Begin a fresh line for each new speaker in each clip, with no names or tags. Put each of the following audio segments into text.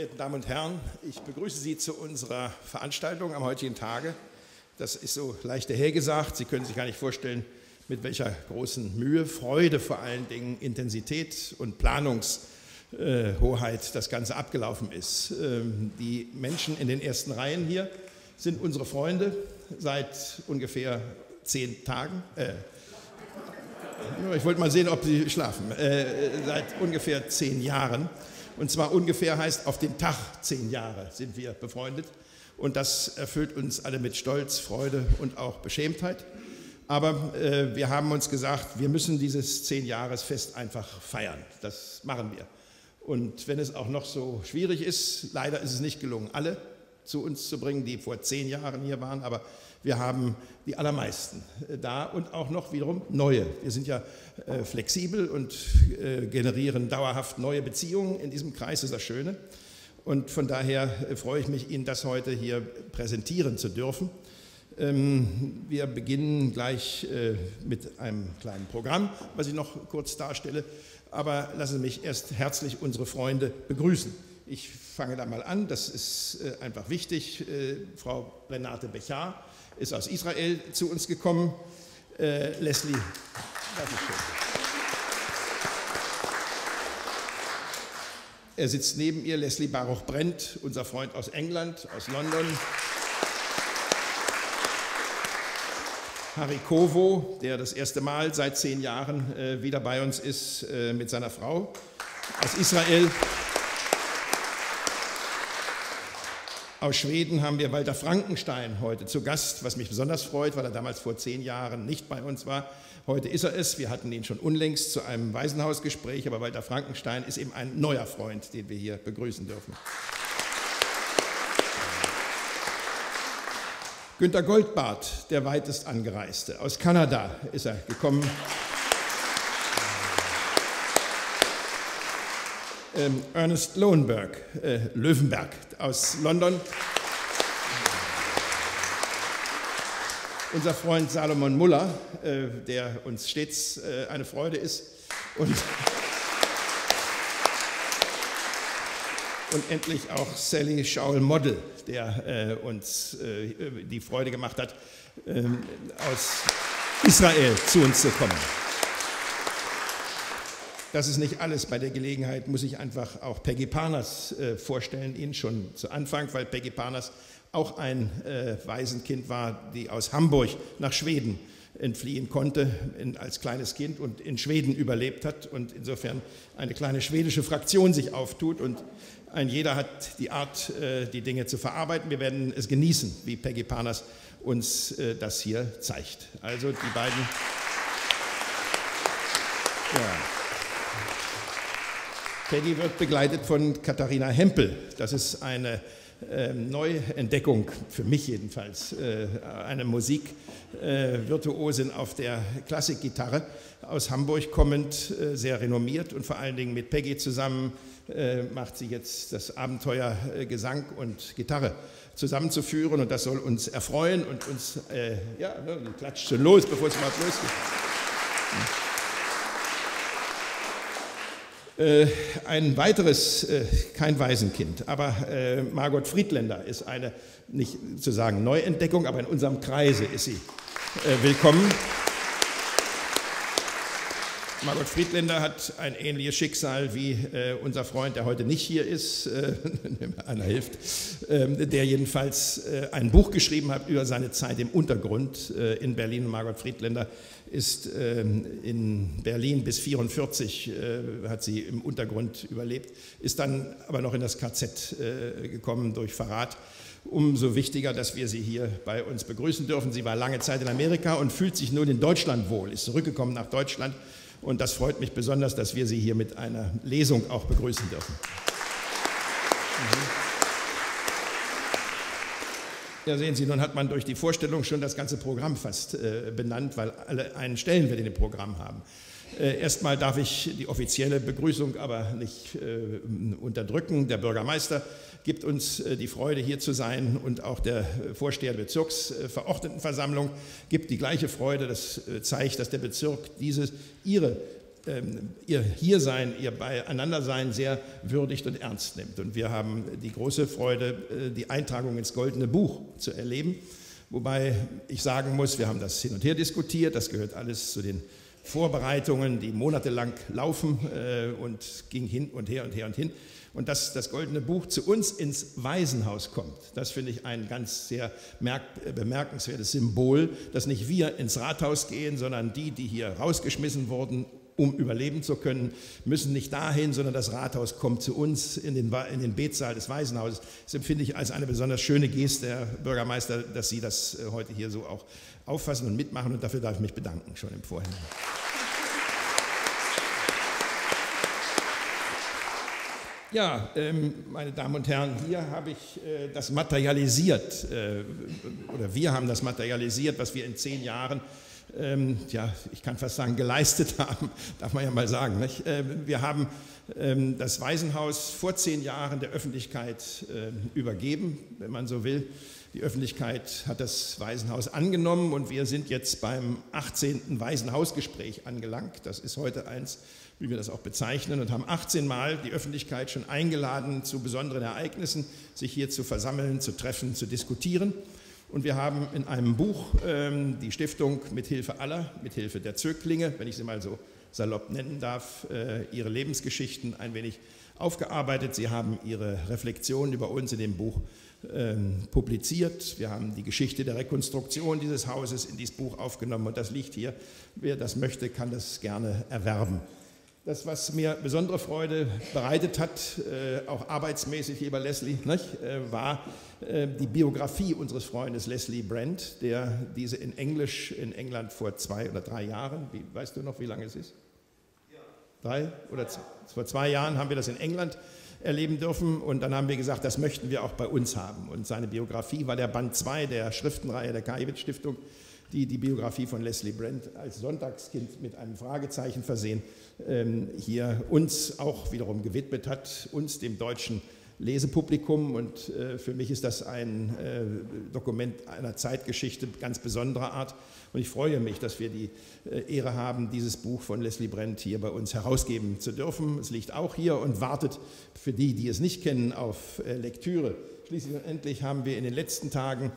verehrten Damen und Herren, ich begrüße Sie zu unserer Veranstaltung am heutigen Tage. Das ist so leicht dahergesagt. Sie können sich gar nicht vorstellen, mit welcher großen Mühe, Freude vor allen Dingen, Intensität und Planungshoheit das Ganze abgelaufen ist. Ähm, die Menschen in den ersten Reihen hier sind unsere Freunde seit ungefähr zehn Tagen. Äh, ich wollte mal sehen, ob Sie schlafen. Äh, seit ungefähr zehn Jahren. Und zwar ungefähr heißt auf den Tag zehn Jahre sind wir befreundet. Und das erfüllt uns alle mit Stolz, Freude und auch Beschämtheit. Aber äh, wir haben uns gesagt, wir müssen dieses Zehn-Jahres-Fest einfach feiern. Das machen wir. Und wenn es auch noch so schwierig ist, leider ist es nicht gelungen, alle zu uns zu bringen, die vor zehn Jahren hier waren, aber wir haben die allermeisten äh, da und auch noch wiederum neue. Wir sind ja äh, flexibel und äh, generieren dauerhaft neue Beziehungen in diesem Kreis, das ist das Schöne. Und von daher freue ich mich, Ihnen das heute hier präsentieren zu dürfen. Ähm, wir beginnen gleich mit einem kleinen Programm, was ich noch kurz darstelle. Aber lassen Sie mich erst herzlich unsere Freunde begrüßen. Ich fange da mal an, das ist einfach wichtig. Frau Renate Bechar ist aus Israel zu uns gekommen. Äh, Leslie, das ist schön. Er sitzt neben ihr, Leslie Baruch Brent, unser Freund aus England, aus London. Harry Kovo, der das erste Mal seit zehn Jahren äh, wieder bei uns ist, äh, mit seiner Frau aus Israel. Aus Schweden haben wir Walter Frankenstein heute zu Gast, was mich besonders freut, weil er damals vor zehn Jahren nicht bei uns war. Heute ist er es. Wir hatten ihn schon unlängst zu einem Waisenhausgespräch, aber Walter Frankenstein ist eben ein neuer Freund, den wir hier begrüßen dürfen. Günter Goldbart, der weitest angereiste. Aus Kanada ist er gekommen. Ähm, Ernest Lowenberg, äh, Löwenberg aus London. Unser Freund Salomon Muller, äh, der uns stets äh, eine Freude ist. Und, und endlich auch Sally Schaul Model, der äh, uns äh, die Freude gemacht hat, ähm, aus Israel zu uns zu kommen. Das ist nicht alles. Bei der Gelegenheit muss ich einfach auch Peggy Parnas äh, vorstellen, Ihnen schon zu Anfang, weil Peggy Parnas auch ein äh, Waisenkind war, die aus Hamburg nach Schweden entfliehen konnte in, als kleines Kind und in Schweden überlebt hat und insofern eine kleine schwedische Fraktion sich auftut und ein jeder hat die Art, äh, die Dinge zu verarbeiten. Wir werden es genießen, wie Peggy Parnas uns äh, das hier zeigt. Also die beiden. Ja. Peggy wird begleitet von Katharina Hempel. Das ist eine äh, Neuentdeckung, für mich jedenfalls, äh, eine Musikvirtuosin äh, auf der Klassikgitarre, aus Hamburg kommend, äh, sehr renommiert und vor allen Dingen mit Peggy zusammen äh, macht sie jetzt das Abenteuer äh, Gesang und Gitarre zusammenzuführen und das soll uns erfreuen und uns, ja, ne, klatscht schon los, bevor es mal losgeht. Äh, ein weiteres, äh, kein Waisenkind, aber äh, Margot Friedländer ist eine, nicht zu sagen Neuentdeckung, aber in unserem Kreise ist sie willkommen. Margot Friedländer hat ein ähnliches Schicksal wie äh, unser Freund, der heute nicht hier ist, äh, einer hilft, äh, der jedenfalls äh, ein Buch geschrieben hat über seine Zeit im Untergrund äh, in Berlin. Margot Friedländer ist ähm, in Berlin bis 1944, äh, hat sie im Untergrund überlebt, ist dann aber noch in das KZ gekommen durch Verrat umso wichtiger, dass wir Sie hier bei uns begrüßen dürfen. Sie war lange Zeit in Amerika und fühlt sich nun in Deutschland wohl, ist zurückgekommen nach Deutschland und das freut mich besonders, dass wir Sie hier mit einer Lesung auch begrüßen dürfen. Ja, sehen Sie, nun hat man durch die Vorstellung schon das ganze Programm fast äh, benannt, weil alle einen Stellenwert in dem Programm haben. Äh, erstmal darf ich die offizielle Begrüßung aber nicht äh, unterdrücken. Der Bürgermeister gibt uns äh, die Freude, hier zu sein und auch der Vorsteher der Bezirksverordnetenversammlung gibt die gleiche Freude. Das zeigt, dass der Bezirk dieses ihre ihr Hiersein, ihr Beieinandersein sehr würdigt und ernst nimmt. Und wir haben die große Freude, äh, die Eintragung ins Goldene Buch zu erleben. Wobei ich sagen muss, wir haben das hin und her diskutiert, das gehört alles zu den Vorbereitungen, die monatelang laufen äh, und ging hin und her und her und hin. Und dass das Goldene Buch zu uns ins Waisenhaus kommt, das finde ich ein ganz sehr bemerkenswertes Symbol, dass nicht wir ins Rathaus gehen, sondern die, die hier rausgeschmissen wurden, um überleben zu können, müssen nicht dahin, sondern das Rathaus kommt zu uns in den, in den Betsaal des Waisenhauses. Das empfinde ich als eine besonders schöne Geste, Herr Bürgermeister, dass Sie das äh, heute hier so auch auffassen und mitmachen. Und dafür darf ich mich bedanken, schon im Vorhinein. Ja, ähm, meine Damen und Herren, hier habe ich äh, das materialisiert, äh, oder wir haben das materialisiert, was wir in zehn Jahren, ähm, ja, ich kann fast sagen, geleistet haben, darf man ja mal sagen. Nicht? Äh, wir haben ähm, das Waisenhaus vor zehn Jahren der Öffentlichkeit äh, übergeben, wenn man so will. Die Öffentlichkeit hat das Waisenhaus angenommen und wir sind jetzt beim 18. Waisenhausgespräch angelangt. Das ist heute eins wie wir das auch bezeichnen, und haben 18 Mal die Öffentlichkeit schon eingeladen zu besonderen Ereignissen, sich hier zu versammeln, zu treffen, zu diskutieren. Und wir haben in einem Buch ähm, die Stiftung Mithilfe aller, Mithilfe der Zöglinge, wenn ich sie mal so salopp nennen darf, äh, ihre Lebensgeschichten ein wenig aufgearbeitet. Sie haben ihre Reflexionen über uns in dem Buch ähm, publiziert. Wir haben die Geschichte der Rekonstruktion dieses Hauses in dieses Buch aufgenommen und das liegt hier. Wer das möchte, kann das gerne erwerben. Das, was mir besondere Freude bereitet hat, äh, auch arbeitsmäßig, lieber Leslie, nicht, äh, war äh, die Biografie unseres Freundes Leslie Brent, der diese in Englisch in England vor zwei oder drei Jahren, wie, weißt du noch, wie lange es ist? Drei oder zwei, vor zwei Jahren haben wir das in England erleben dürfen und dann haben wir gesagt, das möchten wir auch bei uns haben. Und seine Biografie war der Band 2 der Schriftenreihe der Kajewitz Stiftung die die Biografie von Leslie Brent als Sonntagskind mit einem Fragezeichen versehen, ähm, hier uns auch wiederum gewidmet hat, uns dem deutschen Lesepublikum. Und äh, für mich ist das ein äh, Dokument einer Zeitgeschichte ganz besonderer Art. Und ich freue mich, dass wir die äh, Ehre haben, dieses Buch von Leslie Brent hier bei uns herausgeben zu dürfen. Es liegt auch hier und wartet für die, die es nicht kennen, auf Lektüre. Schließlich und endlich haben wir in den letzten Tagen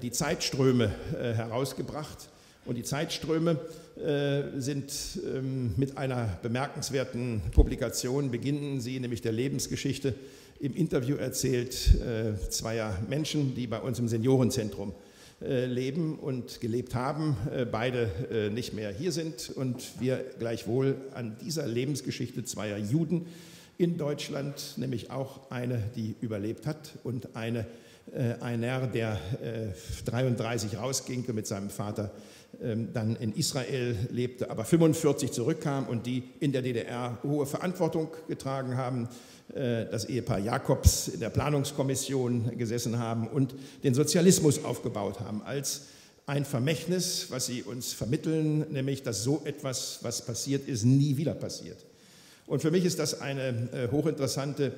die Zeitströme äh, herausgebracht. Und die Zeitströme äh, sind ähm, mit einer bemerkenswerten Publikation, beginnen sie nämlich der Lebensgeschichte im Interview erzählt zweier Menschen, die bei uns im Seniorenzentrum leben und gelebt haben, beide nicht mehr hier sind und wir gleichwohl an dieser Lebensgeschichte zweier Juden in Deutschland, nämlich auch eine, die überlebt hat und eine, äh, einer, der äh, 33 rausging und mit seinem Vater ähm, dann in Israel lebte, aber 45 zurückkam und die in der DDR hohe Verantwortung getragen haben, äh, das Ehepaar Jakobs in der Planungskommission gesessen haben und den Sozialismus aufgebaut haben als ein Vermächtnis, was sie uns vermitteln, nämlich dass so etwas, was passiert ist, nie wieder passiert. Und für mich ist das eine äh, hochinteressante äh,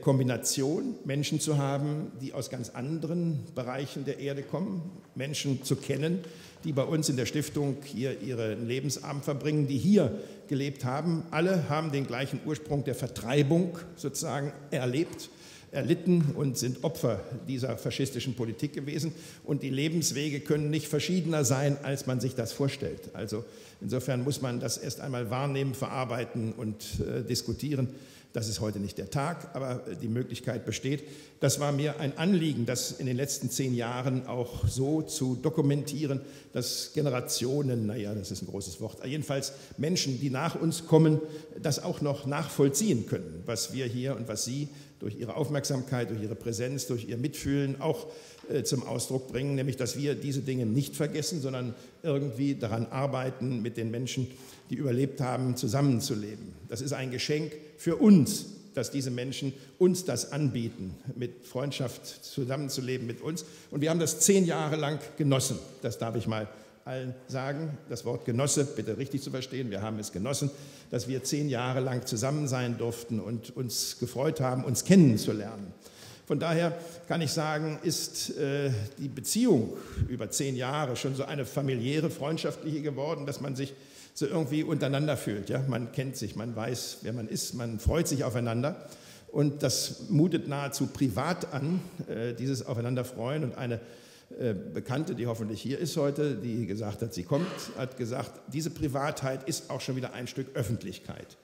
Kombination, Menschen zu haben, die aus ganz anderen Bereichen der Erde kommen, Menschen zu kennen, die bei uns in der Stiftung hier ihren Lebensabend verbringen, die hier gelebt haben. Alle haben den gleichen Ursprung der Vertreibung sozusagen erlebt erlitten und sind Opfer dieser faschistischen Politik gewesen. Und die Lebenswege können nicht verschiedener sein, als man sich das vorstellt. Also insofern muss man das erst einmal wahrnehmen, verarbeiten und äh, diskutieren. Das ist heute nicht der Tag, aber die Möglichkeit besteht. Das war mir ein Anliegen, das in den letzten zehn Jahren auch so zu dokumentieren, dass Generationen, naja, das ist ein großes Wort, jedenfalls Menschen, die nach uns kommen, das auch noch nachvollziehen können, was wir hier und was Sie durch ihre Aufmerksamkeit, durch ihre Präsenz, durch ihr Mitfühlen auch äh, zum Ausdruck bringen, nämlich dass wir diese Dinge nicht vergessen, sondern irgendwie daran arbeiten, mit den Menschen, die überlebt haben, zusammenzuleben. Das ist ein Geschenk für uns, dass diese Menschen uns das anbieten, mit Freundschaft zusammenzuleben mit uns. Und wir haben das zehn Jahre lang genossen. Das darf ich mal allen sagen, das Wort Genosse bitte richtig zu verstehen, wir haben es genossen, dass wir zehn Jahre lang zusammen sein durften und uns gefreut haben, uns kennenzulernen. Von daher kann ich sagen, ist äh, die Beziehung über zehn Jahre schon so eine familiäre, freundschaftliche geworden, dass man sich so irgendwie untereinander fühlt. Ja? Man kennt sich, man weiß, wer man ist, man freut sich aufeinander. Und das mutet nahezu privat an, äh, dieses Aufeinanderfreuen. Und eine äh, Bekannte, die hoffentlich hier ist heute, die gesagt hat, sie kommt, hat gesagt, diese Privatheit ist auch schon wieder ein Stück Öffentlichkeit.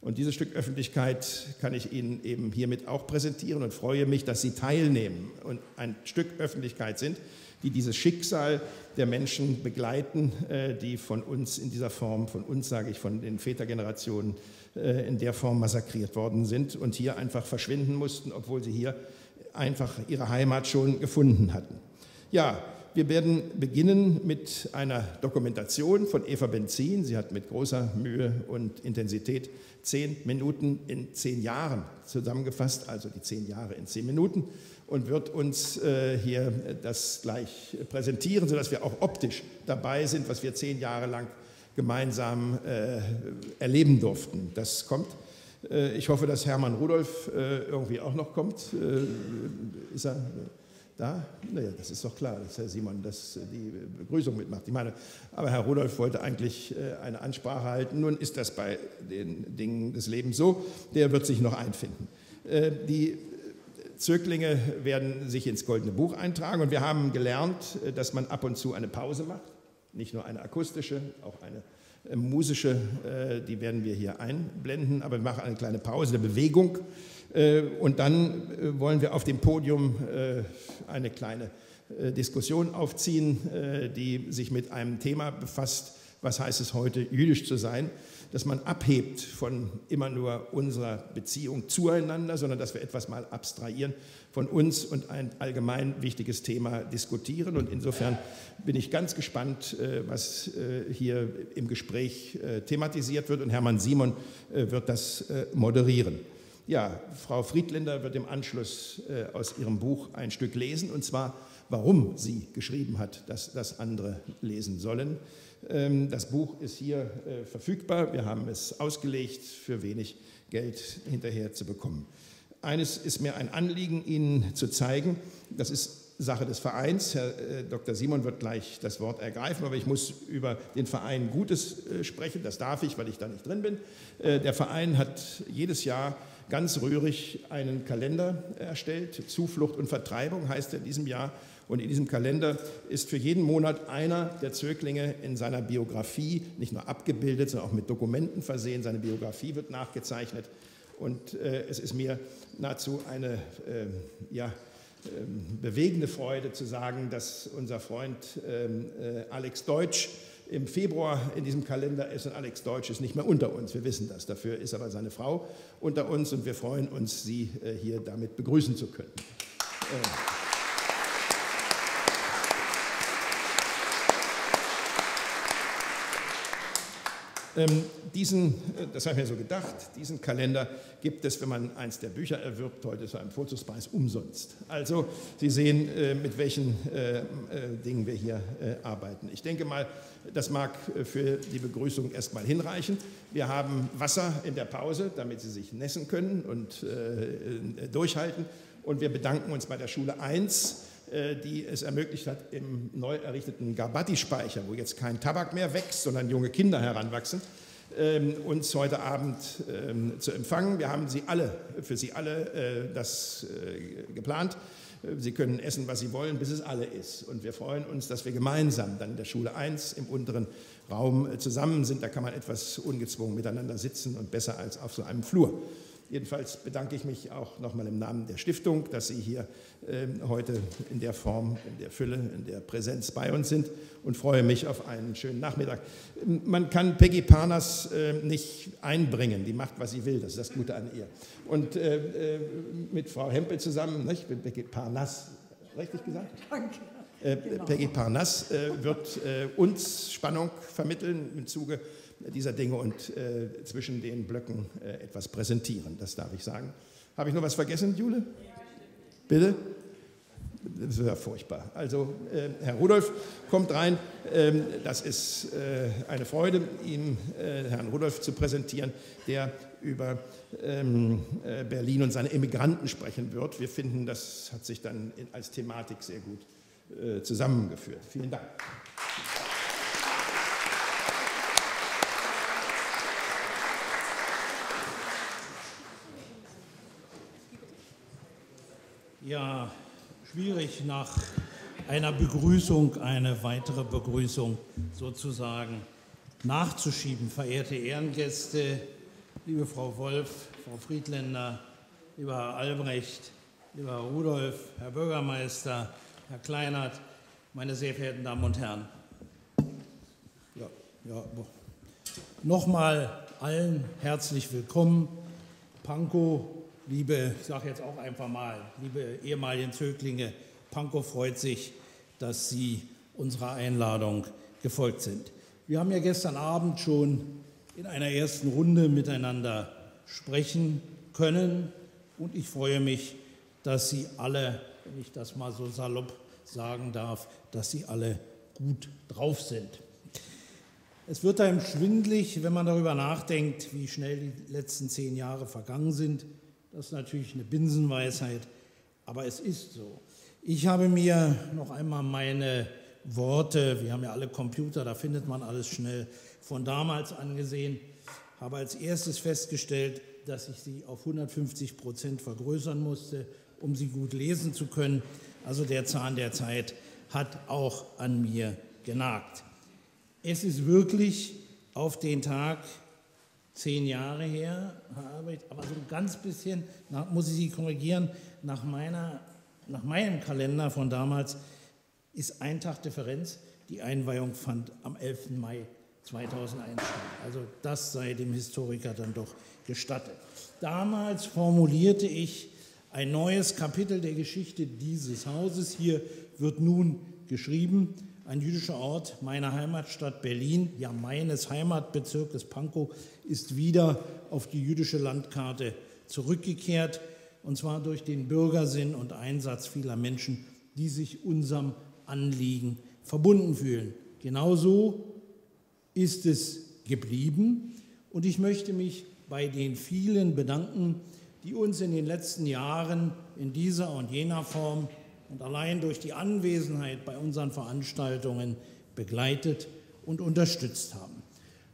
Und dieses Stück Öffentlichkeit kann ich Ihnen eben hiermit auch präsentieren und freue mich, dass Sie teilnehmen und ein Stück Öffentlichkeit sind, die dieses Schicksal der Menschen begleiten, äh, die von uns in dieser Form, von uns sage ich, von den Vätergenerationen äh, in der Form massakriert worden sind und hier einfach verschwinden mussten, obwohl sie hier einfach ihre Heimat schon gefunden hatten. Ja, wir werden beginnen mit einer Dokumentation von Eva Benzin. Sie hat mit großer Mühe und Intensität zehn Minuten in zehn Jahren zusammengefasst, also die zehn Jahre in zehn Minuten, und wird uns äh, hier das gleich präsentieren, sodass wir auch optisch dabei sind, was wir zehn Jahre lang gemeinsam äh, erleben durften. Das kommt. Äh, ich hoffe, dass Hermann Rudolf irgendwie auch noch kommt. Ist er da? Naja, das ist doch klar, dass Herr Simon das, die Begrüßung mitmacht. Ich meine, aber Herr Rudolf wollte eigentlich eine Ansprache halten. Nun ist das bei den Dingen des Lebens so. Der wird sich noch einfinden. Die Zöglinge werden sich ins Goldene Buch eintragen. Und wir haben gelernt, äh, dass man ab und zu eine Pause macht. Nicht nur eine akustische, auch eine musische, die werden wir hier einblenden, aber wir machen eine kleine Pause der Bewegung. Äh, und dann äh, wollen wir auf dem Podium äh, eine kleine Diskussion aufziehen, die sich mit einem Thema befasst, was heißt es heute, jüdisch zu sein, dass man abhebt von immer nur unserer Beziehung zueinander, sondern dass wir etwas mal abstrahieren von uns und ein allgemein wichtiges Thema diskutieren. Und insofern bin ich ganz gespannt, was hier im Gespräch thematisiert wird. Und Hermann Simon wird das moderieren. Ja, Frau Friedländer wird im Anschluss äh, aus ihrem Buch ein Stück lesen, und zwar, warum sie geschrieben hat, dass das andere lesen sollen. Ähm, das Buch ist hier äh, verfügbar. Wir haben es ausgelegt, für wenig Geld hinterher zu bekommen. Eines ist mir ein Anliegen, Ihnen zu zeigen. Das ist Sache des Vereins. Herr äh, Dr. Simon wird gleich das Wort ergreifen, aber ich muss über den Verein Gutes äh, sprechen. Das darf ich, weil ich da nicht drin bin. Der Verein hat jedes Jahr ganz rührig einen Kalender erstellt. Zuflucht und Vertreibung heißt er in diesem Jahr. Und in diesem Kalender ist für jeden Monat einer der Zöglinge in seiner Biografie nicht nur abgebildet, sondern auch mit Dokumenten versehen. Seine Biografie wird nachgezeichnet. Und äh, es ist mir nahezu eine äh, ja, äh, bewegende Freude zu sagen, dass unser Freund ähm, äh, Alex Deutsch im Februar in diesem Kalender ist und Alex Deutsch ist nicht mehr unter uns. Wir wissen das. Dafür ist aber seine Frau unter uns und wir freuen uns, Sie äh, hier damit begrüßen zu können. Äh, diesen, äh, das habe ich mir so gedacht, diesen Kalender gibt es, wenn man eins der Bücher erwirbt, heute zu einem Vorzugspreis umsonst. Also Sie sehen, äh, mit welchen äh, Dingen wir hier arbeiten. Ich denke mal, das mag für die Begrüßung erstmal hinreichen. Wir haben Wasser in der Pause, damit Sie sich nässen können und durchhalten. Und wir bedanken uns bei der Schule 1 äh, die es ermöglicht hat, im neu errichteten Garbati-Speicher, wo jetzt kein Tabak mehr wächst, sondern junge Kinder heranwachsen, ähm, uns heute Abend ähm, zu empfangen. Wir haben Sie alle, für Sie alle äh, das äh, geplant. Sie können essen, was Sie wollen, bis es alle ist. Und wir freuen uns, dass wir gemeinsam dann in der Schule 1 im unteren Raum zusammen sind. Da kann man etwas ungezwungen miteinander sitzen und besser als auf so einem Flur. Jedenfalls bedanke ich mich auch nochmal im Namen der Stiftung, dass Sie hier äh, heute in der Form, in der Fülle, in der Präsenz bei uns sind und freue mich auf einen schönen Nachmittag. Man kann Peggy Parnas äh, nicht einbringen, die macht, was sie will, das ist das Gute an ihr. Und äh, äh mit Frau Hempel zusammen, nicht? mit Peggy Parnas, richtig gesagt? Danke. Äh, genau. Peggy Parnas wird uns Spannung vermitteln im Zuge dieser Dinge und äh, zwischen den Blöcken äh, etwas präsentieren. Das darf ich sagen. Habe ich noch was vergessen, Jule? Bitte? Das ist ja furchtbar. Also, äh, Herr Rudolf kommt rein. Ähm, das ist äh, eine Freude, Ihnen äh, Herrn Rudolf zu präsentieren, der über ähm, äh, Berlin und seine Emigranten sprechen wird. Wir finden, das hat sich dann als Thematik sehr gut zusammengeführt. Vielen Dank.
Ja, schwierig nach einer Begrüßung eine weitere Begrüßung sozusagen nachzuschieben. Verehrte Ehrengäste, liebe Frau Wolf, Frau Friedländer, lieber Herr Albrecht, lieber Herr Rudolf, Herr Bürgermeister, Herr Kleinert, meine sehr verehrten Damen und Herren. Ja, ja, Nochmal allen herzlich willkommen. Pankow, liebe, ich sage jetzt auch einfach mal, liebe ehemaligen Zöglinge, Pankow freut sich, dass Sie unserer Einladung gefolgt sind. Wir haben ja gestern Abend schon in einer ersten Runde miteinander sprechen können und ich freue mich, dass Sie alle, wenn ich das mal so salopp sagen darf, dass Sie alle gut drauf sind. Es wird einem schwindlig, wenn man darüber nachdenkt, wie schnell die letzten zehn Jahre vergangen sind. Das ist natürlich eine Binsenweisheit, aber es ist so. Ich habe mir noch einmal meine Worte, wir haben ja alle Computer, da findet man alles schnell, von damals angesehen, habe als erstes festgestellt, dass ich sie auf 150 Prozent vergrößern musste, um sie gut lesen zu können. Also der Zahn der Zeit hat auch an mir genagt. Es ist wirklich auf den Tag zehn Jahre her, Herr Albrecht, so ein ganz bisschen, nach, muss ich Sie korrigieren, nach, meiner, nach meinem Kalender von damals ist ein Tag Differenz. Die Einweihung fand am 11. Mai 2001 statt. Also das sei dem Historiker dann doch gestattet. Damals formulierte ich ein neues Kapitel der Geschichte dieses Hauses. Hier wird nun geschrieben, ein jüdischer Ort meiner Heimatstadt Berlin, ja meines Heimatbezirkes Pankow, ist wieder auf die jüdische Landkarte zurückgekehrt, und zwar durch den Bürgersinn und Einsatz vieler Menschen, die sich unserem Anliegen verbunden fühlen. Genauso ist es geblieben und ich möchte mich bei den vielen bedanken, die uns in den letzten Jahren in dieser und jener Form und allein durch die Anwesenheit bei unseren Veranstaltungen begleitet und unterstützt haben.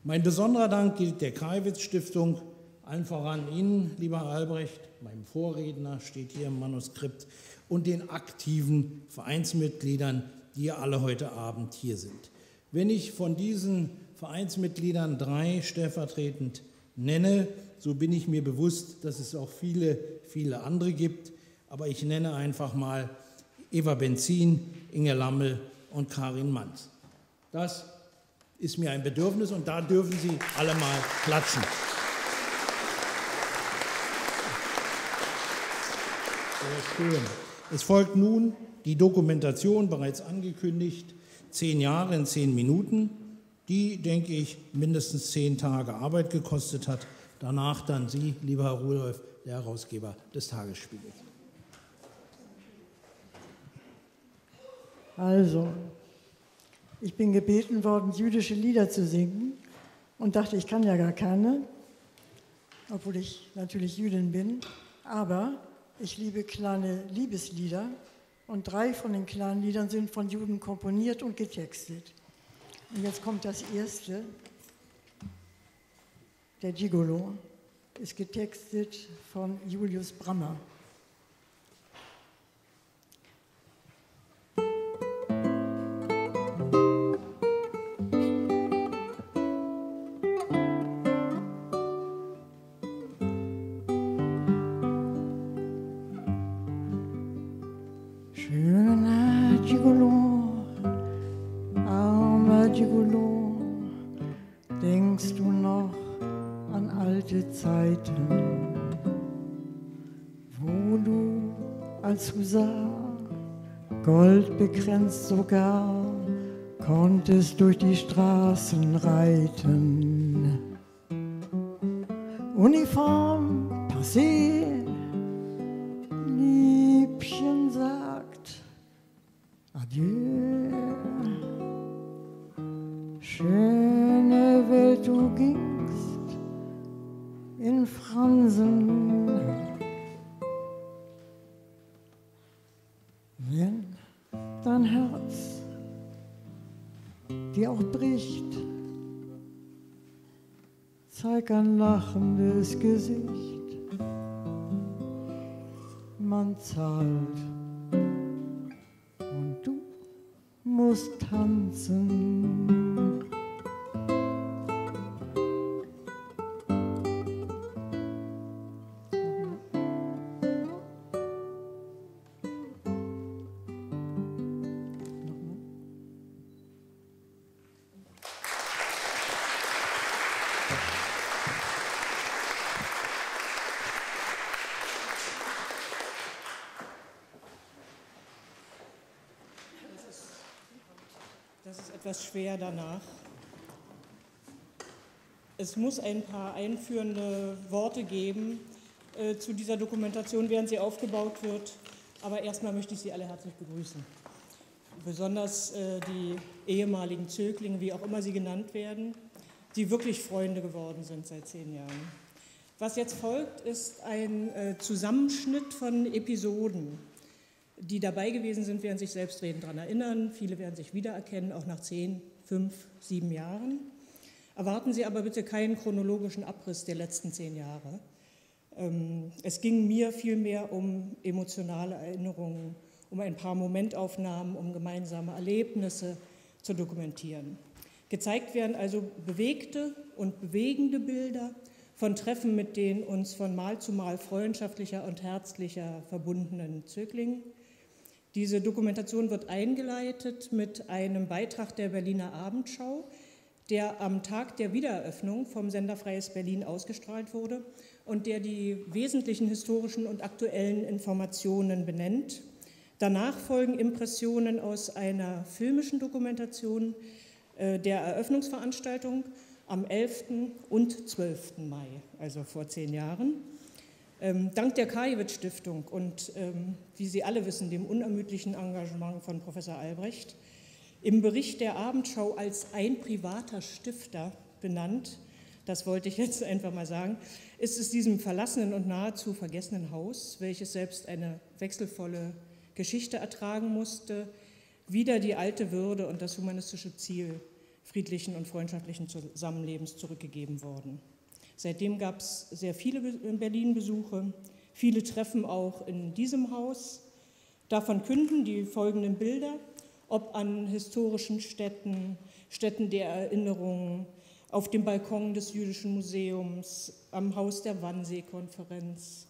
Mein besonderer Dank gilt der Kreiwitz Stiftung, allen voran Ihnen, lieber Albrecht, meinem Vorredner steht hier im Manuskript, und den aktiven Vereinsmitgliedern, die alle heute Abend hier sind. Wenn ich von diesen Vereinsmitgliedern drei stellvertretend nenne, so bin ich mir bewusst, dass es auch viele, viele andere gibt, aber ich nenne einfach mal Eva Benzin, Inge Lammel und Karin Manz. Das ist mir ein Bedürfnis und da dürfen Sie alle mal klatschen. Sehr schön. Es folgt nun die Dokumentation, bereits angekündigt, zehn Jahre in zehn Minuten die, denke ich, mindestens zehn Tage Arbeit gekostet hat. Danach dann Sie, lieber Herr Rudolf, der Herausgeber des Tagesspiegels.
Also, ich bin gebeten worden, jüdische Lieder zu singen und dachte, ich kann ja gar keine, obwohl ich natürlich Jüdin bin. Aber ich liebe kleine Liebeslieder und drei von den kleinen Liedern sind von Juden komponiert und getextet. Und jetzt kommt das erste. Der Gigolo ist getextet von Julius Brammer. Begrenzt sogar, konntest durch die Straßen reiten. Uniform, passé, ein lachendes Gesicht. man zahlt. Und du musst tanzen.
Schwer danach. Es muss ein paar einführende Worte geben äh, zu dieser Dokumentation, während sie aufgebaut wird. Aber erstmal möchte ich Sie alle herzlich begrüßen. Besonders äh, die ehemaligen Zöglinge, wie auch immer sie genannt werden, die wirklich Freunde geworden sind seit zehn Jahren. Was jetzt folgt, ist ein äh, Zusammenschnitt von Episoden die dabei gewesen sind, werden sich selbstredend daran erinnern. Viele werden sich wiedererkennen, auch nach zehn, fünf, sieben Jahren. Erwarten Sie aber bitte keinen chronologischen Abriss der letzten zehn Jahre. Ähm, es ging mir vielmehr um emotionale Erinnerungen, um ein paar Momentaufnahmen, um gemeinsame Erlebnisse zu dokumentieren. Gezeigt werden also bewegte und bewegende Bilder von Treffen mit den uns von Mal zu Mal freundschaftlicher und herzlicher verbundenen Zöglingen diese Dokumentation wird eingeleitet mit einem Beitrag der Berliner Abendschau, der am Tag der Wiedereröffnung vom Sender Freies Berlin ausgestrahlt wurde und der die wesentlichen historischen und aktuellen Informationen benennt. Danach folgen Impressionen aus einer filmischen Dokumentation äh, der Eröffnungsveranstaltung am 11. und 12. Mai, also vor zehn Jahren. Ähm, dank der Kajewitz Stiftung und, ähm, wie Sie alle wissen, dem unermüdlichen Engagement von Professor Albrecht, im Bericht der Abendschau als ein privater Stifter benannt, das wollte ich jetzt einfach mal sagen, ist es diesem verlassenen und nahezu vergessenen Haus, welches selbst eine wechselvolle Geschichte ertragen musste, wieder die alte Würde und das humanistische Ziel friedlichen und freundschaftlichen Zusammenlebens zurückgegeben worden. Seitdem gab es sehr viele Berlin-Besuche, viele Treffen auch in diesem Haus. Davon künden die folgenden Bilder, ob an historischen Städten, Städten der Erinnerung, auf dem Balkon des Jüdischen Museums, am Haus der Wannsee-Konferenz,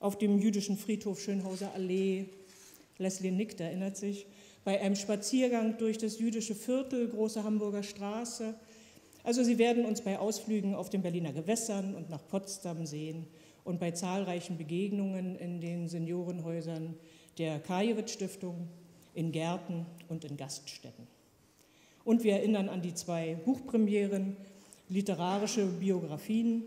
auf dem jüdischen Friedhof Schönhauser Allee, Leslie nickt, erinnert sich, bei einem Spaziergang durch das jüdische Viertel, Große Hamburger Straße, also Sie werden uns bei Ausflügen auf den Berliner Gewässern und nach Potsdam sehen und bei zahlreichen Begegnungen in den Seniorenhäusern der Kajewitz Stiftung, in Gärten und in Gaststätten. Und wir erinnern an die zwei Buchpremieren, literarische Biografien.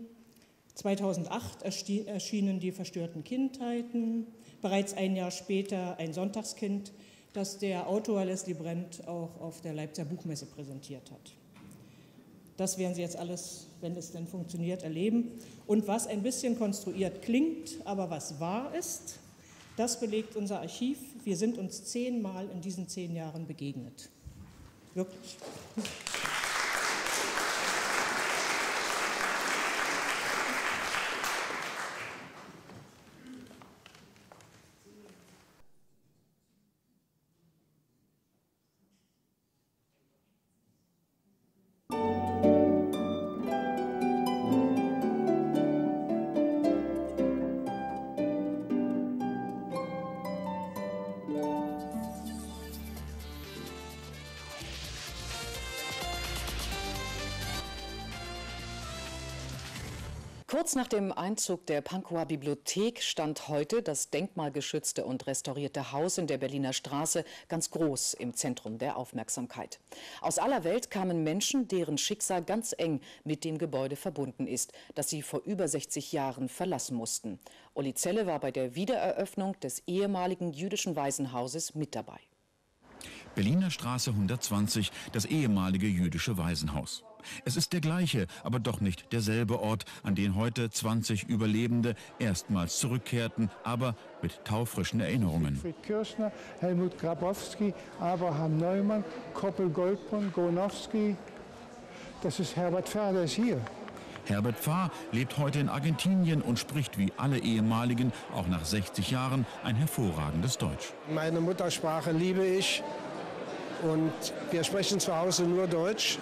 2008 erschienen die verstörten Kindheiten, bereits ein Jahr später ein Sonntagskind, das der Autor Leslie Brent auch auf der Leipziger Buchmesse präsentiert hat. Das werden Sie jetzt alles, wenn es denn funktioniert, erleben. Und was ein bisschen konstruiert klingt, aber was wahr ist, das belegt unser Archiv. Wir sind uns zehnmal in diesen zehn Jahren begegnet. Wirklich.
Kurz nach dem Einzug der Pankower Bibliothek stand heute das denkmalgeschützte und restaurierte Haus in der Berliner Straße ganz groß im Zentrum der Aufmerksamkeit. Aus aller Welt kamen Menschen, deren Schicksal ganz eng mit dem Gebäude verbunden ist, das sie vor über 60 Jahren verlassen mussten. Olli Zelle war bei der Wiedereröffnung des ehemaligen jüdischen Waisenhauses mit dabei.
Berliner Straße 120, das ehemalige jüdische Waisenhaus. Es ist der gleiche, aber doch nicht derselbe Ort, an den heute 20 Überlebende erstmals zurückkehrten, aber mit taufrischen Erinnerungen.
Fried Kirchner, Helmut Grabowski, Abraham Neumann, Koppel Goldbrunn, Gonowski. Das ist Herbert Ferder, ist hier.
Herbert Pfarr lebt heute in Argentinien und spricht wie alle ehemaligen, auch nach 60 Jahren, ein hervorragendes Deutsch.
Meine Muttersprache liebe ich und wir sprechen zu Hause nur Deutsch,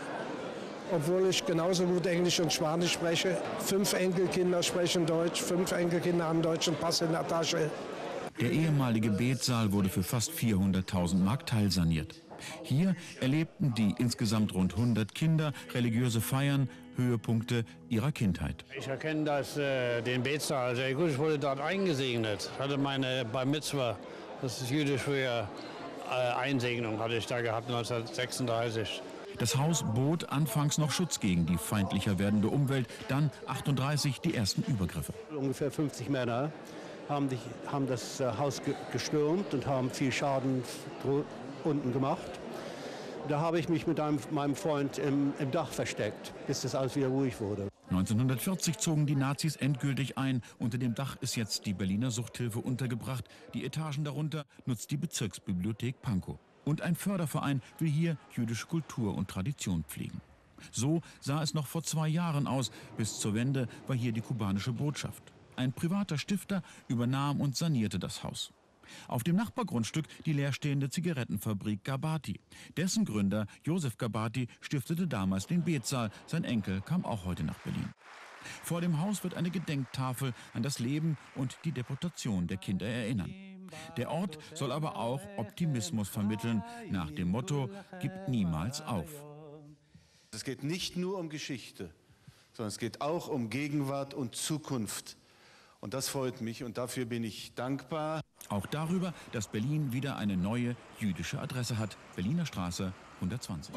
obwohl ich genauso gut Englisch und Spanisch spreche. Fünf Enkelkinder sprechen Deutsch, fünf Enkelkinder haben deutschen Pass in der Tasche.
Der ehemalige Betsaal wurde für fast 400.000 Mark teilsaniert. Hier erlebten die insgesamt rund 100 Kinder religiöse Feiern, Höhepunkte ihrer Kindheit.
Ich erkenne das, äh, den Betsaal sehr gut. Ich wurde dort eingesegnet. Hatte meine Bar Mitzvah, das ist jüdisch für äh, Einsegnung, hatte ich da gehabt 1936.
Das Haus bot anfangs noch Schutz gegen die feindlicher werdende Umwelt, dann 38 die ersten Übergriffe.
Ungefähr 50 Männer haben, die, haben das äh, Haus ge gestürmt und haben viel Schaden unten gemacht. Da habe ich mich mit einem, meinem Freund im, im Dach versteckt, bis das alles wieder ruhig wurde.
1940 zogen die Nazis endgültig ein. Unter dem Dach ist jetzt die Berliner Suchthilfe untergebracht. Die Etagen darunter nutzt die Bezirksbibliothek Pankow. Und ein Förderverein will hier jüdische Kultur und Tradition pflegen. So sah es noch vor zwei Jahren aus. Bis zur Wende war hier die kubanische Botschaft. Ein privater Stifter übernahm und sanierte das Haus. Auf dem Nachbargrundstück die leerstehende Zigarettenfabrik Gabati. Dessen Gründer Josef Gabati stiftete damals den Betsaal. Sein Enkel kam auch heute nach Berlin. Vor dem Haus wird eine Gedenktafel an das Leben und die Deportation der Kinder erinnern. Der Ort soll aber auch Optimismus vermitteln, nach dem Motto, gib niemals auf.
Es geht nicht nur um Geschichte, sondern es geht auch um Gegenwart und Zukunft. Und das freut mich und dafür bin ich dankbar.
Auch darüber, dass Berlin wieder eine neue jüdische Adresse hat. Berliner Straße 120.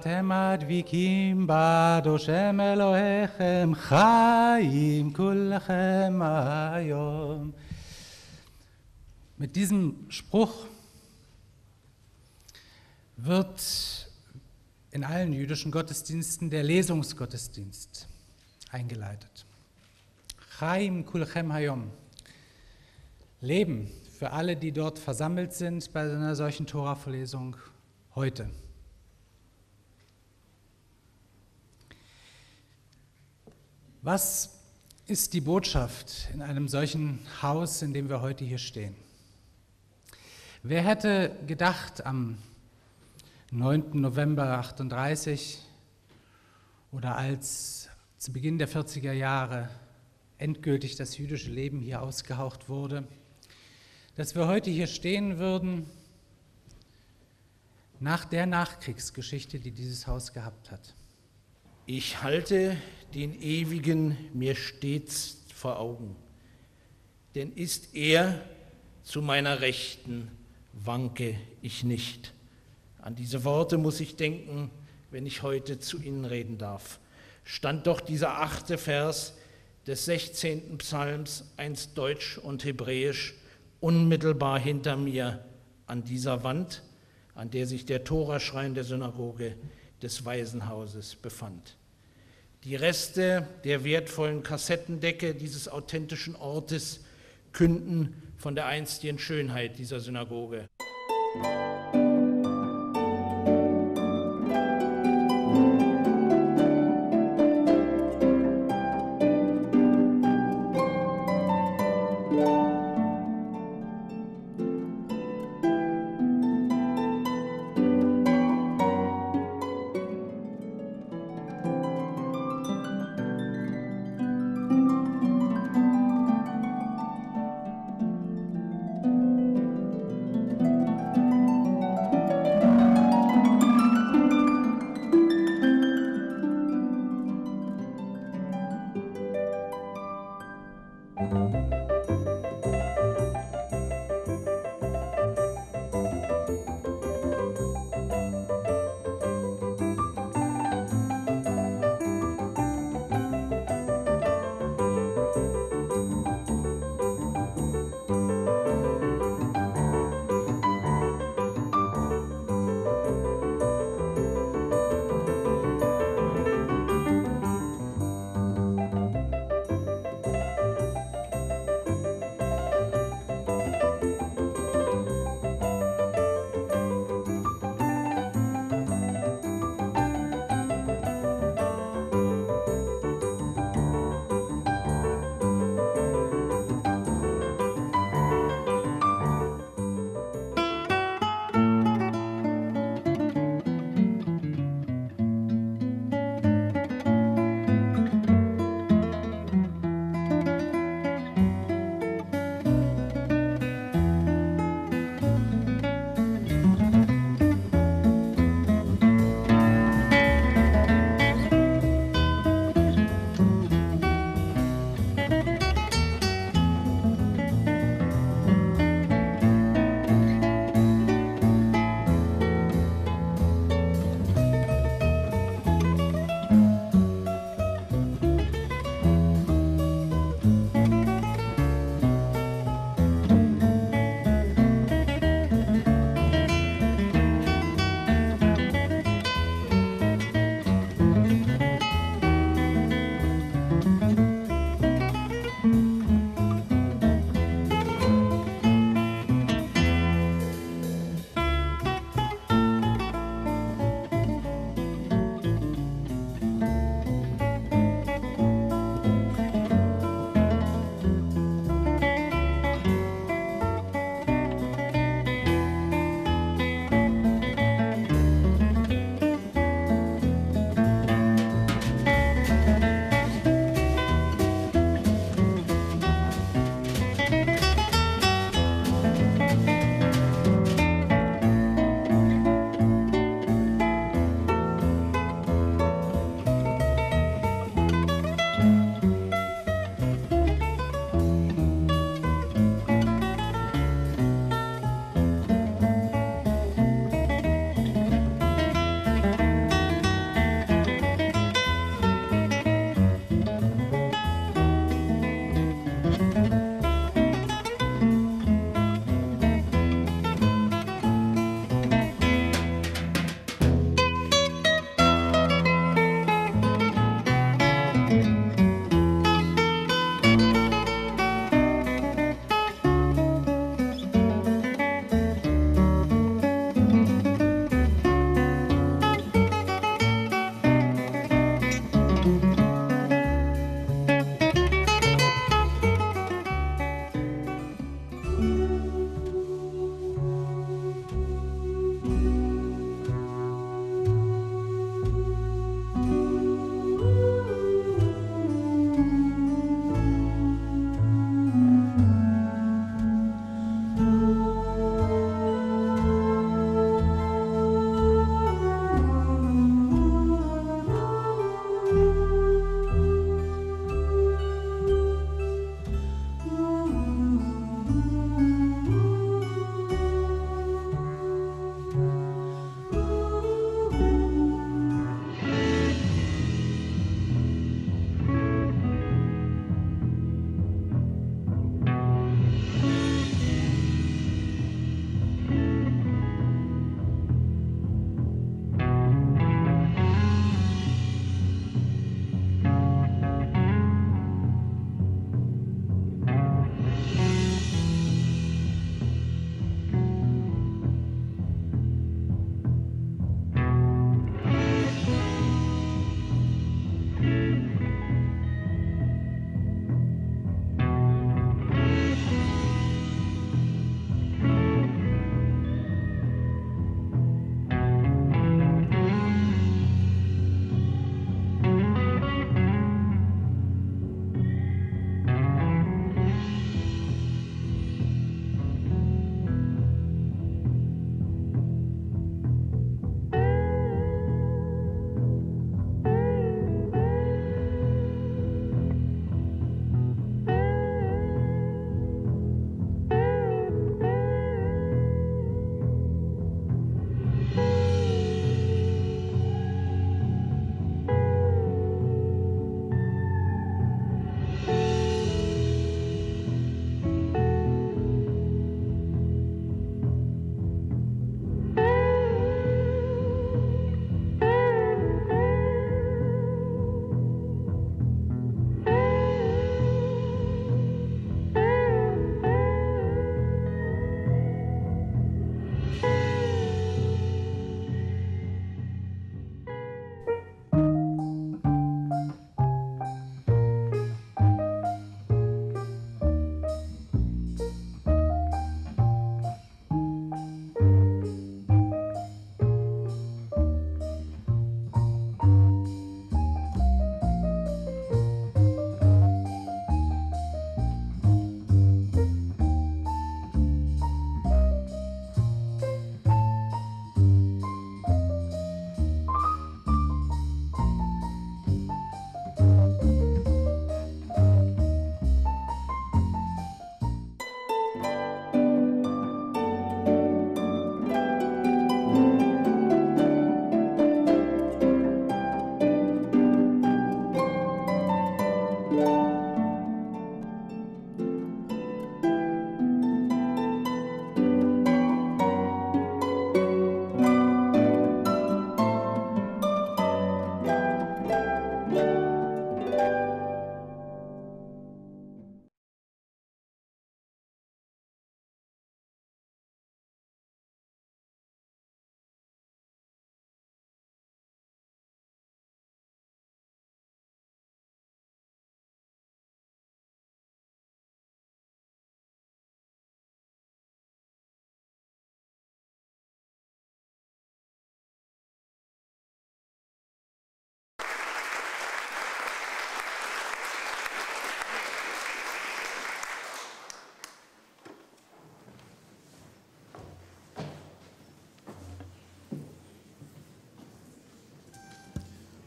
ואתם הדביקים בעד השם אלוהיכם חיים כולכם היום. Mit diesem Spruch wird in allen jüdischen Gottesdiensten der Lesungsgottesdienst eingeleitet. Chaim kulchem hayom. Leben für alle, die dort versammelt sind bei einer solchen Tora-Verlesung heute. Was ist die Botschaft in einem solchen Haus, in dem wir heute hier stehen? Wer hätte gedacht am 9. November 38 oder als zu Beginn der 40er Jahre endgültig das jüdische Leben hier ausgehaucht wurde, dass wir heute hier stehen würden nach der Nachkriegsgeschichte, die dieses Haus gehabt hat.
Ich halte den Ewigen mir stets vor Augen, denn ist er zu meiner Rechten, wanke ich nicht. An diese Worte muss ich denken, wenn ich heute zu Ihnen reden darf. Stand doch dieser achte Vers des 16. Psalms, einst Deutsch und Hebräisch, unmittelbar hinter mir an dieser Wand, an der sich der Toraschrein der Synagoge des Waisenhauses befand. Die Reste der wertvollen Kassettendecke dieses authentischen Ortes künden von der einstigen Schönheit dieser Synagoge.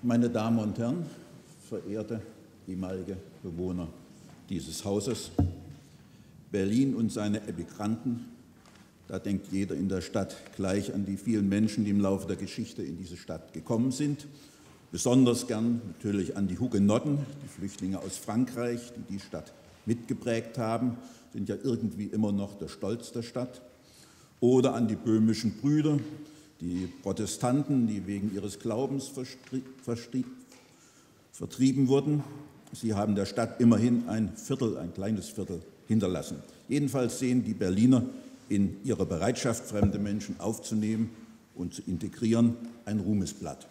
Meine Damen und Herren, verehrte ehemalige Bewohner dieses Hauses, Berlin und seine Emigranten, da denkt jeder in der Stadt gleich an die vielen Menschen, die im Laufe der Geschichte in diese Stadt gekommen sind. Besonders gern natürlich an die Hugenotten, die Flüchtlinge aus Frankreich, die die Stadt mitgeprägt haben, sind ja irgendwie immer noch der Stolz der Stadt. Oder an die böhmischen Brüder, die Protestanten, die wegen ihres Glaubens vertrieben wurden. Sie haben der Stadt immerhin ein Viertel, ein kleines Viertel hinterlassen. Jedenfalls sehen die Berliner in ihrer Bereitschaft, fremde Menschen aufzunehmen und zu integrieren, ein Ruhmesblatt.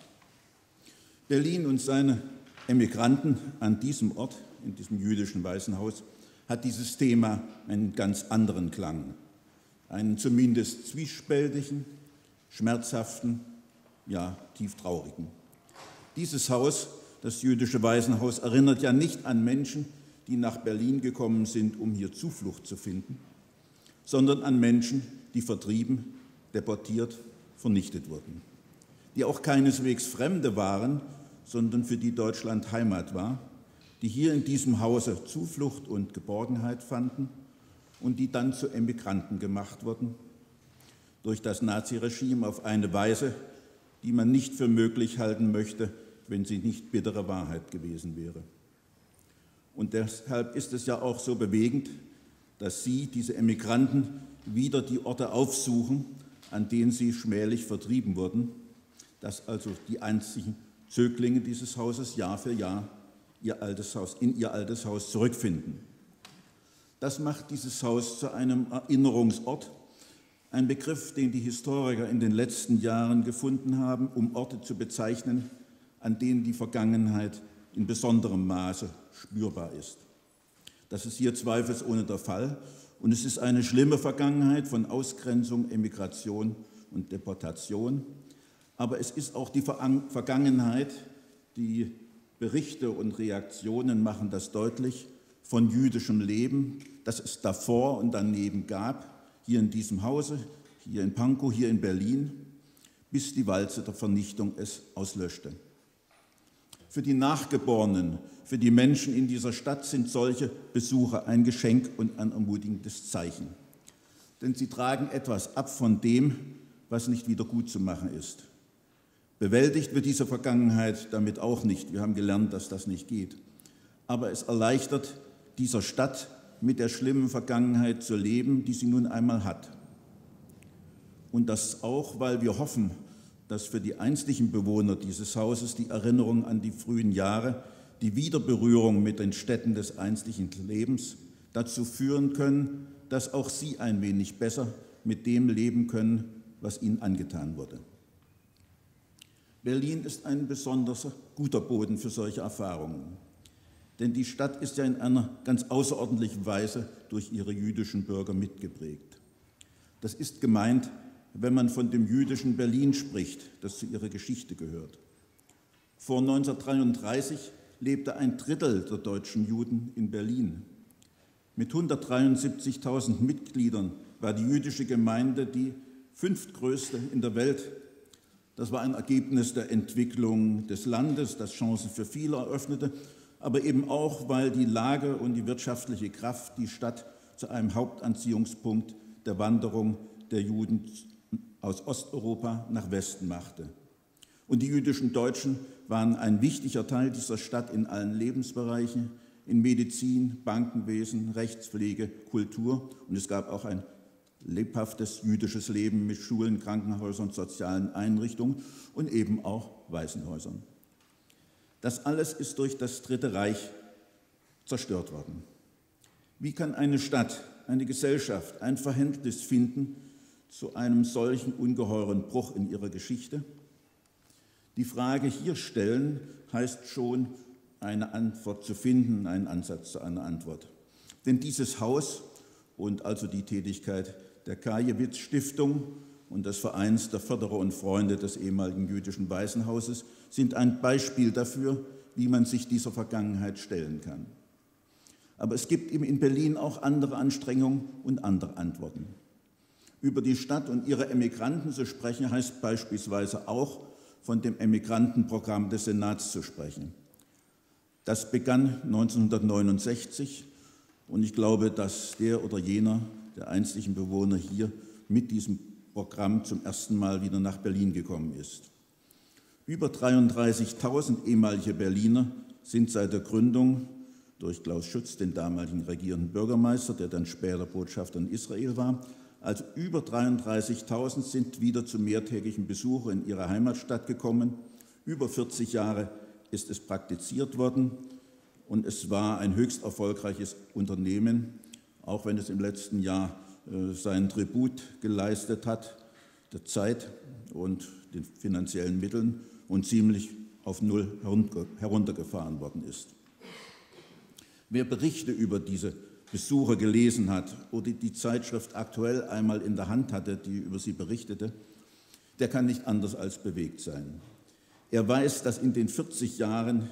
Berlin und seine Emigranten an diesem Ort, in diesem jüdischen Waisenhaus, hat dieses Thema einen ganz anderen Klang, einen zumindest zwiespältigen, schmerzhaften, ja tief traurigen. Dieses Haus, das jüdische Waisenhaus, erinnert ja nicht an Menschen, die nach Berlin gekommen sind, um hier Zuflucht zu finden, sondern an Menschen, die vertrieben, deportiert, vernichtet wurden, die auch keineswegs Fremde waren, sondern für die Deutschland Heimat war, die hier in diesem Hause Zuflucht und Geborgenheit fanden und die dann zu Emigranten gemacht wurden durch das Naziregime auf eine Weise, die man nicht für möglich halten möchte, wenn sie nicht bittere Wahrheit gewesen wäre. Und deshalb ist es ja auch so bewegend, dass Sie, diese Emigranten, wieder die Orte aufsuchen, an denen sie schmählich vertrieben wurden, dass also die einzigen Zöglinge dieses Hauses Jahr für Jahr ihr altes Haus, in ihr altes Haus zurückfinden. Das macht dieses Haus zu einem Erinnerungsort, ein Begriff, den die Historiker in den letzten Jahren gefunden haben, um Orte zu bezeichnen, an denen die Vergangenheit in besonderem Maße spürbar ist. Das ist hier zweifelsohne der Fall und es ist eine schlimme Vergangenheit von Ausgrenzung, Emigration und Deportation. Aber es ist auch die Vergangenheit, die Berichte und Reaktionen machen das deutlich, von jüdischem Leben, das es davor und daneben gab, hier in diesem Hause, hier in Pankow, hier in Berlin, bis die Walze der Vernichtung es auslöschte. Für die Nachgeborenen, für die Menschen in dieser Stadt sind solche Besuche ein Geschenk und ein ermutigendes Zeichen. Denn sie tragen etwas ab von dem, was nicht wieder gut zu machen ist. Bewältigt wird diese Vergangenheit damit auch nicht. Wir haben gelernt, dass das nicht geht. Aber es erleichtert dieser Stadt mit der schlimmen Vergangenheit zu leben, die sie nun einmal hat. Und das auch, weil wir hoffen, dass für die einstlichen Bewohner dieses Hauses die Erinnerung an die frühen Jahre, die Wiederberührung mit den Städten des einstlichen Lebens dazu führen können, dass auch sie ein wenig besser mit dem leben können, was ihnen angetan wurde. Berlin ist ein besonders guter Boden für solche Erfahrungen. Denn die Stadt ist ja in einer ganz außerordentlichen Weise durch ihre jüdischen Bürger mitgeprägt. Das ist gemeint wenn man von dem jüdischen Berlin spricht, das zu ihrer Geschichte gehört. Vor 1933 lebte ein Drittel der deutschen Juden in Berlin. Mit 173.000 Mitgliedern war die jüdische Gemeinde die fünftgrößte in der Welt. Das war ein Ergebnis der Entwicklung des Landes, das Chancen für viele eröffnete, aber eben auch, weil die Lage und die wirtschaftliche Kraft die Stadt zu einem Hauptanziehungspunkt der Wanderung der Juden aus Osteuropa nach Westen machte. Und die jüdischen Deutschen waren ein wichtiger Teil dieser Stadt in allen Lebensbereichen, in Medizin, Bankenwesen, Rechtspflege, Kultur. Und es gab auch ein lebhaftes jüdisches Leben mit Schulen, Krankenhäusern, sozialen Einrichtungen und eben auch Waisenhäusern. Das alles ist durch das Dritte Reich zerstört worden. Wie kann eine Stadt, eine Gesellschaft ein Verhältnis finden zu einem solchen ungeheuren Bruch in ihrer Geschichte? Die Frage hier stellen heißt schon, eine Antwort zu finden, einen Ansatz zu einer Antwort. Denn dieses Haus und also die Tätigkeit der Kajewitz Stiftung und des Vereins der Förderer und Freunde des ehemaligen jüdischen Waisenhauses sind ein Beispiel dafür, wie man sich dieser Vergangenheit stellen kann. Aber es gibt eben in Berlin auch andere Anstrengungen und andere Antworten. Über die Stadt und ihre Emigranten zu sprechen, heißt beispielsweise auch, von dem Emigrantenprogramm des Senats zu sprechen. Das begann 1969 und ich glaube, dass der oder jener der einstigen Bewohner hier mit diesem Programm zum ersten Mal wieder nach Berlin gekommen ist. Über 33.000 ehemalige Berliner sind seit der Gründung durch Klaus Schütz, den damaligen regierenden Bürgermeister, der dann später Botschafter in Israel war, also über 33.000 sind wieder zu mehrtägigen Besuchen in ihre Heimatstadt gekommen. Über 40 Jahre ist es praktiziert worden und es war ein höchst erfolgreiches Unternehmen, auch wenn es im letzten Jahr äh, seinen Tribut geleistet hat, der Zeit und den finanziellen Mitteln und ziemlich auf Null heruntergefahren worden ist. Wer Berichte über diese Besucher gelesen hat oder die Zeitschrift aktuell einmal in der Hand hatte, die über sie berichtete, der kann nicht anders als bewegt sein. Er weiß, dass in den 40 Jahren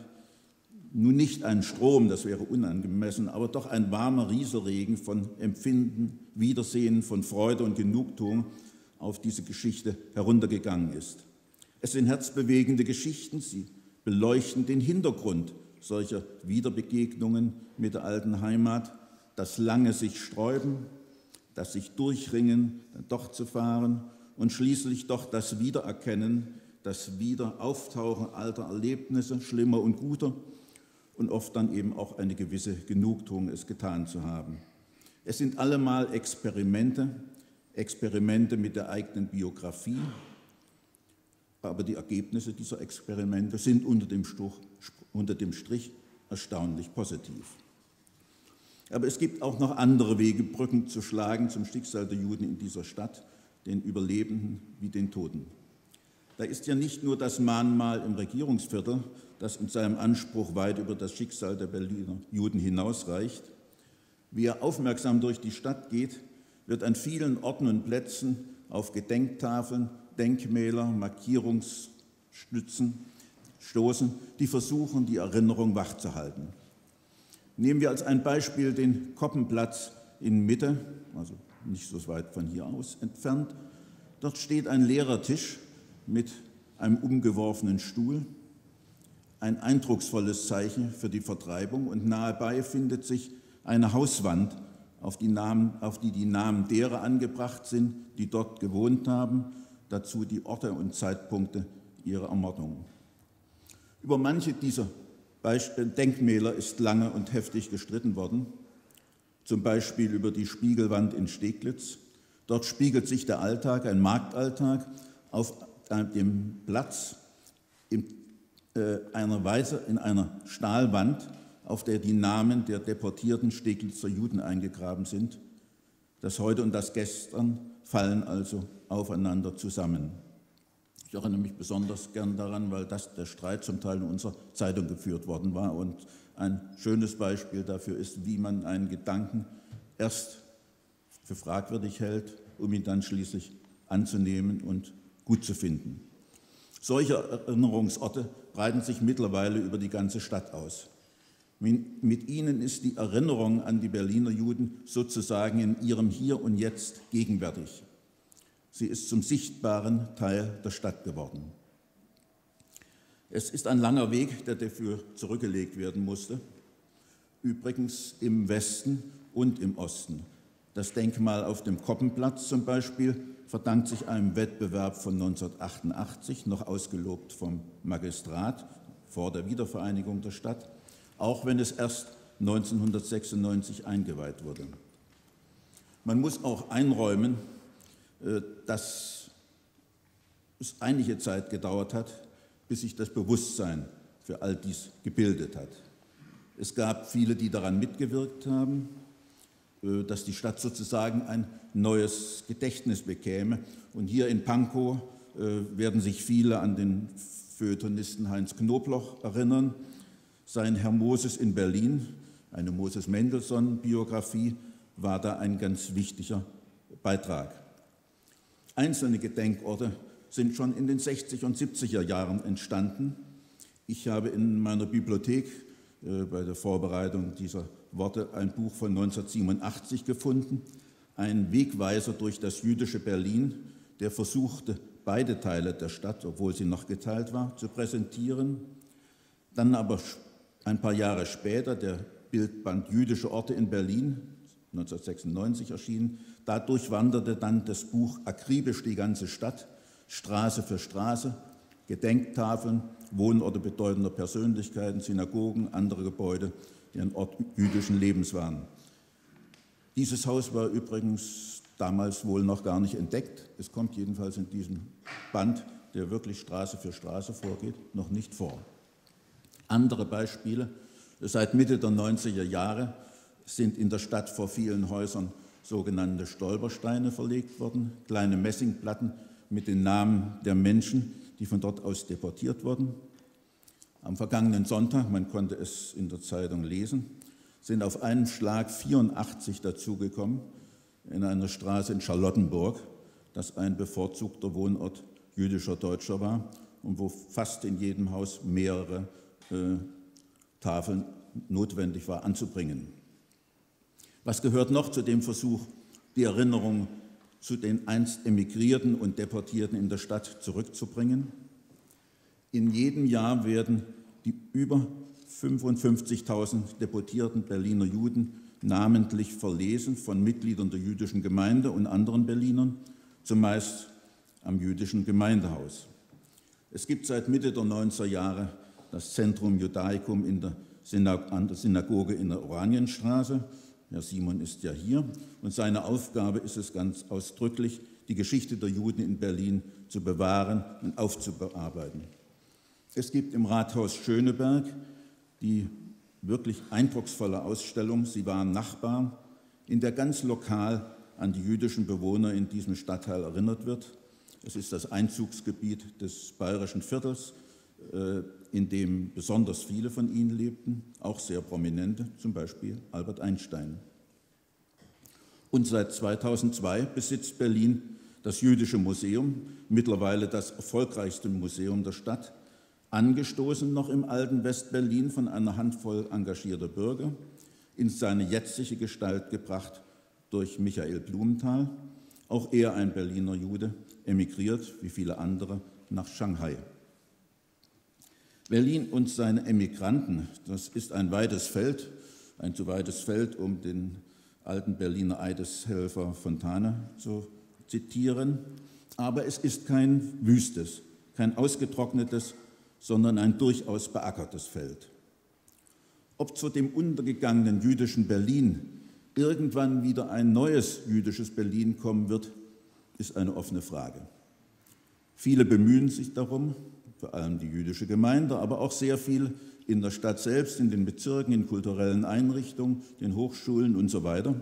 nun nicht ein Strom, das wäre unangemessen, aber doch ein warmer Rieselregen von Empfinden, Wiedersehen, von Freude und Genugtuung auf diese Geschichte heruntergegangen ist. Es sind herzbewegende Geschichten, sie beleuchten den Hintergrund solcher Wiederbegegnungen mit der alten Heimat, das lange sich sträuben, das sich durchringen, dann doch zu fahren und schließlich doch das Wiedererkennen, das Wiederauftauchen alter Erlebnisse, schlimmer und guter und oft dann eben auch eine gewisse Genugtuung, es getan zu haben. Es sind allemal Experimente, Experimente mit der eigenen Biografie, aber die Ergebnisse dieser Experimente sind unter dem, Stuch, unter dem Strich erstaunlich positiv. Aber es gibt auch noch andere Wege, Brücken zu schlagen zum Schicksal der Juden in dieser Stadt, den Überlebenden wie den Toten. Da ist ja nicht nur das Mahnmal im Regierungsviertel, das in seinem Anspruch weit über das Schicksal der Berliner Juden hinausreicht. Wer aufmerksam durch die Stadt geht, wird an vielen Orten und Plätzen auf Gedenktafeln, Denkmäler, Markierungsstützen stoßen, die versuchen, die Erinnerung wachzuhalten. Nehmen wir als ein Beispiel den Koppenplatz in Mitte, also nicht so weit von hier aus entfernt. Dort steht ein leerer Tisch mit einem umgeworfenen Stuhl, ein eindrucksvolles Zeichen für die Vertreibung und nahebei findet sich eine Hauswand, auf die, Namen, auf die die Namen derer angebracht sind, die dort gewohnt haben, dazu die Orte und Zeitpunkte ihrer Ermordung. Über manche dieser Denkmäler ist lange und heftig gestritten worden, zum Beispiel über die Spiegelwand in Steglitz. Dort spiegelt sich der Alltag, ein Marktalltag, auf dem Platz in äh, einer Weise in einer Stahlwand, auf der die Namen der deportierten Steglitzer Juden eingegraben sind. Das Heute und das Gestern fallen also aufeinander zusammen. Ich erinnere mich besonders gern daran, weil das der Streit zum Teil in unserer Zeitung geführt worden war und ein schönes Beispiel dafür ist, wie man einen Gedanken erst für fragwürdig hält, um ihn dann schließlich anzunehmen und gut zu finden. Solche Erinnerungsorte breiten sich mittlerweile über die ganze Stadt aus. Mit ihnen ist die Erinnerung an die Berliner Juden sozusagen in ihrem Hier und Jetzt gegenwärtig. Sie ist zum sichtbaren Teil der Stadt geworden. Es ist ein langer Weg, der dafür zurückgelegt werden musste. Übrigens im Westen und im Osten. Das Denkmal auf dem Koppenplatz zum Beispiel verdankt sich einem Wettbewerb von 1988, noch ausgelobt vom Magistrat vor der Wiedervereinigung der Stadt, auch wenn es erst 1996 eingeweiht wurde. Man muss auch einräumen, äh, dass es einige Zeit gedauert hat, bis sich das Bewusstsein für all dies gebildet hat. Es gab viele, die daran mitgewirkt haben, äh, dass die Stadt sozusagen ein neues Gedächtnis bekäme. Und hier in Pankow äh, werden sich viele an den Feuilletonisten Heinz Knobloch erinnern. Sein Herr Moses in Berlin, eine Moses Mendelssohn-Biografie, war da ein ganz wichtiger Beitrag. Einzelne Gedenkorte sind schon in den 60er und 70er Jahren entstanden. Ich habe in meiner Bibliothek äh, bei der Vorbereitung dieser Worte ein Buch von 1987 gefunden, ein Wegweiser durch das jüdische Berlin, der versuchte, beide Teile der Stadt, obwohl sie noch geteilt war, zu präsentieren. Dann aber ein paar Jahre später der Bildband Jüdische Orte in Berlin, 1996 erschienen. Dadurch wanderte dann das Buch akribisch die ganze Stadt, Straße für Straße, Gedenktafeln, Wohnorte bedeutender Persönlichkeiten, Synagogen, andere Gebäude, die ein Ort jüdischen Lebens waren. Dieses Haus war übrigens damals wohl noch gar nicht entdeckt. Es kommt jedenfalls in diesem Band, der wirklich Straße für Straße vorgeht, noch nicht vor. Andere Beispiele. Seit Mitte der 90er Jahre sind in der Stadt vor vielen Häusern sogenannte Stolpersteine verlegt worden, kleine Messingplatten mit den Namen der Menschen, die von dort aus deportiert wurden. Am vergangenen Sonntag, man konnte es in der Zeitung lesen, sind auf einen Schlag 84 dazugekommen in einer Straße in Charlottenburg, das ein bevorzugter Wohnort jüdischer Deutscher war und wo fast in jedem Haus mehrere Tafeln notwendig war anzubringen. Was gehört noch zu dem Versuch, die Erinnerung zu den einst Emigrierten und Deportierten in der Stadt zurückzubringen. In jedem Jahr werden die über 55.000 deportierten Berliner Juden namentlich verlesen von Mitgliedern der jüdischen Gemeinde und anderen Berlinern, zumeist am jüdischen Gemeindehaus. Es gibt seit Mitte der 90er Jahre das Zentrum Judaicum in der Synagoge in der Oranienstraße, Herr Simon ist ja hier und seine Aufgabe ist es ganz ausdrücklich, die Geschichte der Juden in Berlin zu bewahren und aufzubearbeiten. Es gibt im Rathaus Schöneberg die wirklich eindrucksvolle Ausstellung Sie waren Nachbarn, in der ganz lokal an die jüdischen Bewohner in diesem Stadtteil erinnert wird. Es ist das Einzugsgebiet des bayerischen Viertels, äh, in dem besonders viele von ihnen lebten, auch sehr prominente, zum Beispiel Albert Einstein. Und seit 2002 besitzt Berlin das Jüdische Museum, mittlerweile das erfolgreichste Museum der Stadt, angestoßen noch im alten Westberlin von einer Handvoll engagierter Bürger, in seine jetzige Gestalt gebracht durch Michael Blumenthal, auch er ein Berliner Jude, emigriert wie viele andere nach Shanghai. Berlin und seine Emigranten, das ist ein weites Feld, ein zu weites Feld, um den alten Berliner Eideshelfer Fontane zu zitieren. Aber es ist kein wüstes, kein ausgetrocknetes, sondern ein durchaus beackertes Feld. Ob zu dem untergegangenen jüdischen Berlin irgendwann wieder ein neues jüdisches Berlin kommen wird, ist eine offene Frage. Viele bemühen sich darum, vor allem die jüdische Gemeinde, aber auch sehr viel in der Stadt selbst, in den Bezirken, in kulturellen Einrichtungen, den Hochschulen und so weiter.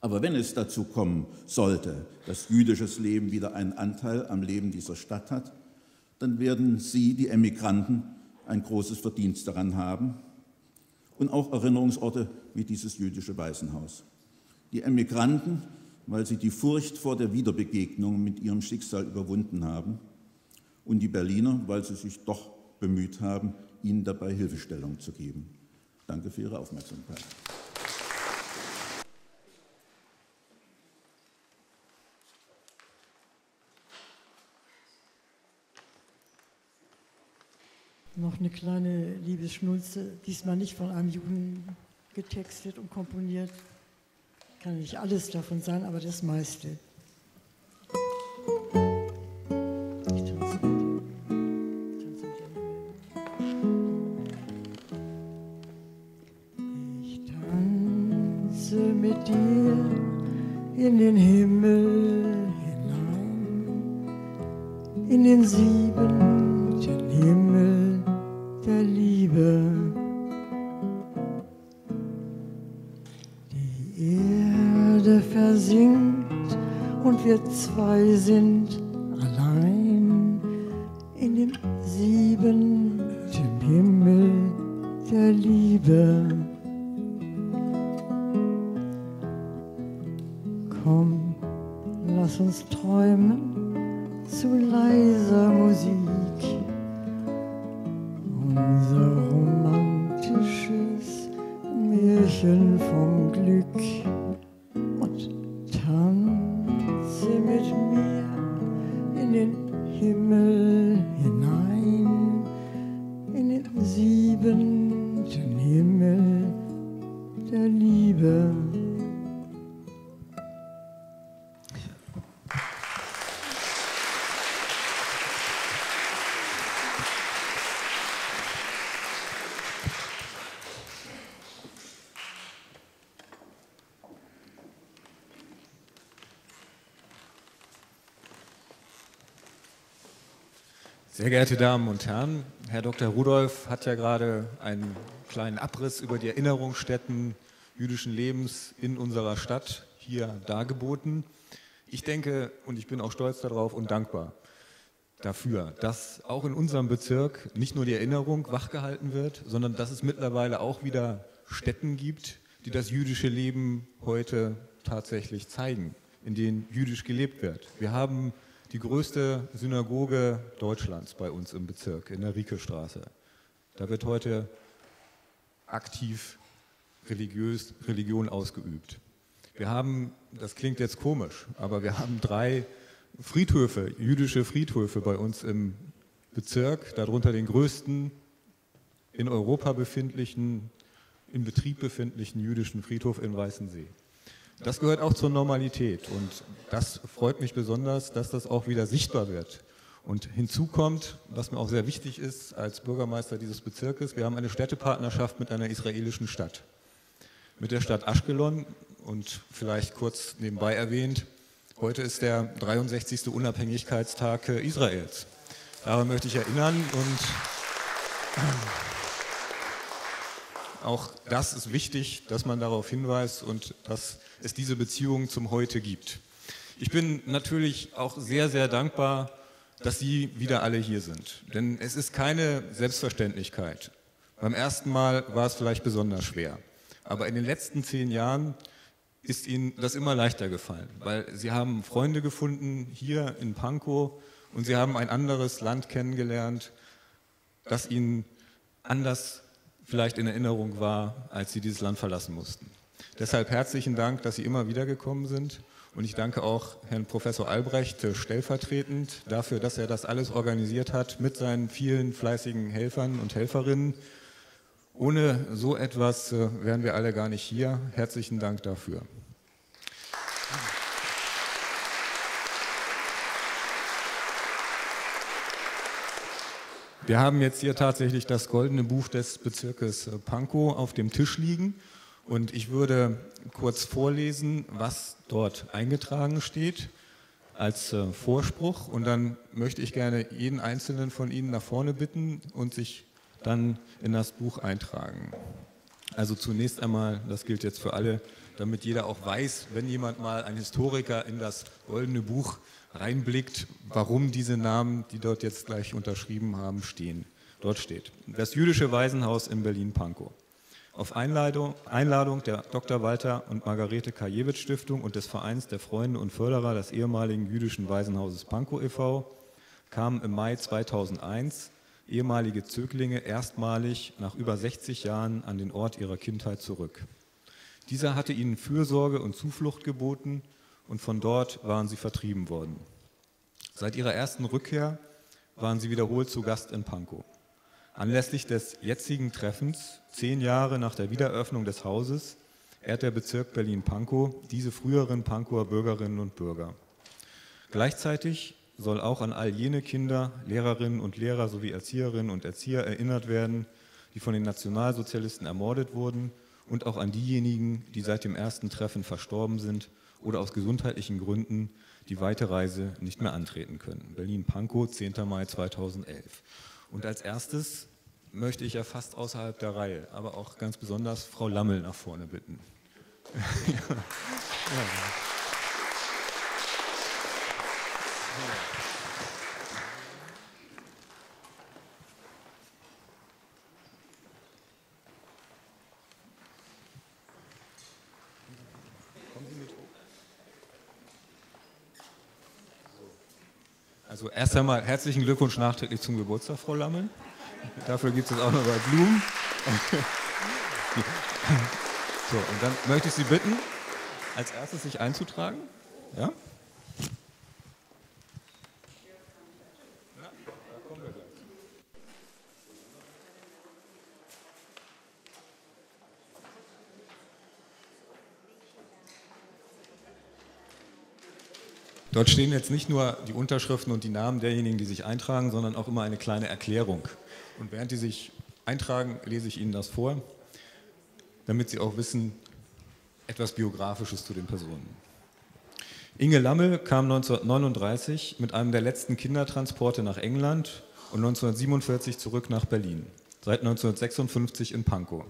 Aber wenn es dazu kommen sollte, dass jüdisches Leben wieder einen Anteil am Leben dieser Stadt hat, dann werden Sie, die Emigranten, ein großes Verdienst daran haben und auch Erinnerungsorte wie dieses jüdische Waisenhaus. Die Emigranten, weil sie die Furcht vor der Wiederbegegnung mit ihrem Schicksal überwunden haben und die Berliner, weil sie sich doch bemüht haben, ihnen dabei Hilfestellung zu geben. Danke für Ihre Aufmerksamkeit.
Noch eine kleine Liebesschnulze, diesmal nicht von einem Juden getextet und komponiert. Kann nicht alles davon sein, aber das meiste. in den Himmel hinein, in den siebenten Himmel der Liebe. Die Erde versinkt und wir zwei sind siebenten Himmel der Liebe.
Sehr geehrte Damen und Herren, Herr Dr. Rudolph hat ja gerade einen kleinen Abriss über die Erinnerungsstätten jüdischen Lebens in unserer Stadt hier dargeboten. Ich denke, und ich bin auch stolz darauf und dankbar dafür, dass auch in unserem Bezirk nicht nur die Erinnerung wachgehalten wird, sondern dass es mittlerweile auch wieder Stätten gibt, die das jüdische Leben heute tatsächlich zeigen, in denen jüdisch gelebt wird. Wir haben die größte Synagoge Deutschlands bei uns im Bezirk, in der Riekestraße. Da wird heute aktiv religiös, Religion ausgeübt. Wir haben, das klingt jetzt komisch, aber wir haben drei Friedhöfe, jüdische Friedhöfe bei uns im Bezirk, darunter den größten in Europa befindlichen, in Betrieb befindlichen jüdischen Friedhof in Weißensee. Das gehört auch zur Normalität und das freut mich besonders, dass das auch wieder sichtbar wird. Und hinzu kommt, was mir auch sehr wichtig ist als Bürgermeister dieses Bezirkes, wir haben eine Städtepartnerschaft mit einer israelischen Stadt. Mit der Stadt Ashkelon und vielleicht kurz nebenbei erwähnt, heute ist der 63. Unabhängigkeitstag Israels. Daran möchte ich erinnern und auch das ist wichtig, dass man darauf hinweist und dass es diese Beziehung zum Heute gibt. Ich bin natürlich auch sehr, sehr dankbar, dass Sie wieder alle hier sind. Denn es ist keine Selbstverständlichkeit. Beim ersten Mal war es vielleicht besonders schwer. Aber in den letzten zehn Jahren ist Ihnen das immer leichter gefallen, weil Sie haben Freunde gefunden hier in Pankow und Sie haben ein anderes Land kennengelernt, das Ihnen anders vielleicht in Erinnerung war, als Sie dieses Land verlassen mussten. Deshalb herzlichen Dank, dass Sie immer wieder gekommen sind. Und ich danke auch Herrn Professor Albrecht stellvertretend dafür, dass er das alles organisiert hat mit seinen vielen fleißigen Helfern und Helferinnen. Ohne so etwas äh, wären wir alle gar nicht hier. Herzlichen Dank dafür. Wir haben jetzt hier tatsächlich das goldene Buch des Bezirkes Pankow auf dem Tisch liegen. Und ich würde kurz vorlesen, was dort eingetragen steht als äh, Vorspruch. Und dann möchte ich gerne jeden einzelnen von Ihnen nach vorne bitten und sich dann in das Buch eintragen. Also zunächst einmal, das gilt jetzt für alle, damit jeder auch weiß, wenn jemand mal ein Historiker in das goldene Buch reinblickt, warum diese Namen, die dort jetzt gleich unterschrieben haben, stehen. Dort steht das jüdische Waisenhaus in Berlin-Pankow. Auf Einladung, Einladung der Dr. Walter und Margarete Kajewitsch Stiftung und des Vereins der Freunde und Förderer des ehemaligen jüdischen Waisenhauses Pankow e.V. kamen im Mai 2001 ehemalige Zöglinge erstmalig nach über 60 Jahren an den Ort ihrer Kindheit zurück. Dieser hatte ihnen Fürsorge und Zuflucht geboten und von dort waren sie vertrieben worden. Seit ihrer ersten Rückkehr waren sie wiederholt zu Gast in Pankow. Anlässlich des jetzigen Treffens, zehn Jahre nach der Wiedereröffnung des Hauses, ehrt der Bezirk Berlin-Pankow diese früheren Pankower Bürgerinnen und Bürger. Gleichzeitig soll auch an all jene Kinder, Lehrerinnen und Lehrer sowie Erzieherinnen und Erzieher erinnert werden, die von den Nationalsozialisten ermordet wurden und auch an diejenigen, die seit dem ersten Treffen verstorben sind oder aus gesundheitlichen Gründen die weite Reise nicht mehr antreten können. Berlin-Pankow, 10. Mai 2011. Und als erstes möchte ich ja fast außerhalb der Reihe, aber auch ganz besonders Frau Lammel nach vorne bitten. ja. Ja. Also erst einmal herzlichen Glückwunsch nachträglich zum Geburtstag, Frau Lammel. Dafür gibt es auch noch bei Blumen. So, und dann möchte ich Sie bitten, als erstes sich einzutragen. Ja? Dort stehen jetzt nicht nur die Unterschriften und die Namen derjenigen, die sich eintragen, sondern auch immer eine kleine Erklärung. Und während die sich eintragen, lese ich Ihnen das vor, damit Sie auch wissen, etwas Biografisches zu den Personen. Inge Lammel kam 1939 mit einem der letzten Kindertransporte nach England und 1947 zurück nach Berlin, seit 1956 in Pankow.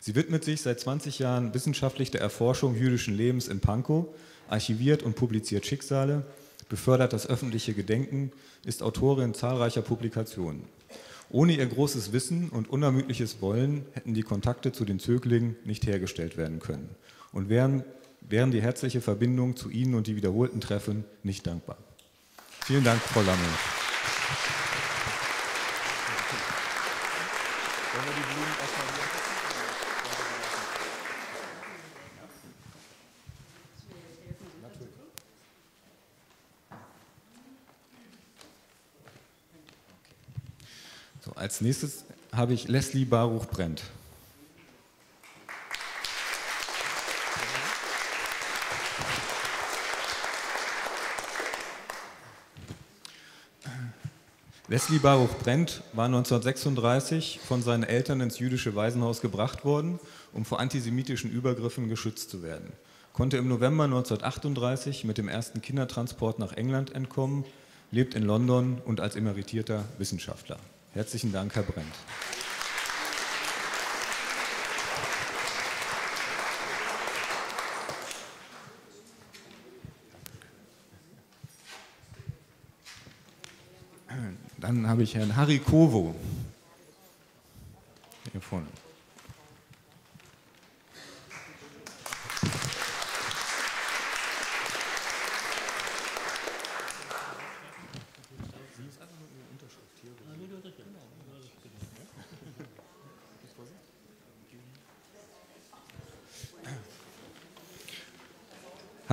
Sie widmet sich seit 20 Jahren wissenschaftlich der Erforschung jüdischen Lebens in Pankow, archiviert und publiziert Schicksale, befördert das öffentliche Gedenken, ist Autorin zahlreicher Publikationen. Ohne ihr großes Wissen und unermüdliches Wollen hätten die Kontakte zu den Zöglingen nicht hergestellt werden können und wären, wären die herzliche Verbindung zu Ihnen und die wiederholten Treffen nicht dankbar. Vielen Dank, Frau Lammel. So, als nächstes habe ich Leslie Baruch Brent. Leslie Baruch Brent war 1936 von seinen Eltern ins jüdische Waisenhaus gebracht worden, um vor antisemitischen Übergriffen geschützt zu werden. Konnte im November 1938 mit dem ersten Kindertransport nach England entkommen, lebt in London und als emeritierter Wissenschaftler. Herzlichen Dank, Herr Brent. Dann habe ich Herrn Harry Kovo. Hier vorne.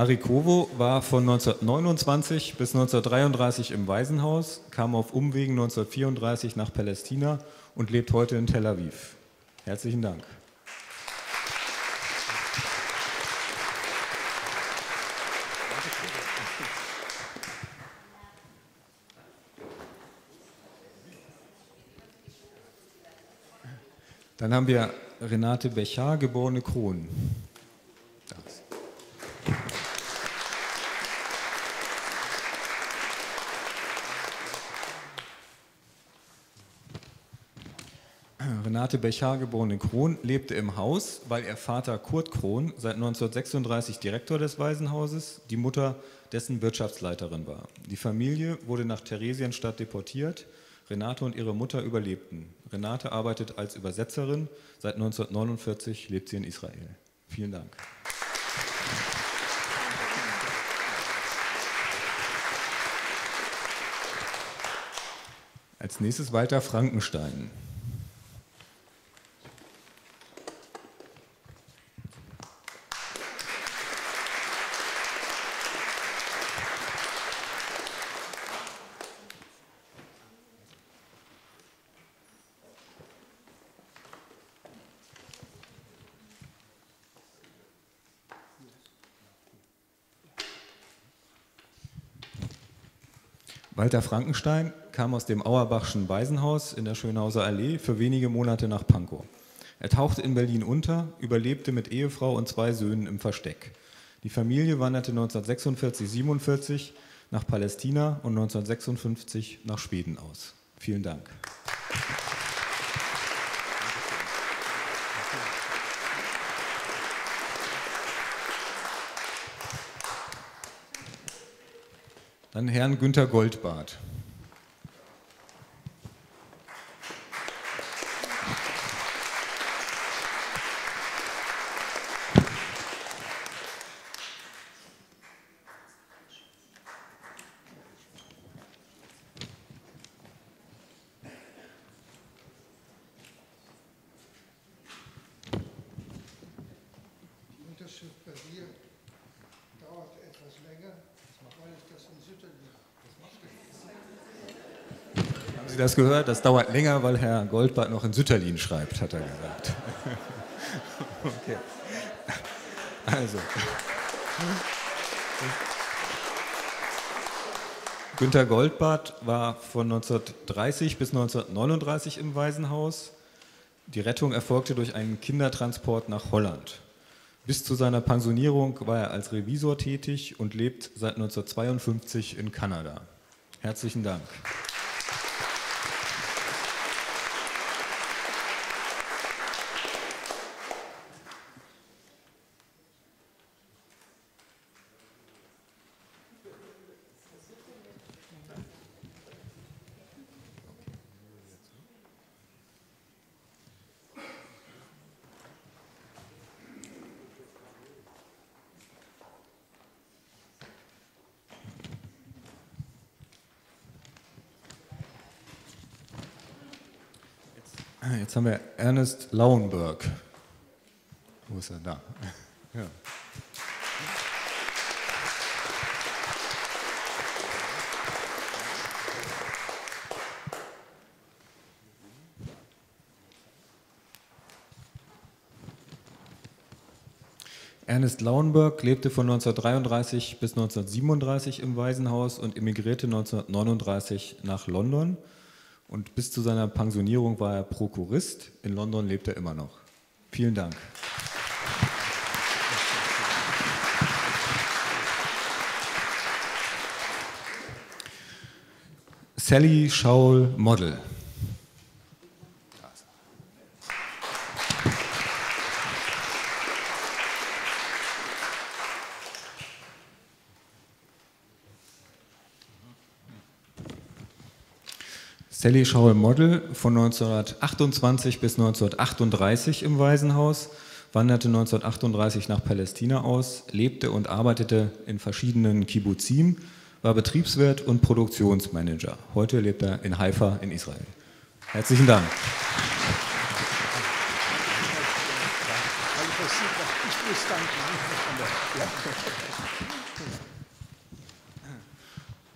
Harry Kovo war von 1929 bis 1933 im Waisenhaus, kam auf Umwegen 1934 nach Palästina und lebt heute in Tel Aviv. Herzlichen Dank. Dann haben wir Renate Bechar, geborene Krohn. Renate Bechar, geborene Krohn, lebte im Haus, weil ihr Vater Kurt Krohn seit 1936 Direktor des Waisenhauses, die Mutter dessen Wirtschaftsleiterin war. Die Familie wurde nach Theresienstadt deportiert. Renate und ihre Mutter überlebten. Renate arbeitet als Übersetzerin. Seit 1949 lebt sie in Israel. Vielen Dank. Als nächstes Walter Frankenstein. Walter Frankenstein kam aus dem Auerbachschen Waisenhaus in der Schönhauser Allee für wenige Monate nach Pankow. Er tauchte in Berlin unter, überlebte mit Ehefrau und zwei Söhnen im Versteck. Die Familie wanderte 1946-47 nach Palästina und 1956 nach Schweden aus. Vielen Dank. Dann Herrn Günter Goldbart.
Die Unterschrift bei dir dauert etwas länger, weil ich das in Sütterlin
Haben Sie das gehört? Das dauert länger, weil Herr Goldbart noch in Sütterlin schreibt, hat er gesagt. Okay. Also. Günter Goldbart war von 1930 bis 1939 im Waisenhaus. Die Rettung erfolgte durch einen Kindertransport nach Holland. Bis zu seiner Pensionierung war er als Revisor tätig und lebt seit 1952 in Kanada. Herzlichen Dank. Jetzt haben wir Ernest Lauenberg. Wo ist er? Da. Ja. Ernest Lauenberg lebte von 1933 bis 1937 im Waisenhaus und emigrierte 1939 nach London. Und bis zu seiner Pensionierung war er Prokurist. In London lebt er immer noch. Vielen Dank. Sally Schaul Model. Sally Schaul Model von 1928 bis 1938 im Waisenhaus, wanderte 1938 nach Palästina aus, lebte und arbeitete in verschiedenen Kibbuzim, war Betriebswirt und Produktionsmanager. Heute lebt er in Haifa in Israel. Herzlichen Dank.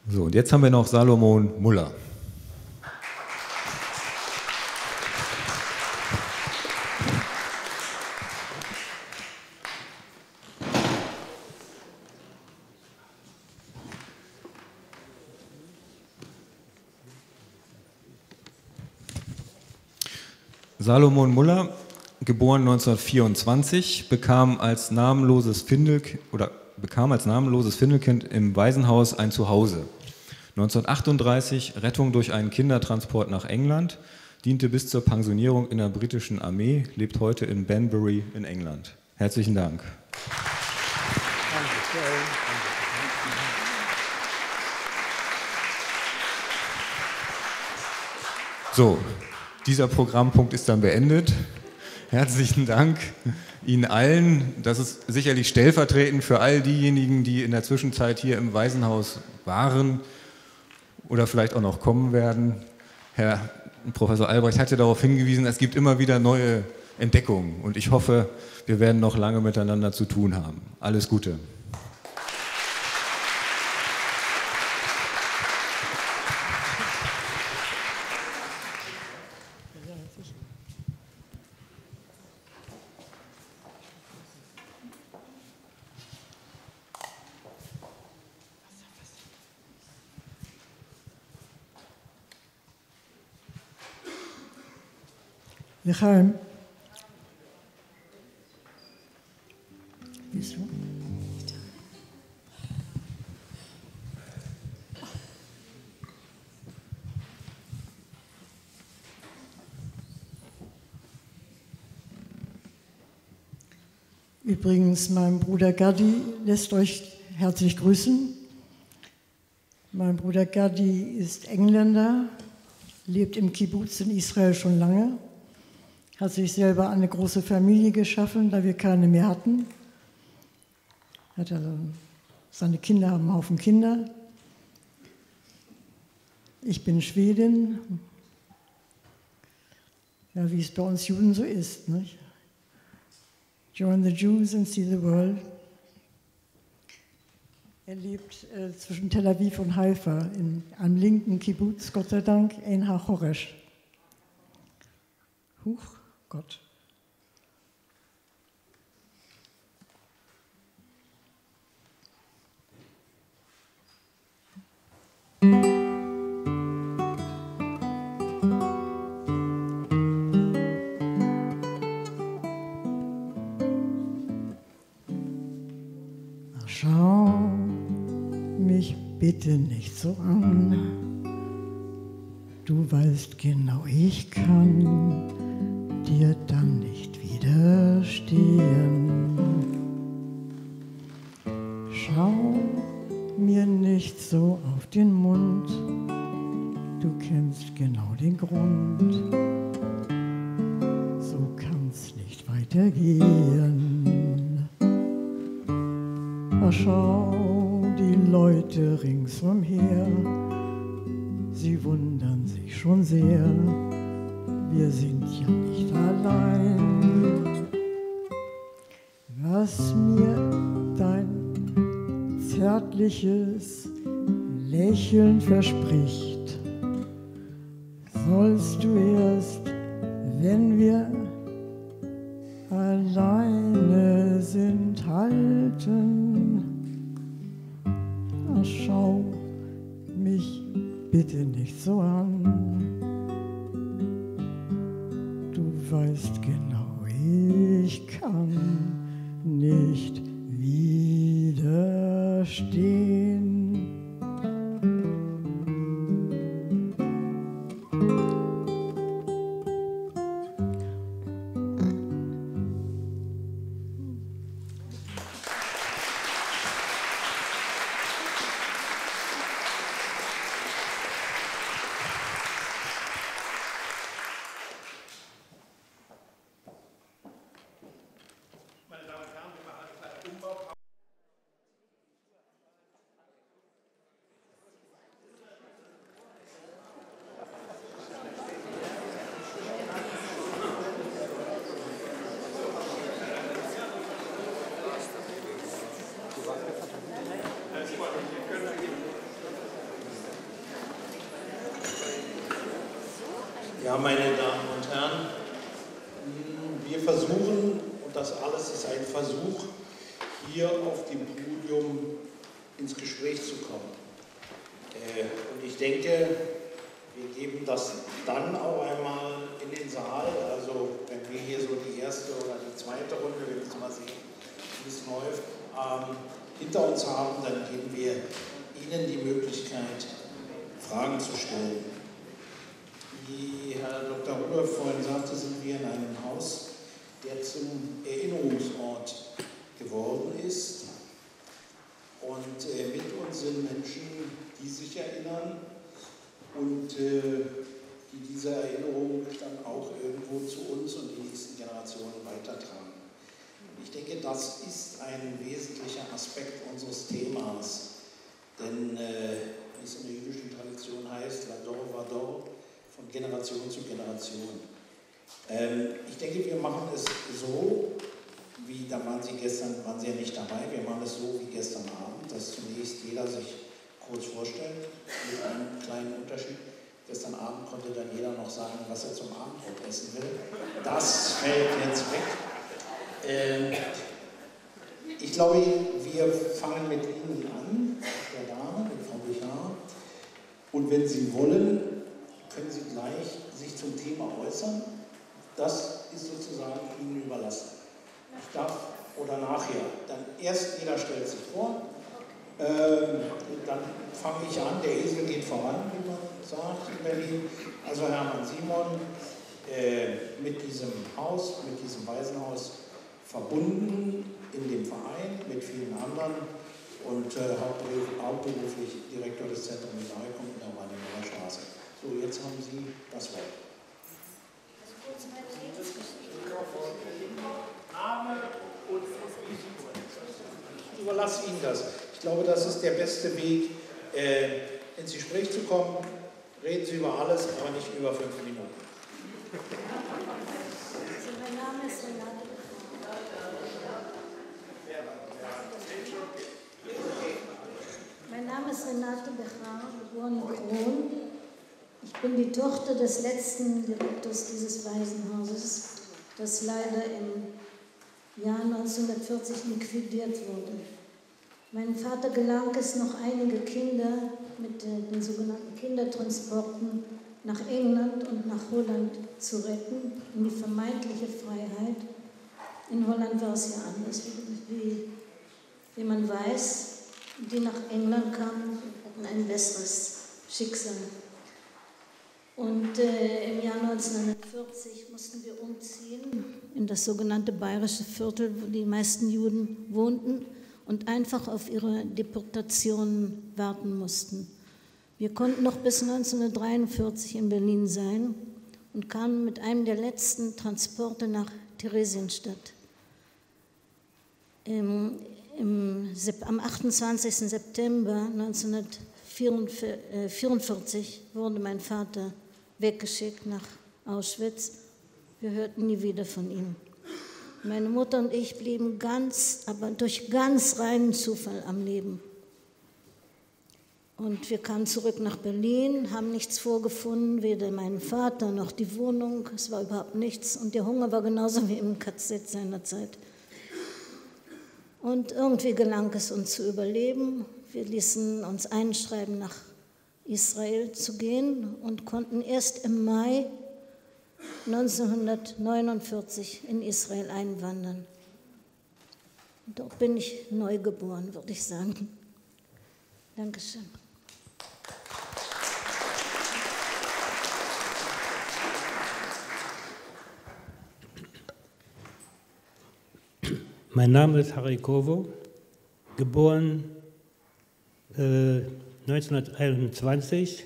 So, und jetzt haben wir noch Salomon Muller. Salomon Muller, geboren 1924, bekam als namenloses Findel oder bekam als namenloses Findelkind im Waisenhaus ein Zuhause. 1938 Rettung durch einen Kindertransport nach England, diente bis zur Pensionierung in der britischen Armee, lebt heute in Banbury in England. Herzlichen Dank. So, dieser Programmpunkt ist dann beendet. Herzlichen Dank Ihnen allen. Das ist sicherlich stellvertretend für all diejenigen, die in der Zwischenzeit hier im Waisenhaus waren oder vielleicht auch noch kommen werden. Herr Professor Albrecht hatte darauf hingewiesen, es gibt immer wieder neue Entdeckungen und ich hoffe, wir werden noch lange miteinander zu tun haben. Alles Gute.
לחיים. Wieso? Übrigens, mein Bruder Gadi lässt euch herzlich grüßen. Mein Bruder Gadi ist Engländer, lebt im Kibbutz in Israel schon lange hat sich selber eine große Familie geschaffen, da wir keine mehr hatten. Hat also, seine Kinder haben einen Haufen Kinder. Ich bin Schwedin. Ja, wie es bei uns Juden so ist. Nicht? Join the Jews and see the world. Er lebt äh, zwischen Tel Aviv und Haifa, in einem linken Kibbutz, Gott sei Dank, in HaChoresh. Huch. Gott. Schau mich bitte nicht so an. Du weißt genau, ich kann widerstehen. Schau mir nicht so auf den Mund, du kennst genau den Grund. So kann's nicht weitergehen. Ach, schau die Leute ringsumher, sie wundern sich schon sehr, wir sind ja nicht allein. Was mir dein zärtliches Lächeln verspricht, sollst du
und äh, die diese Erinnerung dann auch irgendwo zu uns und die nächsten Generationen weitertragen. Ich denke, das ist ein wesentlicher Aspekt unseres Themas. Denn, äh, wie es in der jüdischen Tradition heißt, Vador Vador, von Generation zu Generation. Ähm, ich denke, wir machen es so, wie, da waren Sie gestern, waren Sie ja nicht dabei, wir machen es so wie gestern Abend, dass zunächst jeder sich kurz vorstellt, mit einem kleinen Unterschied. Gestern Abend konnte dann jeder noch sagen, was er zum Abendbrot essen will. Das fällt jetzt weg. Ähm, ich glaube, wir fangen mit Ihnen an, der Dame, mit Frau Bichard. Und wenn Sie wollen, können Sie gleich sich zum Thema äußern. Das ist sozusagen Ihnen überlassen. Ich darf oder nachher. Dann erst jeder stellt sich vor. Ähm, dann fange ich an. Der Esel geht voran, wie man sagt in Berlin. Also Hermann Simon mit diesem Haus, mit diesem Waisenhaus verbunden in dem Verein mit vielen anderen und äh, hauptberuf, hauptberuflich Direktor des Zentrums Mosaikum in der Weidener Straße. So, jetzt haben Sie das Wort. Name und Ich überlasse Ihnen das. Ich glaube, das ist der beste Weg, äh, ins Gespräch zu kommen. Reden Sie über alles, aber nicht über fünf Minuten.
Also mein Name ist Renate Mein Name ist Renate Bechar, geboren in Kron. Ich bin die Tochter des letzten Direktors dieses Waisenhauses, das leider im Jahr 1940 liquidiert wurde. Meinem Vater gelang es, noch einige Kinder mit den sogenannten Kindertransporten nach England und nach Holland zu retten, in die vermeintliche Freiheit. In Holland war es ja anders, wie wie man weiß, die nach England kamen, hatten ein besseres Schicksal. Und äh, im Jahr 1940 mussten wir umziehen in das sogenannte bayerische Viertel, wo die meisten Juden wohnten und einfach auf ihre Deportation warten mussten. Wir konnten noch bis 1943 in Berlin sein und kamen mit einem der letzten Transporte nach Theresienstadt. Im, im, am 28. September 1944 wurde mein Vater weggeschickt nach Auschwitz. Wir hörten nie wieder von ihm. Meine Mutter und ich blieben ganz, aber durch ganz reinen Zufall am Leben. Und wir kamen zurück nach Berlin, haben nichts vorgefunden, weder meinen Vater noch die Wohnung. Es war überhaupt nichts. Und der Hunger war genauso wie im KZ seinerzeit. Und irgendwie gelang es uns zu überleben. Wir ließen uns einschreiben, nach Israel zu gehen und konnten erst im Mai 1949 in Israel einwandern. Dort bin ich neu geboren, würde ich sagen. Dankeschön.
Mein Name ist Harry Kovo, geboren äh, 1921,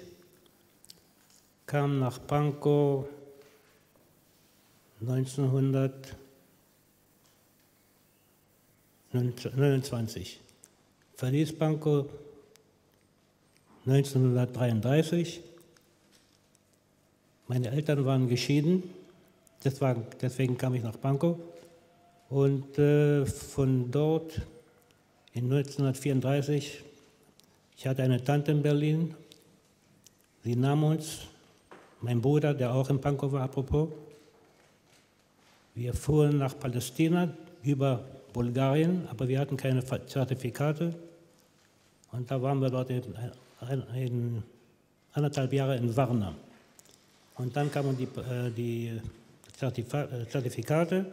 kam nach Pankow 1929, verließ Pankow 1933. Meine Eltern waren geschieden, deswegen kam ich nach Pankow. Und äh, von dort in 1934, ich hatte eine Tante in Berlin, sie nahm uns, mein Bruder, der auch in Pankow war, apropos, wir fuhren nach Palästina über Bulgarien, aber wir hatten keine Zertifikate. Und da waren wir dort in, in, in anderthalb Jahre in Varna. Und dann kamen die, äh, die Zertifikate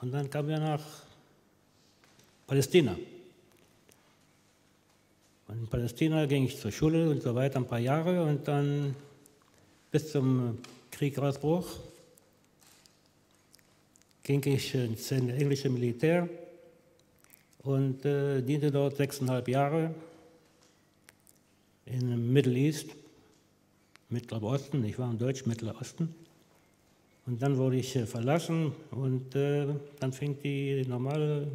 und dann kamen wir nach Palästina. Und in Palästina ging ich zur Schule und so weiter, ein paar Jahre und dann bis zum Kriegausbruch ging ich ins englische Militär und äh, diente dort sechseinhalb Jahre im Middle East, Mittlerer Osten, ich war im Deutsch Mittlerer Osten. Und dann wurde ich äh, verlassen und äh, dann fing die normale,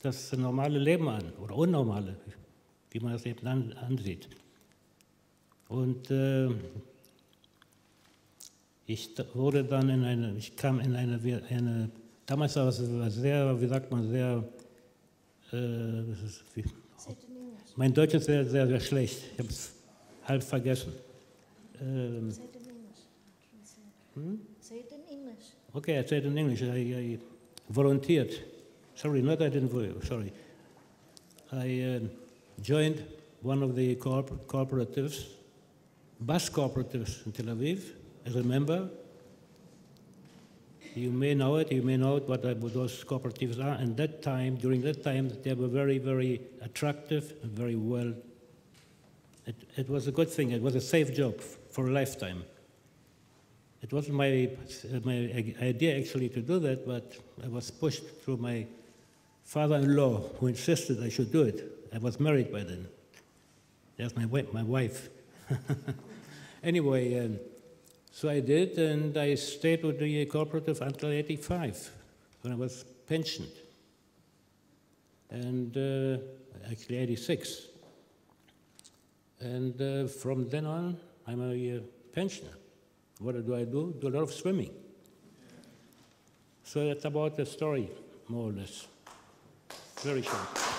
das normale Leben an oder unnormale, wie man das eben an, ansieht. Und äh, ich wurde dann in eine, ich kam in eine, eine damals war es sehr, wie sagt man, sehr, äh, wie, mein Deutsch ist sehr, sehr, sehr schlecht. Ich habe es halb vergessen. Ähm, hm? Say it in English. Okay, I said in English. I, I volunteered. Sorry, not I didn't volunteer. Sorry. I uh, joined one of the corp- cooperatives, bus cooperatives in Tel Aviv, as a member. You may know it, you may know what those cooperatives are. And that time, during that time, they were very, very attractive and very well. It, it was a good thing. It was a safe job for a lifetime. It wasn't my, my idea actually to do that, but I was pushed through my father-in-law who insisted I should do it. I was married by then. That's my, my wife. anyway, um, so I did, and I stayed with the cooperative until 85, when I was pensioned. And uh, actually 86. And uh, from then on, I'm a uh, pensioner. What do I do? Do a lot of swimming. So that's about the story, more or less. Very short.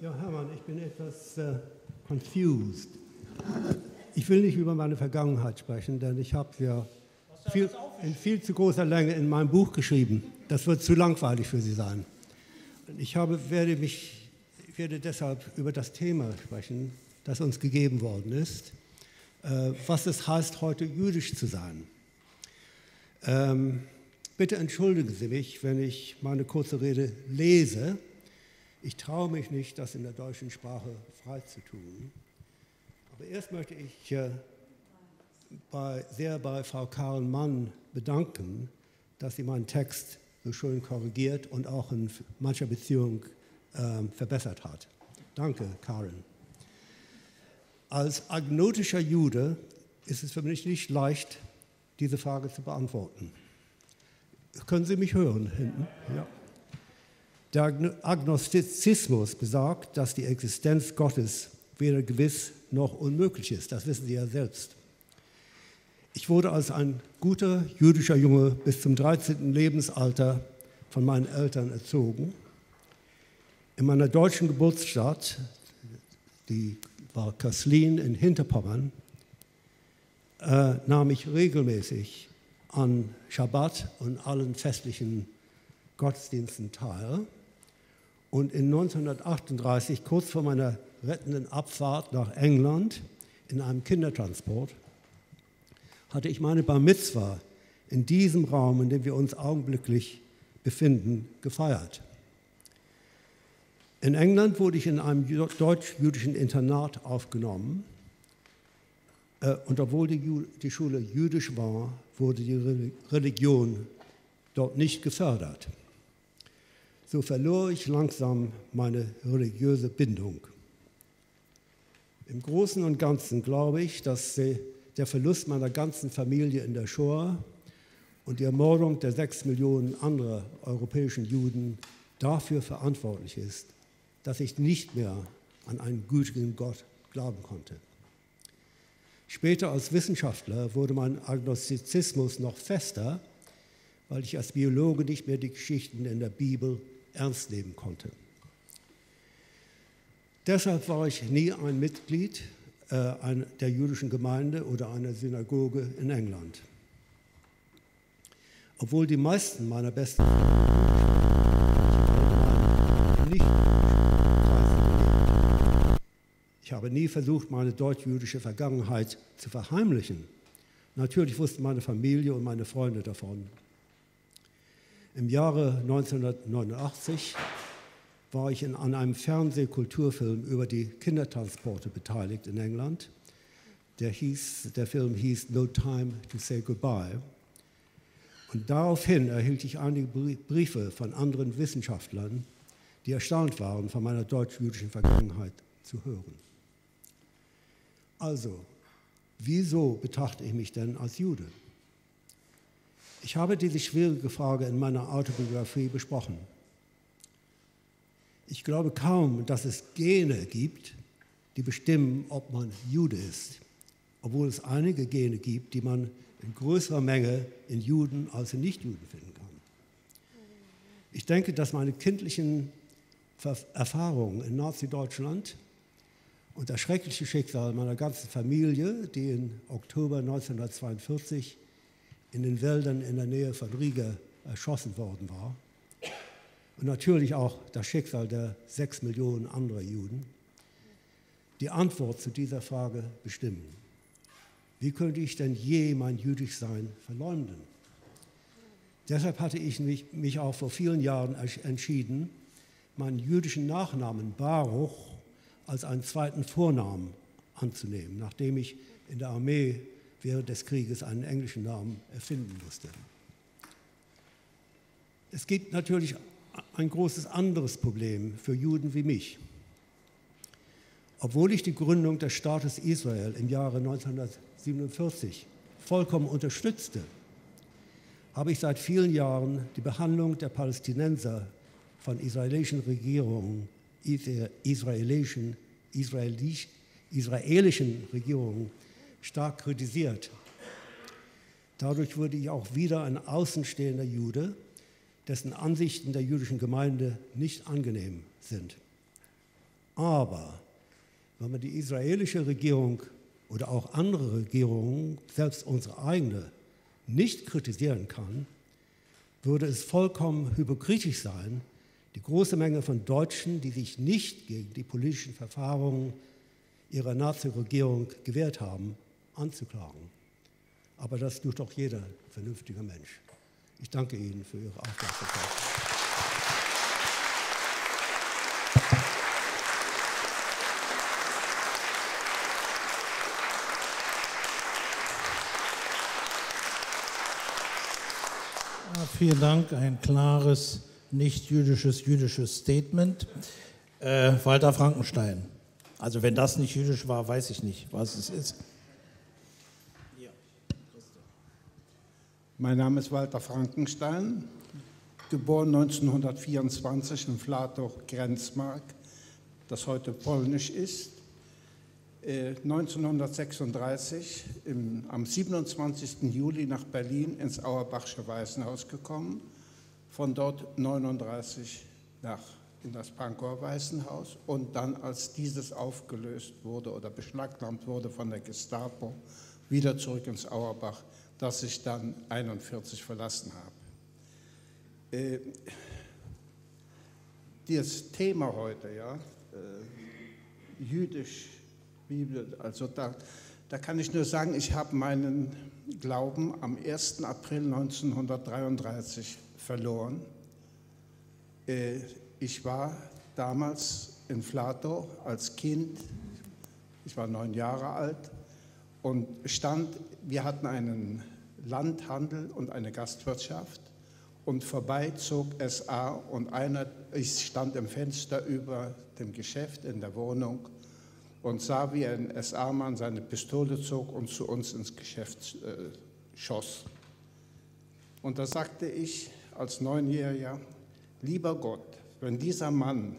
Ja, Hermann, ich bin etwas äh, confused. Ich will nicht über meine Vergangenheit sprechen, denn ich habe ja viel, in viel zu großer Länge in meinem Buch geschrieben. Das wird zu langweilig für Sie sein. Ich habe, werde mich ich werde deshalb über das Thema sprechen, das uns gegeben worden ist, äh, was es heißt, heute jüdisch zu sein. Ähm, bitte entschuldigen Sie mich, wenn ich meine kurze Rede lese. Ich traue mich nicht, das in der deutschen Sprache frei zu tun. Aber erst möchte ich äh, bei, sehr bei Frau Karin Mann bedanken, dass sie meinen Text so schön korrigiert und auch in mancher Beziehung äh, verbessert hat. Danke, Karin. Als agnotischer Jude ist es für mich nicht leicht, diese Frage zu beantworten. Können Sie mich hören hinten? Ja. Der Agnostizismus besagt, dass die Existenz Gottes weder gewiss noch unmöglich ist. Das wissen Sie ja selbst. Ich wurde als ein guter jüdischer Junge bis zum 13. Lebensalter von meinen Eltern erzogen. In meiner deutschen Geburtsstadt, die war Köslin in Hinterpommern, äh, nahm ich regelmäßig an Schabbat und allen festlichen Gottesdiensten teil. Und in 1938, kurz vor meiner rettenden Abfahrt nach England in einem Kindertransport, hatte ich meine Bar Mitzwa in diesem Raum, in dem wir uns augenblicklich befinden, gefeiert. In England wurde ich in einem deutsch-jüdischen Internat aufgenommen. Äh, und obwohl die, die Schule jüdisch war, wurde die Religion dort nicht gefördert. So verlor ich langsam meine religiöse Bindung. Im Großen und Ganzen glaube ich, dass der Verlust meiner ganzen Familie in der Shoah und die Ermordung der sechs Millionen anderer europäischen Juden dafür verantwortlich ist, dass ich nicht mehr an einen gütigen Gott glauben konnte. Später als Wissenschaftler wurde mein Agnostizismus noch fester, weil ich als Biologe nicht mehr die Geschichten in der Bibel ernst nehmen konnte. Deshalb war ich nie ein Mitglied äh, der jüdischen Gemeinde oder einer Synagoge in England. Obwohl die meisten meiner besten nicht ich habe nie versucht, meine deutsch-jüdische Vergangenheit zu verheimlichen. Natürlich wussten meine Familie und meine Freunde davon. Im Jahre 1989 war ich in, an einem Fernsehkulturfilm über die Kindertransporte beteiligt in England. Der, hieß, der Film hieß No Time to Say Goodbye. Und daraufhin erhielt ich einige Briefe von anderen Wissenschaftlern, die erstaunt waren, von meiner deutsch-jüdischen Vergangenheit zu hören. Also, wieso betrachte ich mich denn als Jude? Ich habe diese schwierige Frage in meiner Autobiografie besprochen. Ich glaube kaum, dass es Gene gibt, die bestimmen, ob man Jude ist, obwohl es einige Gene gibt, die man in größerer Menge in Juden als in Nichtjuden finden kann. Ich denke, dass meine kindlichen Erfahrungen in Nazi-Deutschland und das schreckliche Schicksal meiner ganzen Familie, die im Oktober 1942 in den Wäldern in der Nähe von Riga erschossen worden war, und natürlich auch das Schicksal der sechs Millionen anderer Juden, die Antwort zu dieser Frage bestimmen. Wie könnte ich denn je mein Jüdischsein verleumden? Deshalb hatte ich mich, mich auch vor vielen Jahren entschieden, meinen jüdischen Nachnamen Baruch als einen zweiten Vornamen anzunehmen, nachdem ich in der Armee während des Krieges einen englischen Namen erfinden musste. Es gibt natürlich ein großes anderes Problem für Juden wie mich. Obwohl ich die Gründung des Staates Israel im Jahre 1947 vollkommen unterstützte, habe ich seit vielen Jahren die Behandlung der Palästinenser von israelischen Regierungen, israelischen, israelisch, israelischen Regierungen stark kritisiert. Dadurch wurde ich auch wieder ein außenstehender Jude, dessen Ansichten der jüdischen Gemeinde nicht angenehm sind. Aber wenn man die israelische Regierung oder auch andere Regierungen, selbst unsere eigene, nicht kritisieren kann, würde es vollkommen hypokritisch sein, die große Menge von Deutschen, die sich nicht gegen die politischen Verfahren ihrer Nazi-Regierung gewehrt haben, anzuklagen. Aber das tut doch jeder vernünftige Mensch. Ich danke Ihnen für Ihre Aufmerksamkeit.
Vielen Dank, ein klares, nicht jüdisches, jüdisches Statement. Äh, Walter Frankenstein. Also wenn das nicht jüdisch war, weiß ich nicht, was es ist.
Mein Name ist Walter Frankenstein, geboren 1924 in Flatow-Grenzmark, das heute polnisch ist. 1936 äh, im, am 27. Juli nach Berlin ins Auerbachsche Waisenhaus gekommen, von dort 39 nach in das Pankower Waisenhaus und dann, als dieses aufgelöst wurde oder beschlagnahmt wurde von der Gestapo, wieder zurück ins Auerbach, das ich dann 41 verlassen habe. Äh, das Thema heute, ja, äh, jüdisch, Bibel, also da, da kann ich nur sagen, ich habe meinen Glauben am 1. April 1933 verloren. Äh, ich war damals in Flatow als Kind, ich war neun Jahre alt und stand, wir hatten einen Landhandel und eine Gastwirtschaft und vorbei zog SA und einer, ich stand im Fenster über dem Geschäft in der Wohnung und sah, wie ein SA-Mann seine Pistole zog und zu uns ins Geschäft äh, schoss. Und da sagte ich als Neunjähriger, lieber Gott, wenn dieser Mann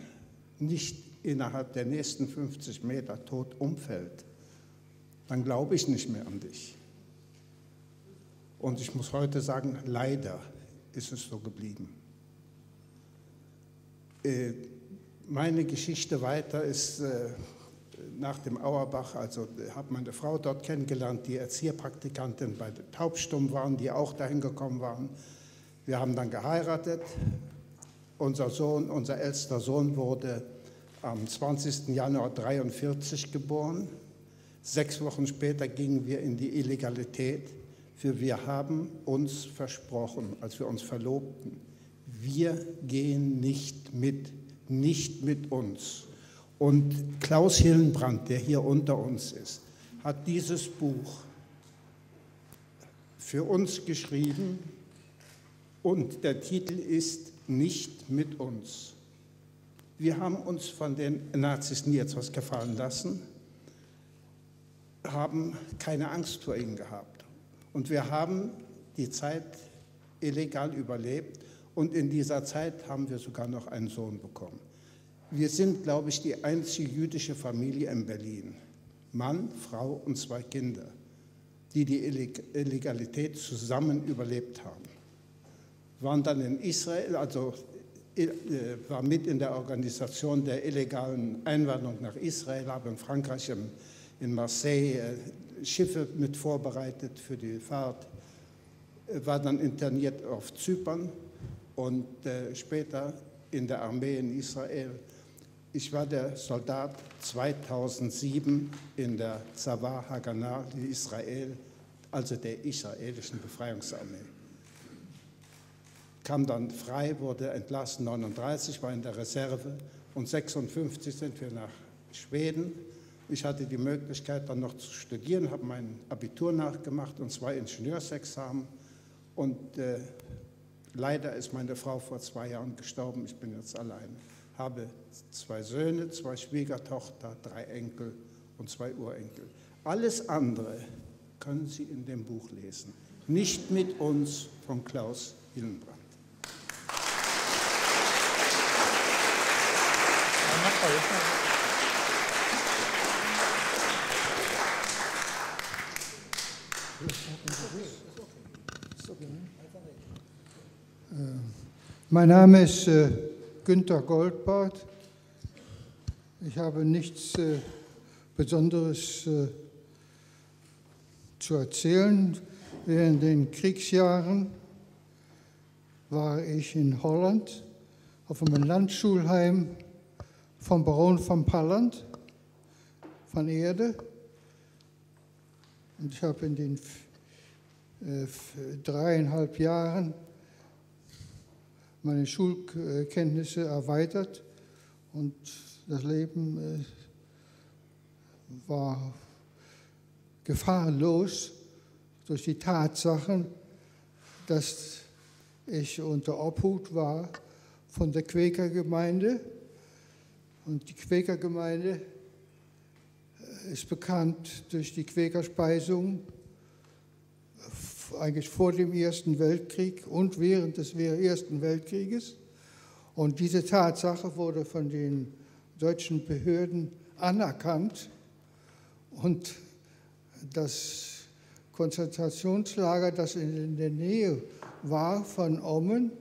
nicht innerhalb der nächsten 50 Meter tot umfällt, dann glaube ich nicht mehr an dich. Und ich muss heute sagen, leider ist es so geblieben. Äh, meine Geschichte weiter ist äh, nach dem Auerbach, also habe meine Frau dort kennengelernt, die Erzieherpraktikantin bei Taubstumm waren, die auch dahin gekommen waren. Wir haben dann geheiratet. Unser Sohn, unser ältester Sohn wurde am 20. Januar 1943 geboren. Sechs Wochen später gingen wir in die Illegalität. Für wir haben uns versprochen, als wir uns verlobten, wir gehen nicht mit, nicht mit uns. Und Klaus Hillenbrand, der hier unter uns ist, hat dieses Buch für uns geschrieben und der Titel ist Nicht mit uns. Wir haben uns von den Nazis nie etwas gefallen lassen, haben keine Angst vor ihnen gehabt. Und wir haben die Zeit illegal überlebt und in dieser Zeit haben wir sogar noch einen Sohn bekommen. Wir sind, glaube ich, die einzige jüdische Familie in Berlin. Mann, Frau und zwei Kinder, die die Illegalität zusammen überlebt haben. Waren dann in Israel, also äh, war mit in der Organisation der illegalen Einwanderung nach Israel, habe in Frankreich in Marseille äh, Schiffe mit vorbereitet für die Fahrt, äh, war dann interniert auf Zypern und später in der Armee in Israel ich war der Soldat 2007 in der Zawar Haganah, in Israel, also der israelischen Befreiungsarmee. Kam dann frei, wurde entlassen, 39, war in der Reserve und 56 sind wir nach Schweden. Ich hatte die Möglichkeit, dann noch zu studieren, habe mein Abitur nachgemacht und zwei Ingenieursexamen. Und äh, leider ist meine Frau vor zwei Jahren gestorben. Ich bin jetzt allein habe zwei Söhne, zwei Schwiegertochter, drei Enkel und zwei Urenkel. Alles andere können Sie in dem Buch lesen. Nicht mit uns von Klaus Hillenbrand.
Mein Name ist äh, Günter Goldbart. Ich habe nichts äh, Besonderes äh, zu erzählen. Während den Kriegsjahren war ich in Holland auf einem Landschulheim vom Baron von Palland, von Erde. Und ich habe in den dreieinhalb Jahren meine Schulkenntnisse erweitert und das Leben äh, war gefahrlos durch die Tatsachen, dass ich unter Obhut war von der Quäkergemeinde. Und die Quäkergemeinde äh, ist bekannt durch die Quäkerspeisung eigentlich vor dem Ersten Weltkrieg und während des Ersten Weltkrieges. Und diese Tatsache wurde von den deutschen Behörden anerkannt. Und das Konzentrationslager, das in der Nähe war von Ommen,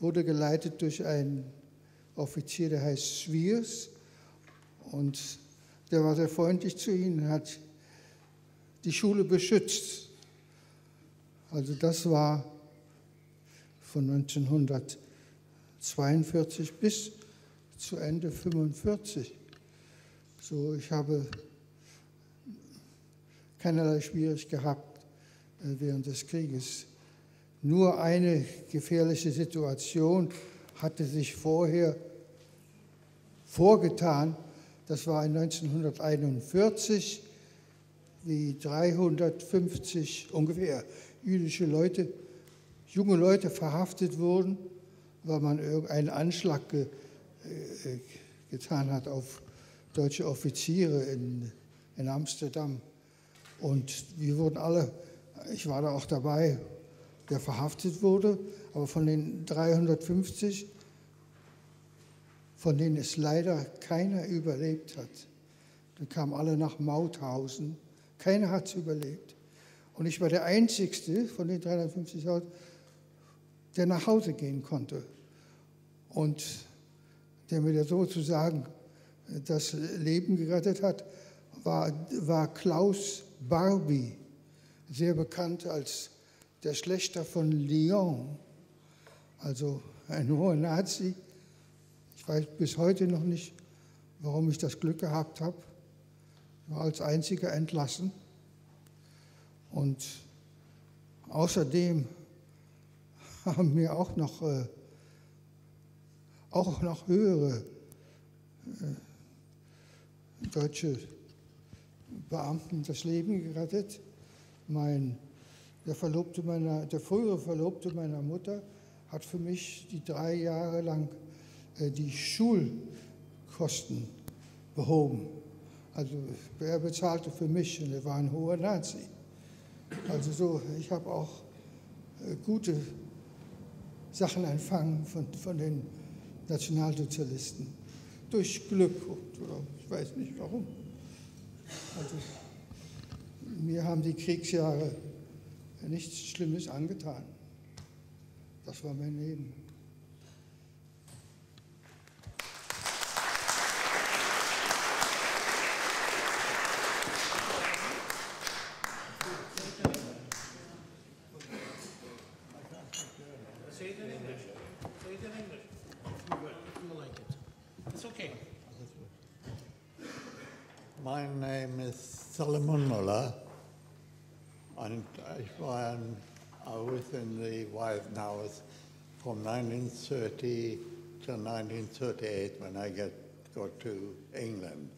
wurde geleitet durch einen Offizier, der heißt Schwiers. Und der war sehr freundlich zu ihnen, hat die Schule beschützt. Also das war von 1942 bis zu Ende 1945. So, ich habe keinerlei Schwierigkeiten gehabt äh, während des Krieges. Nur eine gefährliche Situation hatte sich vorher vorgetan. Das war 1941, wie 350 ungefähr jüdische Leute, junge Leute verhaftet wurden, weil man irgendeinen Anschlag ge, äh, getan hat auf deutsche Offiziere in, in Amsterdam. Und wir wurden alle, ich war da auch dabei, der verhaftet wurde, aber von den 350, von denen es leider keiner überlebt hat. Dann kamen alle nach Mauthausen, keiner hat es überlebt. Und ich war der Einzige von den 350, der nach Hause gehen konnte. Und der mir sozusagen das Leben gerettet hat, war, war Klaus Barbie, sehr bekannt als der Schlechter von Lyon, also ein hoher Nazi. Ich weiß bis heute noch nicht, warum ich das Glück gehabt habe. War als einziger entlassen. Und außerdem haben mir auch noch, äh, auch noch höhere äh, deutsche Beamten das Leben gerettet. Mein, der, Verlobte meiner, der frühere Verlobte meiner Mutter hat für mich die drei Jahre lang äh, die Schulkosten behoben. Also er bezahlte für mich und er war ein hoher Nazi. Also so, ich habe auch äh, gute Sachen empfangen von, von den Nationalsozialisten. Durch Glück, oder ich weiß nicht warum. Also, mir haben die Kriegsjahre nichts Schlimmes angetan. Das war mein Leben.
In the White House from 1930 to 1938 when I get, got to England.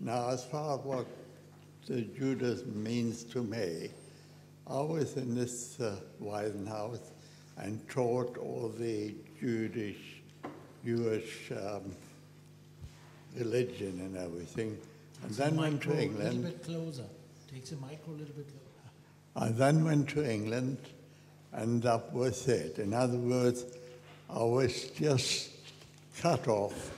Now, as far as what the Judaism means to me, I was in this uh, House and taught all the Jewish, Jewish um, religion and everything and then went to England.
A little bit closer. Takes the micro a little bit closer.
I then went to England, and that was it. In other words, I was just cut off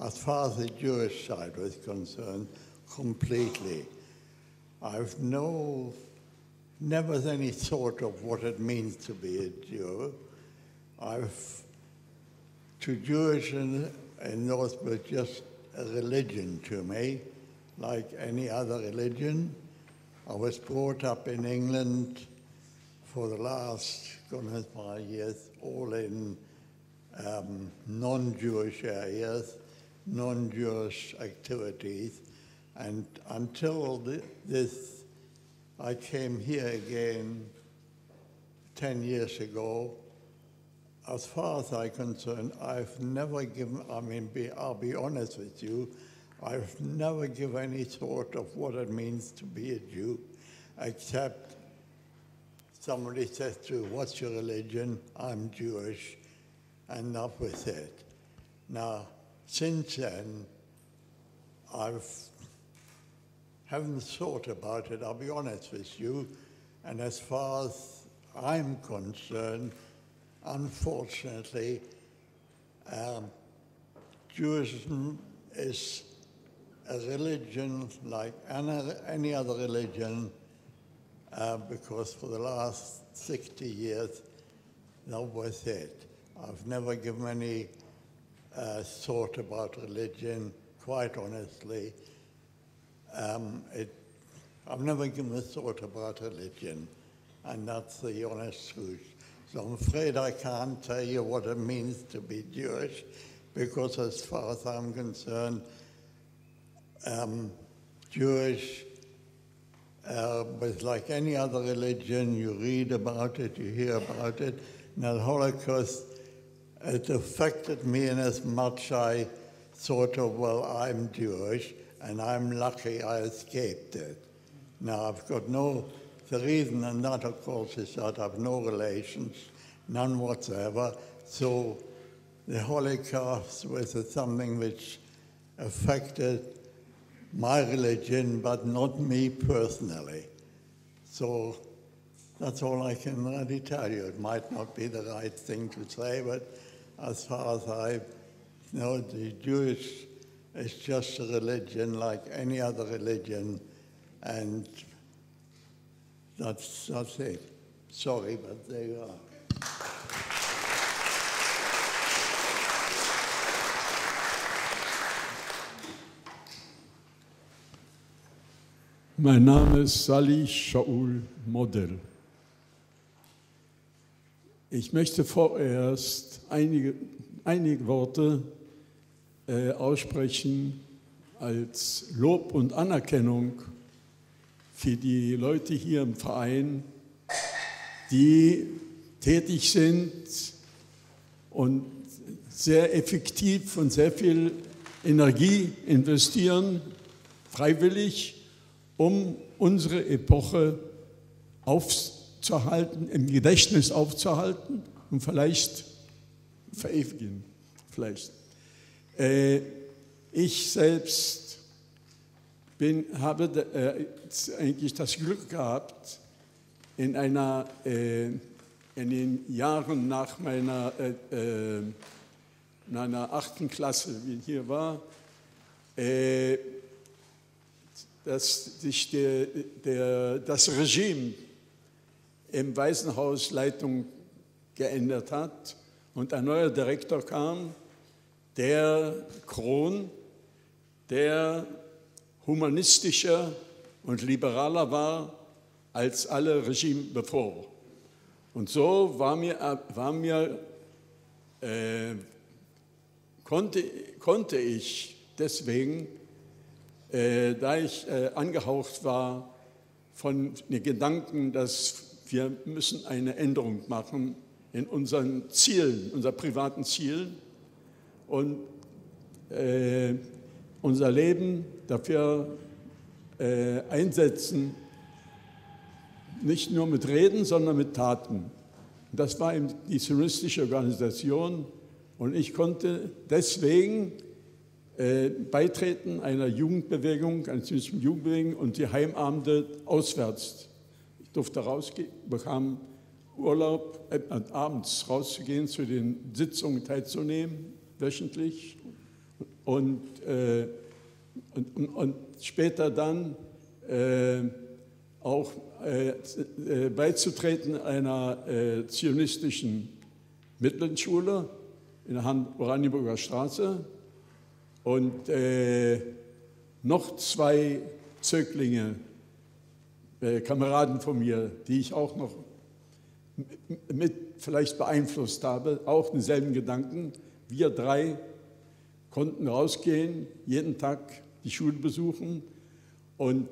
as far as the Jewish side was concerned completely. I've no, never any thought of what it means to be a Jew. I've, to Jewish in, in North was just a religion to me like any other religion. I was brought up in England for the last, goodness, five years, all in um, non-Jewish areas, non-Jewish activities, and until this I came here again 10 years ago. As far as I'm concerned, I've never given, I mean, be, I'll be honest with you, I've never given any thought of what it means to be a Jew, except somebody says to you, what's your religion? I'm Jewish, and that was it. Now, since then, I've haven't thought about it, I'll be honest with you. And as far as I'm concerned, unfortunately, um, Judaism is a religion like any other religion uh, because for the last 60 years, that was it. I've never given any uh, thought about religion, quite honestly. Um, it, I've never given a thought about religion, and that's the honest truth. So I'm afraid I can't tell you what it means to be Jewish, because as far as I'm concerned, um, Jewish uh, was like any other religion. You read about it, you hear about it. Now, the Holocaust, it affected me in as much I thought of, well, I'm Jewish, and I'm lucky I escaped it. Now, I've got no, the reason, and that, of course, is that I've no relations, none whatsoever. So the Holocaust was something which affected my religion, but not me personally. So that's all I can really tell you. It might not be the right thing to say, but as far as I know, the Jewish is just a religion like any other religion, and that's, that's it. Sorry, but there you are.
Mein Name ist Salih Shaul Model. Ich möchte vorerst einige, einige Worte äh, aussprechen als Lob und Anerkennung für die Leute hier im Verein, die tätig sind und sehr effektiv und sehr viel Energie investieren, freiwillig, um unsere Epoche aufzuhalten, im Gedächtnis aufzuhalten und vielleicht verewigen. Vielleicht. Äh, ich selbst bin, habe äh, eigentlich das Glück gehabt, in, einer, äh, in den Jahren nach meiner, äh, äh, meiner achten Klasse, wie ich hier war, äh, dass sich der, der, das Regime im Waisenhaus Leitung geändert hat und ein neuer Direktor kam, der Kron, der humanistischer und liberaler war als alle Regime bevor. Und so war mir, war mir äh, konnte, konnte ich deswegen äh, da ich äh, angehaucht war von den Gedanken, dass wir müssen eine Änderung machen in unseren Zielen, unseren privaten Zielen und äh, unser Leben dafür äh, einsetzen, nicht nur mit Reden, sondern mit Taten. Das war eben die zionistische Organisation und ich konnte deswegen äh, beitreten einer Jugendbewegung, einer zionistischen Jugendbewegung und die Heimabende auswärts. Ich durfte rausgehen, bekam Urlaub, äh, abends rauszugehen, zu den Sitzungen teilzunehmen, wöchentlich. Und, äh, und, und, und, später dann äh, auch äh, äh, beizutreten einer zionistischen Mittelschule in der Oranienburger Straße und äh, noch zwei Zöglinge, äh, Kameraden von mir, die ich auch noch mit vielleicht beeinflusst habe, auch denselben Gedanken. Wir drei konnten rausgehen, jeden Tag die Schule besuchen und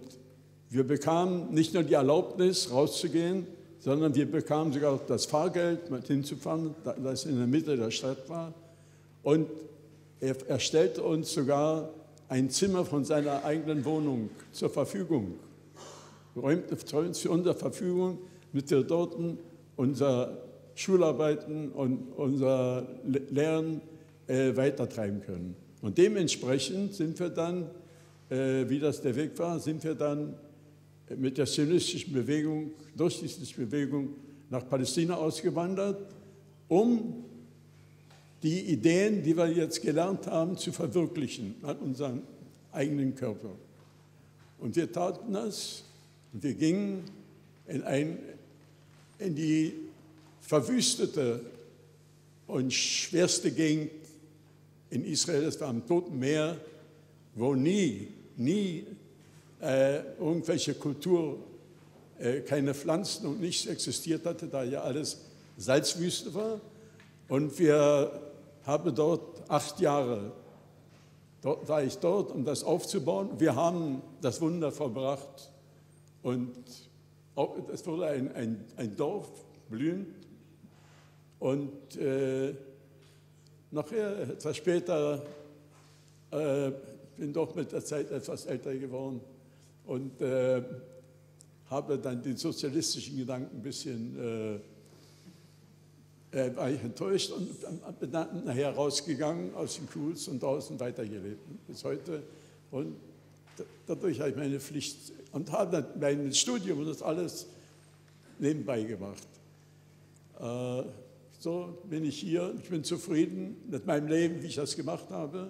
Wir bekamen nicht nur die Erlaubnis, rauszugehen, sondern wir bekamen sogar das Fahrgeld, mit hinzufahren, das in der Mitte der Stadt war. Und er, er stellte uns sogar ein Zimmer von seiner eigenen Wohnung zur Verfügung, räumte uns für unsere Verfügung, mit wir dort unser Schularbeiten und unser Lernen äh, weitertreiben können. Und dementsprechend sind wir dann, äh, wie das der Weg war, sind wir dann mit der zionistischen Bewegung, durch diese Bewegung nach Palästina ausgewandert, um die Ideen, die wir jetzt gelernt haben, zu verwirklichen an unserem eigenen Körper. Und wir taten das und wir gingen in, ein, in die verwüstete und schwerste Gegend in Israel, das war am Toten Meer, wo nie, nie äh, irgendwelche Kultur, äh, keine Pflanzen und nichts existiert hatte, da ja alles Salzwüste war. Und wir haben dort acht Jahre, dort war ich dort, um das aufzubauen. Wir haben das Wunder verbracht und es wurde ein, ein, ein Dorf blühend. Und äh, nachher, etwas später, äh, bin doch mit der Zeit etwas älter geworden und äh, habe dann den sozialistischen Gedanken ein bisschen äh, war ich enttäuscht und bin dann nachher rausgegangen aus den Cools und draußen weitergelebt bis heute. Und dadurch habe ich meine Pflicht und habe mein Studium und das alles nebenbei gemacht. Äh, so bin ich hier, ich bin zufrieden mit meinem Leben, wie ich das gemacht habe.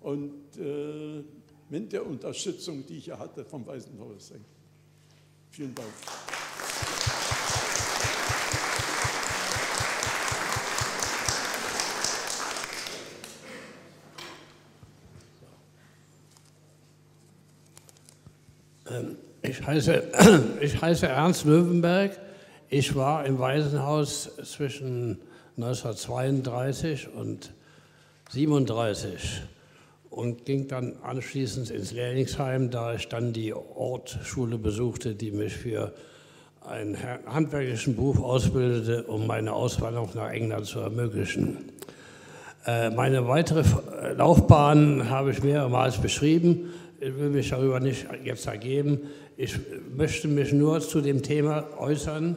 Und äh, mit der Unterstützung, die ich ja hatte vom Weißen Haus. Vielen Dank.
Ähm, ich heiße, ich heiße Ernst Löwenberg. Ich war im Waisenhaus zwischen 1932 und 1937 und ging dann anschließend ins Lehrlingsheim, da ich dann die Ortschule besuchte, die mich für einen handwerklichen Beruf ausbildete, um meine Auswanderung nach England zu ermöglichen. Äh, meine weitere Laufbahn habe ich mehrmals beschrieben. Ich will mich darüber nicht jetzt ergeben. Ich möchte mich nur zu dem Thema äußern,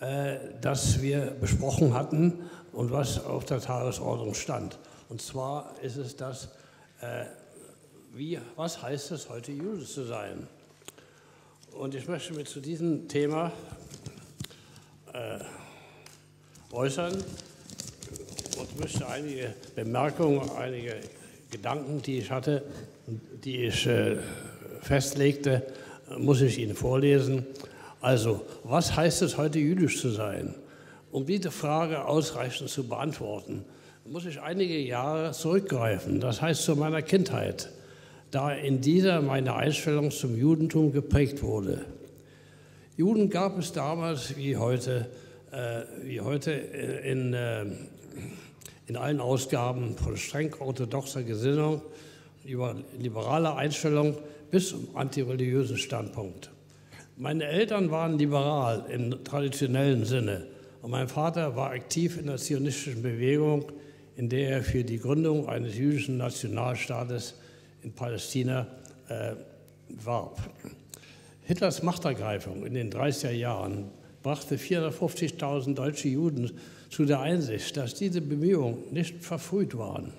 äh, das wir besprochen hatten und was auf der Tagesordnung stand. Und zwar ist es das äh, wie, was heißt es heute, Jude zu sein? Und ich möchte mich zu diesem Thema äh, äußern und möchte einige Bemerkungen, einige Gedanken, die ich hatte, die ich äh, festlegte, muss ich Ihnen vorlesen. Also, was heißt es heute, jüdisch zu sein? Um diese Frage ausreichend zu beantworten, muss ich einige Jahre zurückgreifen, das heißt zu meiner Kindheit, da in dieser meine Einstellung zum Judentum geprägt wurde. Juden gab es damals wie heute, äh, wie heute äh, in, äh, in allen Ausgaben von streng orthodoxer Gesinnung über liberale Einstellung bis zum antireligiösen Standpunkt. Meine Eltern waren liberal im traditionellen Sinne und mein Vater war aktiv in der zionistischen Bewegung in der er für die Gründung eines jüdischen Nationalstaates in Palästina äh, warb. Hitlers Machtergreifung in den 30er Jahren brachte 450.000 deutsche Juden zu der Einsicht, dass diese Bemühungen nicht verfrüht waren,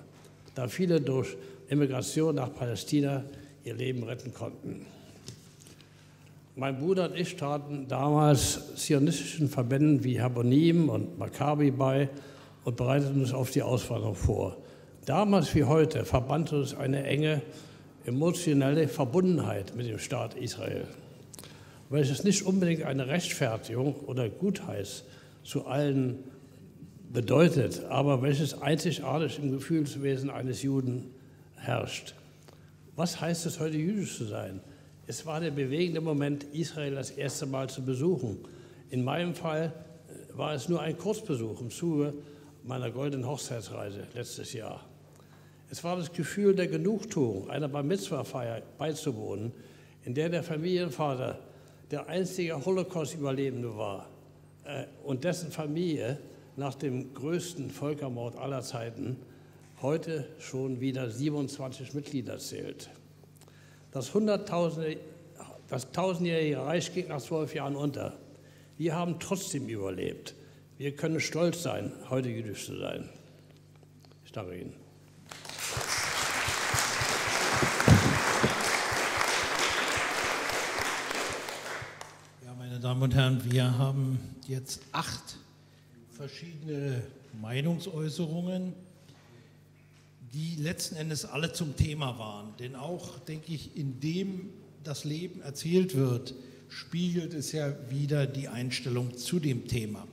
da viele durch Emigration nach Palästina ihr Leben retten konnten. Mein Bruder und ich traten damals zionistischen Verbänden wie Habonim und Maccabi bei und bereiteten uns auf die Auswanderung vor. Damals wie heute verband uns eine enge emotionelle Verbundenheit mit dem Staat Israel, welches nicht unbedingt eine Rechtfertigung oder Gutheiß zu allen bedeutet, aber welches einzigartig im Gefühlswesen eines Juden herrscht. Was heißt es heute, jüdisch zu sein? Es war der bewegende Moment, Israel das erste Mal zu besuchen. In meinem Fall war es nur ein Kurzbesuch im Zuge meiner goldenen Hochzeitsreise letztes Jahr. Es war das Gefühl der Genugtuung, einer Bar Mitzvah-Feier beizuwohnen, in der der Familienvater der einzige Holocaust-Überlebende war äh, und dessen Familie nach dem größten Völkermord aller Zeiten heute schon wieder 27 Mitglieder zählt. Das, das tausendjährige Reich geht nach zwölf Jahren unter. Wir haben trotzdem überlebt. Wir können stolz sein, heute jüdisch zu sein. Ich danke Ihnen.
Ja, meine Damen und Herren, wir haben jetzt acht verschiedene Meinungsäußerungen, die letzten Endes alle zum Thema waren. Denn auch, denke ich, in dem das Leben erzählt wird, spiegelt es ja wieder die Einstellung zu dem Thema.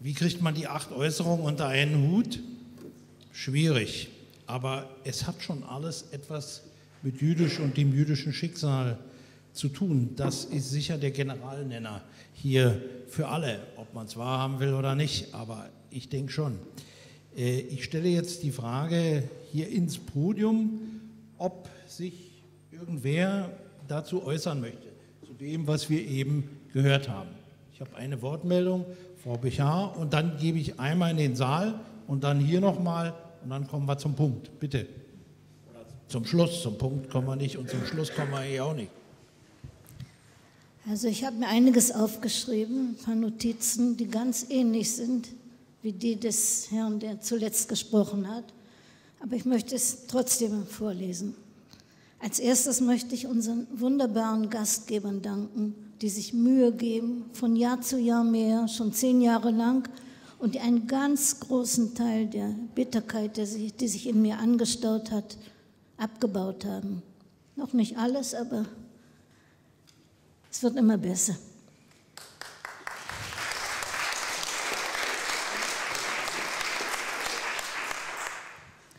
Wie kriegt man die acht Äußerungen unter einen Hut? Schwierig, aber es hat schon alles etwas mit jüdisch und dem jüdischen Schicksal zu tun. Das ist sicher der Generalnenner hier für alle, ob man es wahrhaben will oder nicht, aber ich denke schon. Äh, ich stelle jetzt die Frage hier ins Podium, ob sich irgendwer dazu äußern möchte, zu dem, was wir eben gehört haben. Ich habe eine Wortmeldung, Frau Bichar, und dann gebe ich einmal in den Saal und dann hier nochmal und dann kommen wir zum Punkt. Bitte. Zum Schluss, zum Punkt kommen wir nicht und zum Schluss kommen wir hier auch nicht.
Also ich habe mir einiges aufgeschrieben, ein paar Notizen, die ganz ähnlich sind wie die des Herrn, der zuletzt gesprochen hat. Aber ich möchte es trotzdem vorlesen. Als erstes möchte ich unseren wunderbaren Gastgebern danken, die sich Mühe geben, von Jahr zu Jahr mehr, schon zehn Jahre lang, und die einen ganz großen Teil der Bitterkeit, die sich in mir angestaut hat, abgebaut haben. Noch nicht alles, aber es wird immer besser.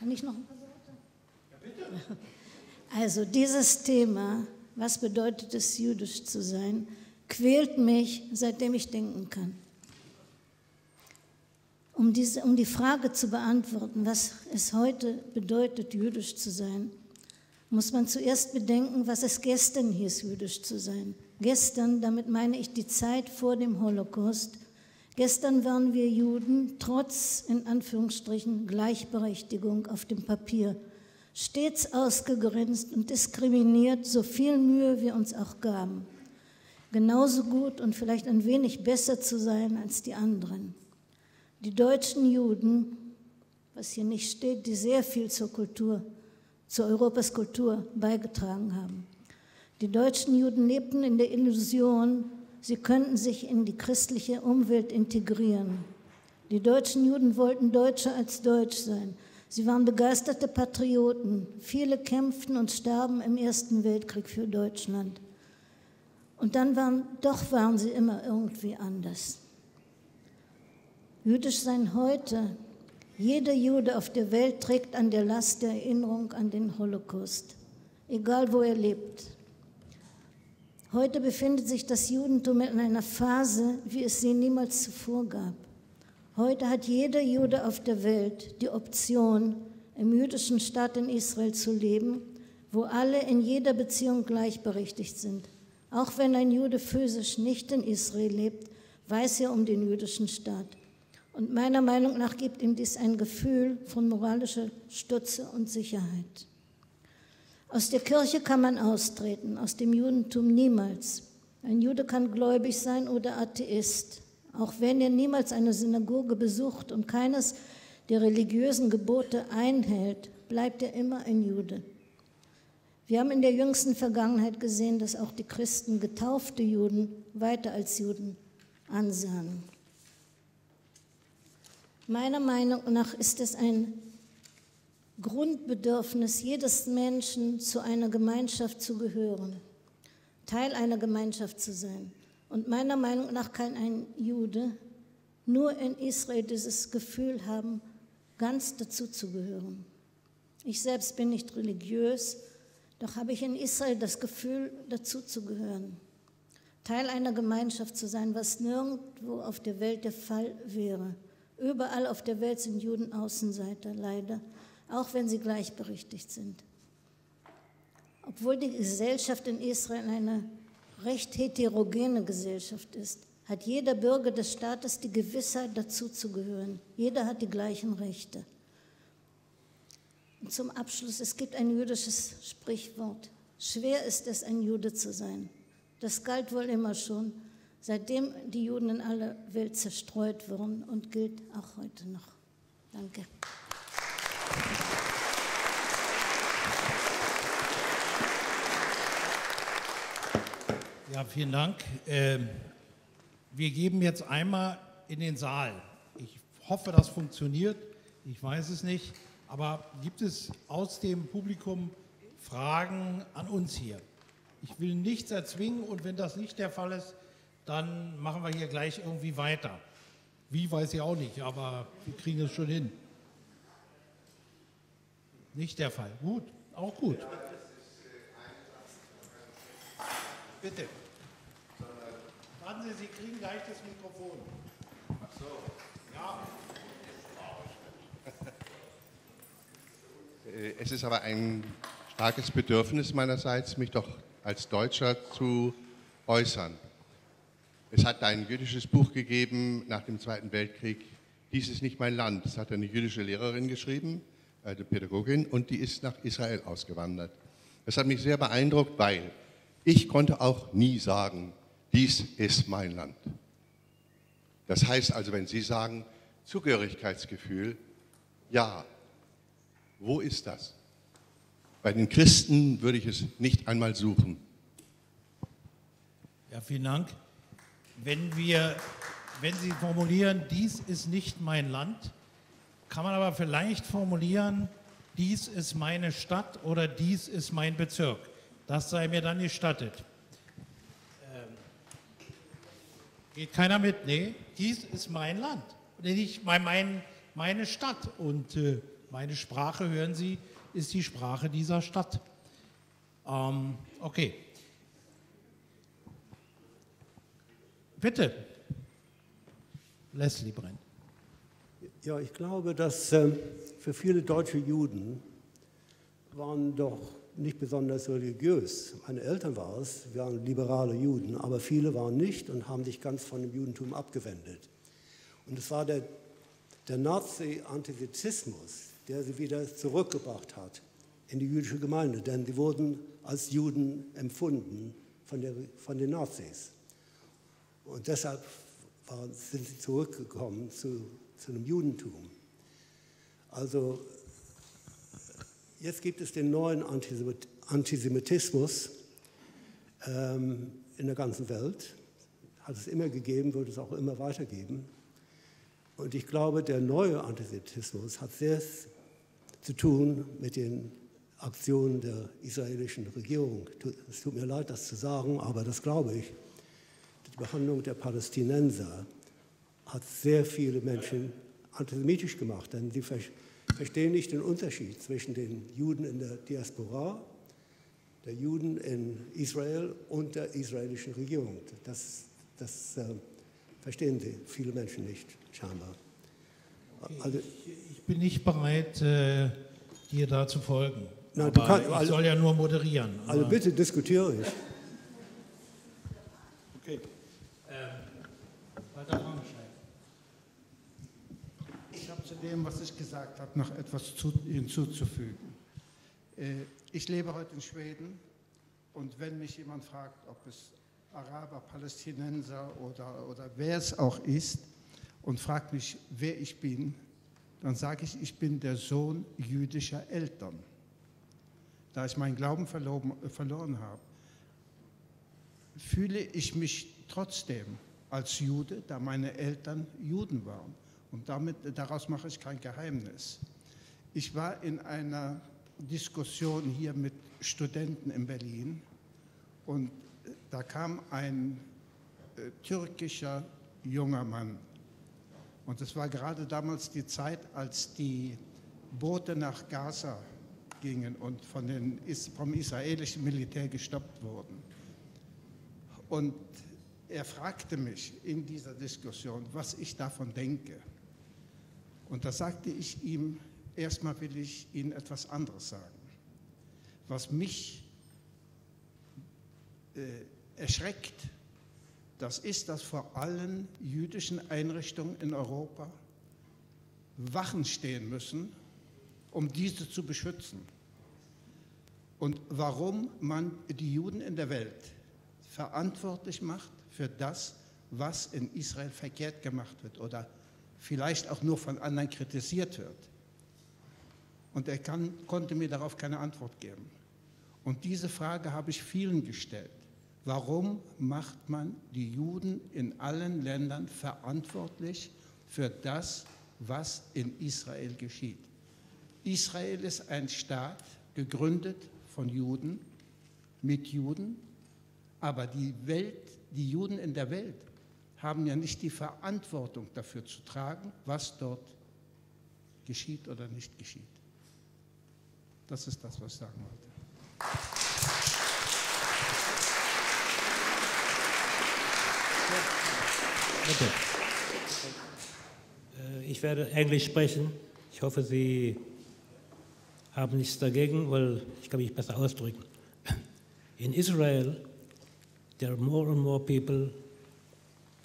Kann ich noch ein paar Worte? Ja. Also dieses Thema, was bedeutet es, jüdisch zu sein, quält mich, seitdem ich denken kann. Um, diese, um die Frage zu beantworten, was es heute bedeutet, jüdisch zu sein, muss man zuerst bedenken, was es gestern hieß, jüdisch zu sein. Gestern, damit meine ich die Zeit vor dem Holocaust. Gestern waren wir Juden trotz, in Anführungsstrichen, Gleichberechtigung auf dem Papier, stets ausgegrenzt und diskriminiert, so viel Mühe wir uns auch gaben. Genauso gut und vielleicht ein wenig besser zu sein als die anderen. Die deutschen Juden, was hier nicht steht, die sehr viel zur Kultur, zu Europas Kultur beigetragen haben. Die deutschen Juden lebten in der Illusion, sie könnten sich in die christliche Umwelt integrieren. Die deutschen Juden wollten Deutscher als Deutsch sein. Sie waren begeisterte Patrioten. Viele kämpften und starben im Ersten Weltkrieg für Deutschland. Und dann waren, doch waren sie immer irgendwie anders. Jüdisch sein heute. Jeder Jude auf der Welt trägt an der Last der Erinnerung an den Holocaust, egal wo er lebt. Heute befindet sich das Judentum in einer Phase, wie es sie niemals zuvor gab. Heute hat jeder Jude auf der Welt die Option, im jüdischen Staat in Israel zu leben, wo alle in jeder Beziehung gleichberechtigt sind. Auch wenn ein Jude physisch nicht in Israel lebt, weiß er um den jüdischen Staat. Und meiner Meinung nach gibt ihm dies ein Gefühl von moralischer Stütze und Sicherheit. Aus der Kirche kann man austreten, aus dem Judentum niemals. Ein Jude kann gläubig sein oder Atheist, auch wenn er niemals eine Synagoge besucht und keines der religiösen Gebote einhält, bleibt er immer ein Jude. Wir haben in der jüngsten Vergangenheit gesehen, dass auch die Christen getaufte Juden weiter als Juden ansahen. Meiner Meinung nach ist es ein Grundbedürfnis jedes Menschen, zu einer Gemeinschaft zu gehören, Teil einer Gemeinschaft zu sein. Und meiner Meinung nach kann ein Jude nur in Israel dieses Gefühl haben, ganz dazu zu gehören. Ich selbst bin nicht religiös, doch habe ich in Israel das Gefühl, dazu zu gehören, Teil einer Gemeinschaft zu sein, was nirgendwo auf der Welt der Fall wäre. Überall auf der Welt sind Juden Außenseiter, leider auch wenn sie gleichberechtigt sind. Obwohl die Gesellschaft in Israel eine recht heterogene Gesellschaft ist, hat jeder Bürger des Staates die Gewissheit, dazuzugehören. Jeder hat die gleichen Rechte. Und zum Abschluss, es gibt ein jüdisches Sprichwort. Schwer ist es, ein Jude zu sein. Das galt wohl immer schon, seitdem die Juden in aller Welt zerstreut wurden und gilt auch heute noch. Danke.
Ja, vielen Dank. Ähm, wir geben jetzt einmal in den Saal. Ich hoffe, das funktioniert. Ich weiß es nicht. Aber gibt es aus dem Publikum Fragen an uns hier? Ich will nichts erzwingen und wenn das nicht der Fall ist, dann machen wir hier gleich irgendwie weiter. Wie weiß ich auch nicht, aber wir kriegen es schon hin. Nicht der Fall. Gut, auch gut. Bitte. Warten Sie, Sie kriegen gleich das Mikrofon. Ach so. Ja.
Äh, Es ist aber ein starkes Bedürfnis meinerseits, mich doch als Deutscher zu äußern. Es hat ein jüdisches Buch gegeben nach dem Zweiten Weltkrieg, Dies ist nicht mein Land. Das hat eine jüdische Lehrerin geschrieben, eine Pädagogin, und die ist nach Israel ausgewandert. Das hat mich sehr beeindruckt, weil ich konnte auch nie sagen, dies ist mein Land. Das heißt also, wenn Sie sagen, Zugehörigkeitsgefühl, ja, wo ist das? Bei den Christen würde ich es nicht einmal suchen.
Ja, vielen Dank. Wenn wir, wenn Sie formulieren, dies ist nicht mein Land, kann man aber vielleicht formulieren, dies ist meine Stadt oder dies ist mein Bezirk. Das sei mir dann gestattet. Ähm, geht keiner mit? Nee, dies ist mein Land. Nicht mein, mein, meine Stadt. Und äh, meine Sprache, hören Sie, ist die Sprache dieser Stadt. Ähm, okay. Bitte. Leslie Brenn.
Ja, ich glaube, dass äh, für viele deutsche Juden waren doch nicht besonders religiös. Meine Eltern waren es, wir waren liberale Juden, aber viele waren nicht und haben sich ganz von dem Judentum abgewendet. Und es war der, der Nazi-Antisemitismus, der sie wieder zurückgebracht hat in die jüdische Gemeinde, denn sie wurden als Juden empfunden von, der, von den Nazis. Und deshalb waren, sind sie zurückgekommen zu, zu einem Judentum. Also jetzt gibt es den neuen Antisemitismus ähm, in der ganzen Welt. Hat es immer gegeben, wird es auch immer weitergeben. Und ich glaube, der neue Antisemitismus hat sehr zu tun mit den Aktionen der israelischen Regierung. Es tut mir leid, das zu sagen, aber das glaube ich. Die Behandlung der Palästinenser hat sehr viele Menschen antisemitisch gemacht, denn sie verstehen nicht den Unterschied zwischen den Juden in der Diaspora, der Juden in Israel und der israelischen Regierung. Das, das äh, verstehen sie viele Menschen nicht, scheinbar.
Also, ich, ich, bin nicht bereit, äh, dir da zu folgen.
Nein,
aber
kann,
ich
also,
soll ja nur moderieren.
Also bitte diskutiere ich.
Okay. Ähm, weiter
Ich habe zu dem, was ich gesagt habe, noch etwas zu, hinzuzufügen. Äh, ich lebe heute in Schweden und wenn mich jemand fragt, ob es Araber, Palästinenser oder, oder wer es auch ist und fragt mich, wer ich bin, dann sage ich, ich bin der Sohn jüdischer Eltern. Da ich meinen Glauben verloren, verloren habe, fühle ich mich trotzdem als Jude, da meine Eltern Juden waren. Und damit, daraus mache ich kein Geheimnis. Ich war in einer Diskussion hier mit Studenten in Berlin und da kam ein äh, türkischer junger Mann. Und es war gerade damals die Zeit, als die Boote nach Gaza gingen und von den, vom israelischen Militär gestoppt wurden. Und er fragte mich in dieser Diskussion, was ich davon denke. Und da sagte ich ihm, erstmal will ich Ihnen etwas anderes sagen. Was mich äh, erschreckt, das ist, dass vor allen jüdischen Einrichtungen in Europa Wachen stehen müssen, um diese zu beschützen. Und warum man die Juden in der Welt verantwortlich macht für das, was in Israel verkehrt gemacht wird oder vielleicht auch nur von anderen kritisiert wird. Und er kann, konnte mir darauf keine Antwort geben. Und diese Frage habe ich vielen gestellt. Warum macht man die Juden in allen Ländern verantwortlich für das, was in Israel geschieht? Israel ist ein Staat, gegründet von Juden, mit Juden, aber die Welt, die Juden in der Welt haben ja nicht die Verantwortung dafür zu tragen, was dort geschieht oder nicht geschieht. Das ist das, was ich sagen wollte.
Bitte. Äh, Ich werde Englisch sprechen. Ich hoffe, Sie haben nichts dagegen, weil ich kann mich besser ausdrücken. In Israel, there are more and more people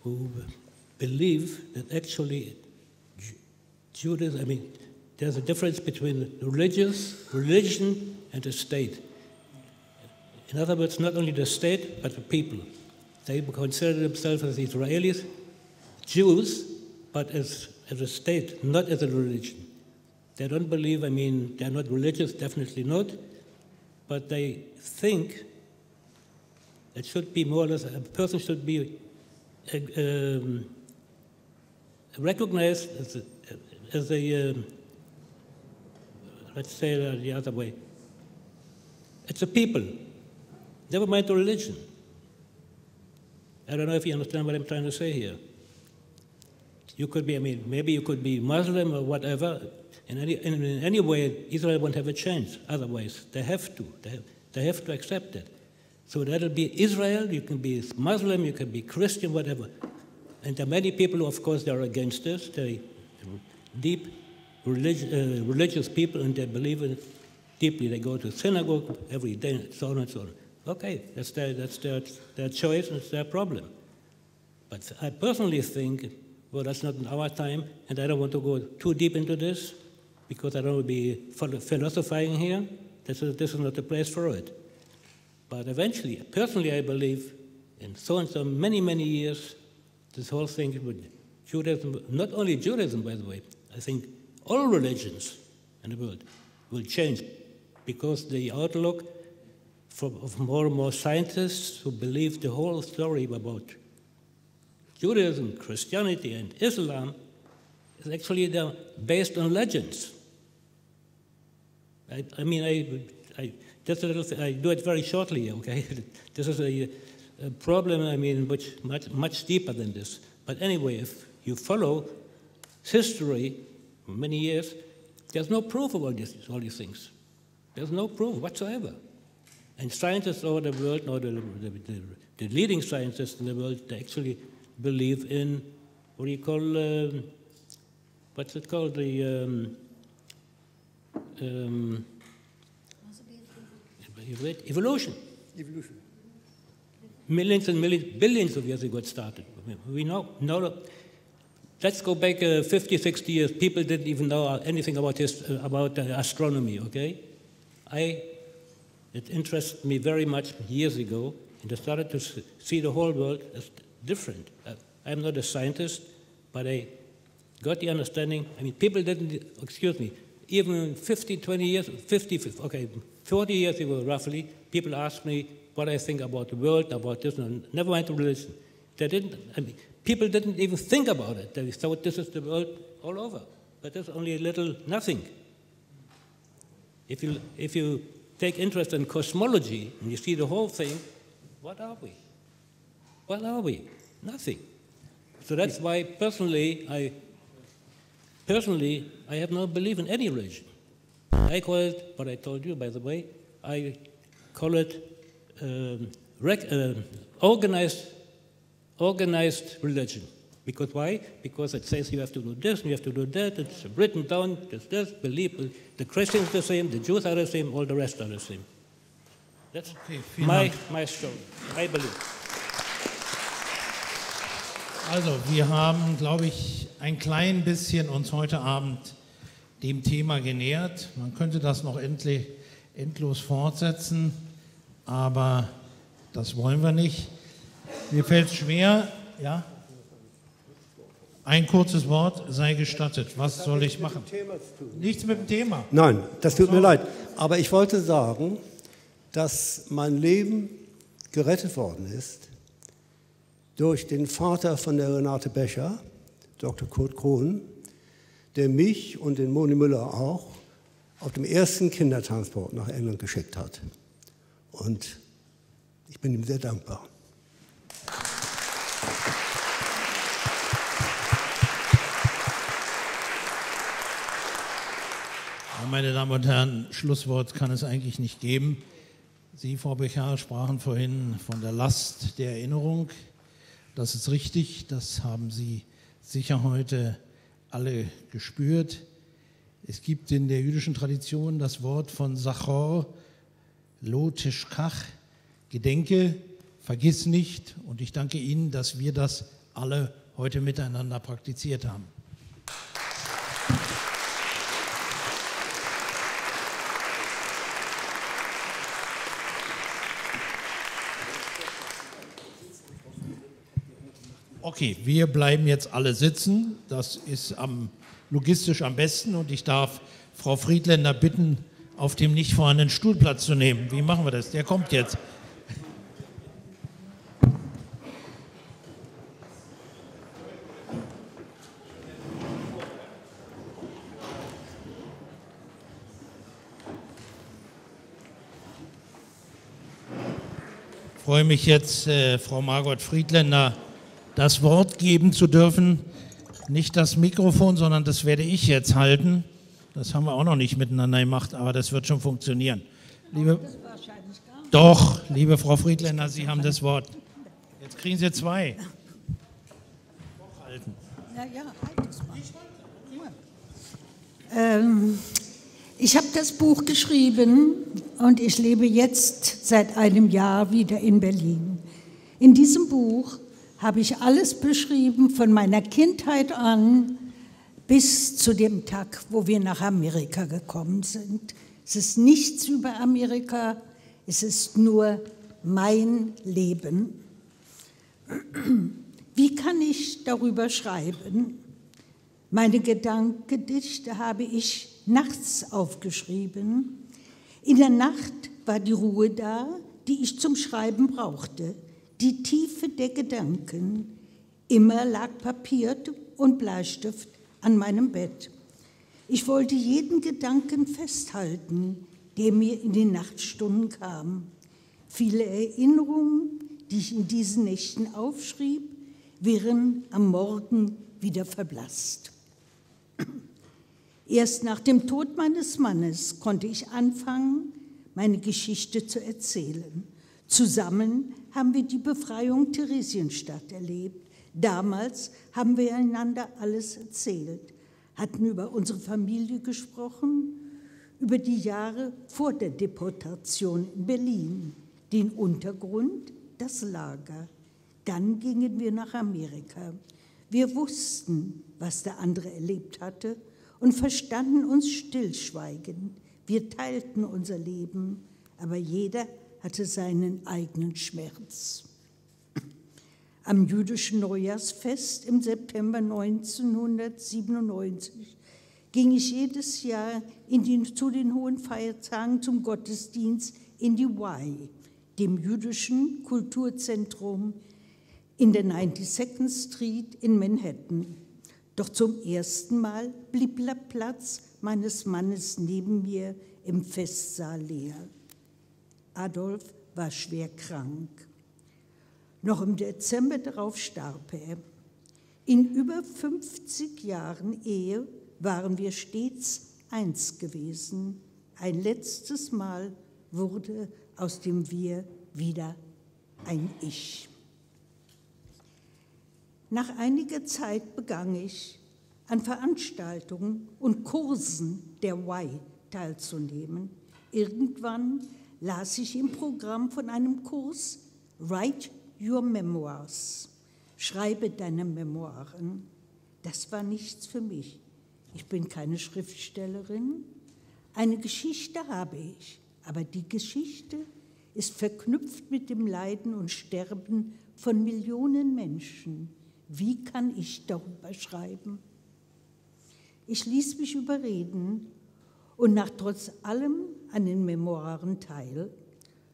who believe that actually Ju- Judaism, I mean, there's a difference between religious, religion, and the state. In other words, not only the state, but the people. They consider themselves as Israelis, Jews, but as, as a state, not as a religion. They don't believe, I mean, they're not religious, definitely not, but they think it should be more or less, a person should be um, recognized as a, as a um, let's say it the other way. It's a people, never mind the religion. I don't know if you understand what I'm trying to say here. You could be, I mean, maybe you could be Muslim or whatever. In any, in, in any way, Israel won't have a chance. Otherwise, they have to. They have, they have to accept it. So that'll be Israel. You can be Muslim, you can be Christian, whatever. And there are many people, of course, they are against this. They deep relig- uh, religious people, and they believe in it deeply. They go to synagogue every day, and so on and so on. Okay, that's their, that's their, their choice, and it's their problem. But I personally think, well, that's not our time, and I don't want to go too deep into this because I don't want to be philosophizing here. This is, this is not the place for it. But eventually, personally, I believe in so and so many, many years, this whole thing with Judaism, not only Judaism, by the way, I think all religions in the world will change because the outlook of more and more scientists who believe the whole story about Judaism, Christianity, and Islam is actually based on legends. I, I mean, I, I, little thing, I do it very shortly, okay? this is a, a problem, I mean, which much, much deeper than this. But anyway, if you follow history many years, there's no proof of all these, all these things. There's no proof whatsoever. And scientists all over the world, or the, the, the, the leading scientists in the world, they actually believe in what do you call, um, what's it called, the um, um, evolution.
Evolution.
Millions and millions, billions of years ago it started. We know, know let's go back uh, 50, 60 years. People didn't even know anything about, his, uh, about uh, astronomy, okay? I, it interested me very much years ago, and I started to see the whole world as different. Uh, I'm not a scientist, but I got the understanding. I mean, people didn't, excuse me, even 50, 20 years, 50, okay, 40 years ago roughly, people asked me what I think about the world, about this, and never mind the religion. They didn't, I mean, people didn't even think about it. They thought this is the world all over. But there's only a little nothing. If you, if you take interest in cosmology and you see the whole thing, what are we? What are we? Nothing. So that's why personally I personally I have no belief in any religion. I call it what I told you by the way, I call it um, rec- uh, organized organized religion. Because why? Because it says you have to do this and you have to do that. It's written down. There's this. Believe the Christians are the same. The Jews are the same. All the rest are the same. That's
Okay,
my, my story, my belief.
Also, wir haben, glaube ich, ein klein bisschen uns heute Abend dem Thema genähert. Man könnte das noch endlich, endlos fortsetzen, aber das wollen wir nicht. Mir fällt es schwer, ja? Ein kurzes Wort sei gestattet. Was soll ich machen? Nichts mit dem Thema.
Nein, das tut mir leid. Aber ich wollte sagen, dass mein Leben gerettet worden ist durch den Vater von der Renate Becher, Dr. Kurt Krohn, der mich und den Moni Müller auch auf dem ersten Kindertransport nach England geschickt hat. Und ich bin ihm sehr dankbar.
Meine Damen und Herren, Schlusswort kann es eigentlich nicht geben. Sie, Frau Becher, sprachen vorhin von der Last der Erinnerung. Das ist richtig, das haben Sie sicher heute alle gespürt. Es gibt in der jüdischen Tradition das Wort von Sachor, Lo Tishkach, Gedenke, vergiss nicht. Und ich danke Ihnen, dass wir das alle heute miteinander praktiziert haben. Okay, wir bleiben jetzt alle sitzen. Das ist am, logistisch am besten und ich darf Frau Friedländer bitten, auf dem nicht vorhandenen Stuhl Platz zu nehmen. Wie machen wir das? Der kommt jetzt. Ich freue mich jetzt, äh, Frau Margot Friedländer das Wort geben zu dürfen. Nicht das Mikrofon, sondern das werde ich jetzt halten. Das haben wir auch noch nicht miteinander gemacht, aber das wird schon funktionieren. Liebe, doch, liebe Frau Friedländer, Sie haben das Wort. Jetzt kriegen Sie zwei. Halten.
Ja, ja, halt mal. Ähm, ich habe das Buch geschrieben und ich lebe jetzt seit einem Jahr wieder in Berlin. In diesem Buch habe ich alles beschrieben von meiner Kindheit an bis zu dem Tag, wo wir nach Amerika gekommen sind. Es ist nichts über Amerika, es ist nur mein Leben. Wie kann ich darüber schreiben? Meine Gedankengedichte habe ich nachts aufgeschrieben. In der Nacht war die Ruhe da, die ich zum Schreiben brauchte, die Tiefe der Gedanken. Immer lag Papier und Bleistift an meinem Bett. Ich wollte jeden Gedanken festhalten, der mir in den Nachtstunden kam. Viele Erinnerungen, die ich in diesen Nächten aufschrieb, wären am Morgen wieder verblasst. Erst nach dem Tod meines Mannes konnte ich anfangen, meine Geschichte zu erzählen. Zusammen haben wir die Befreiung Theresienstadt erlebt. Damals haben wir einander alles erzählt, hatten über unsere Familie gesprochen, über die Jahre vor der Deportation in Berlin, den Untergrund, das Lager. Dann gingen wir nach Amerika. Wir wussten, was der andere erlebt hatte und verstanden uns stillschweigend. Wir teilten unser Leben, aber jeder hatte seinen eigenen Schmerz. Am jüdischen Neujahrsfest im September 1997 ging ich jedes Jahr die, zu den hohen Feiertagen zum Gottesdienst in die Y, dem jüdischen Kulturzentrum in der 92nd Street in Manhattan. Doch zum ersten Mal blieb der Platz meines Mannes neben mir im Festsaal leer. Adolf war schwer krank. Noch im Dezember darauf starb er. In über 50 Jahren Ehe waren wir stets eins gewesen. Ein letztes Mal wurde aus dem Wir wieder ein Ich. Nach einiger Zeit begann ich, an Veranstaltungen und Kursen der Y teilzunehmen. Irgendwann las ich im Programm von einem Kurs Write Your Memoirs. Schreibe deine Memoiren. Das war nichts für mich. Ich bin keine Schriftstellerin. Eine Geschichte habe ich, aber die Geschichte ist verknüpft mit dem Leiden und Sterben von Millionen Menschen. Wie kann ich darüber schreiben? Ich ließ mich überreden und nach trotz allem an den Memoiren teil.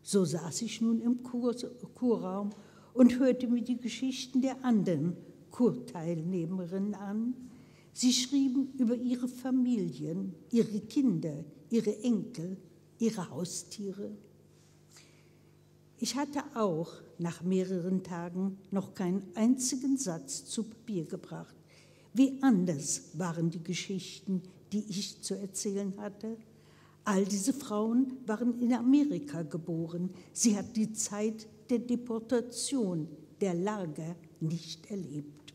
So saß ich nun im Kur Kurraum und hörte mir die Geschichten der anderen Kurteilnehmerinnen an. Sie schrieben über ihre Familien, ihre Kinder, ihre Enkel, ihre Haustiere. Ich hatte auch nach mehreren Tagen noch keinen einzigen Satz zu Papier gebracht. Wie anders waren die Geschichten, die ich zu erzählen hatte. All diese Frauen waren in Amerika geboren. Sie hat die Zeit der Deportation, der Lager nicht erlebt.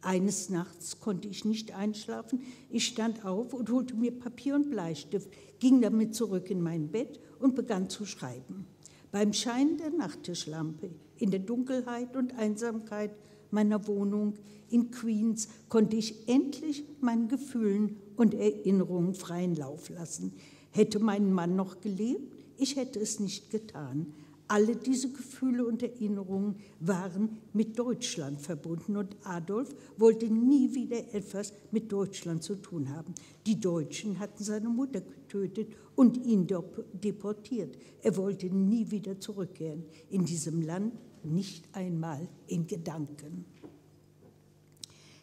Eines Nachts konnte ich nicht einschlafen. Ich stand auf und holte mir Papier und Bleistift, ging damit zurück in mein Bett und begann zu schreiben. Beim Schein der Nachttischlampe, in der Dunkelheit und Einsamkeit meiner Wohnung in Queens konnte ich endlich meinen Gefühlen und Erinnerungen freien Lauf lassen. Hätte mein Mann noch gelebt, ich hätte es nicht getan. Alle diese Gefühle und Erinnerungen waren mit Deutschland verbunden und Adolf wollte nie wieder etwas mit Deutschland zu tun haben. Die Deutschen hatten seine Mutter getötet und ihn deportiert. Er wollte nie wieder zurückkehren in diesem Land, nicht einmal in Gedanken.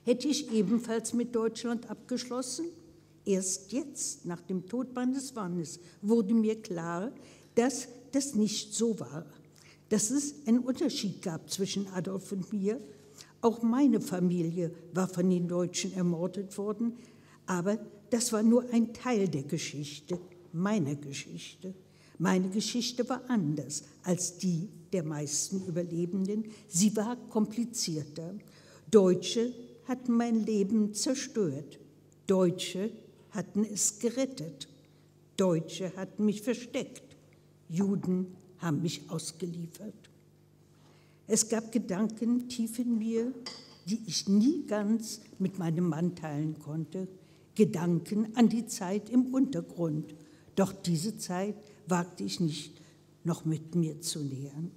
Hätte ich ebenfalls mit Deutschland abgeschlossen? Erst jetzt, nach dem Tod meines Mannes, wurde mir klar, dass das nicht so war, dass es einen Unterschied gab zwischen Adolf und mir. Auch meine Familie war von den Deutschen ermordet worden, aber das war nur ein Teil der Geschichte, meiner Geschichte. Meine Geschichte war anders als die der meisten Überlebenden. Sie war komplizierter. Deutsche hatten mein Leben zerstört. Deutsche hatten es gerettet. Deutsche hatten mich versteckt. Juden haben mich ausgeliefert. Es gab Gedanken tief in mir, die ich nie ganz mit meinem Mann teilen konnte. Gedanken an die Zeit im Untergrund. Doch diese Zeit wagte ich nicht noch mit mir zu nähern.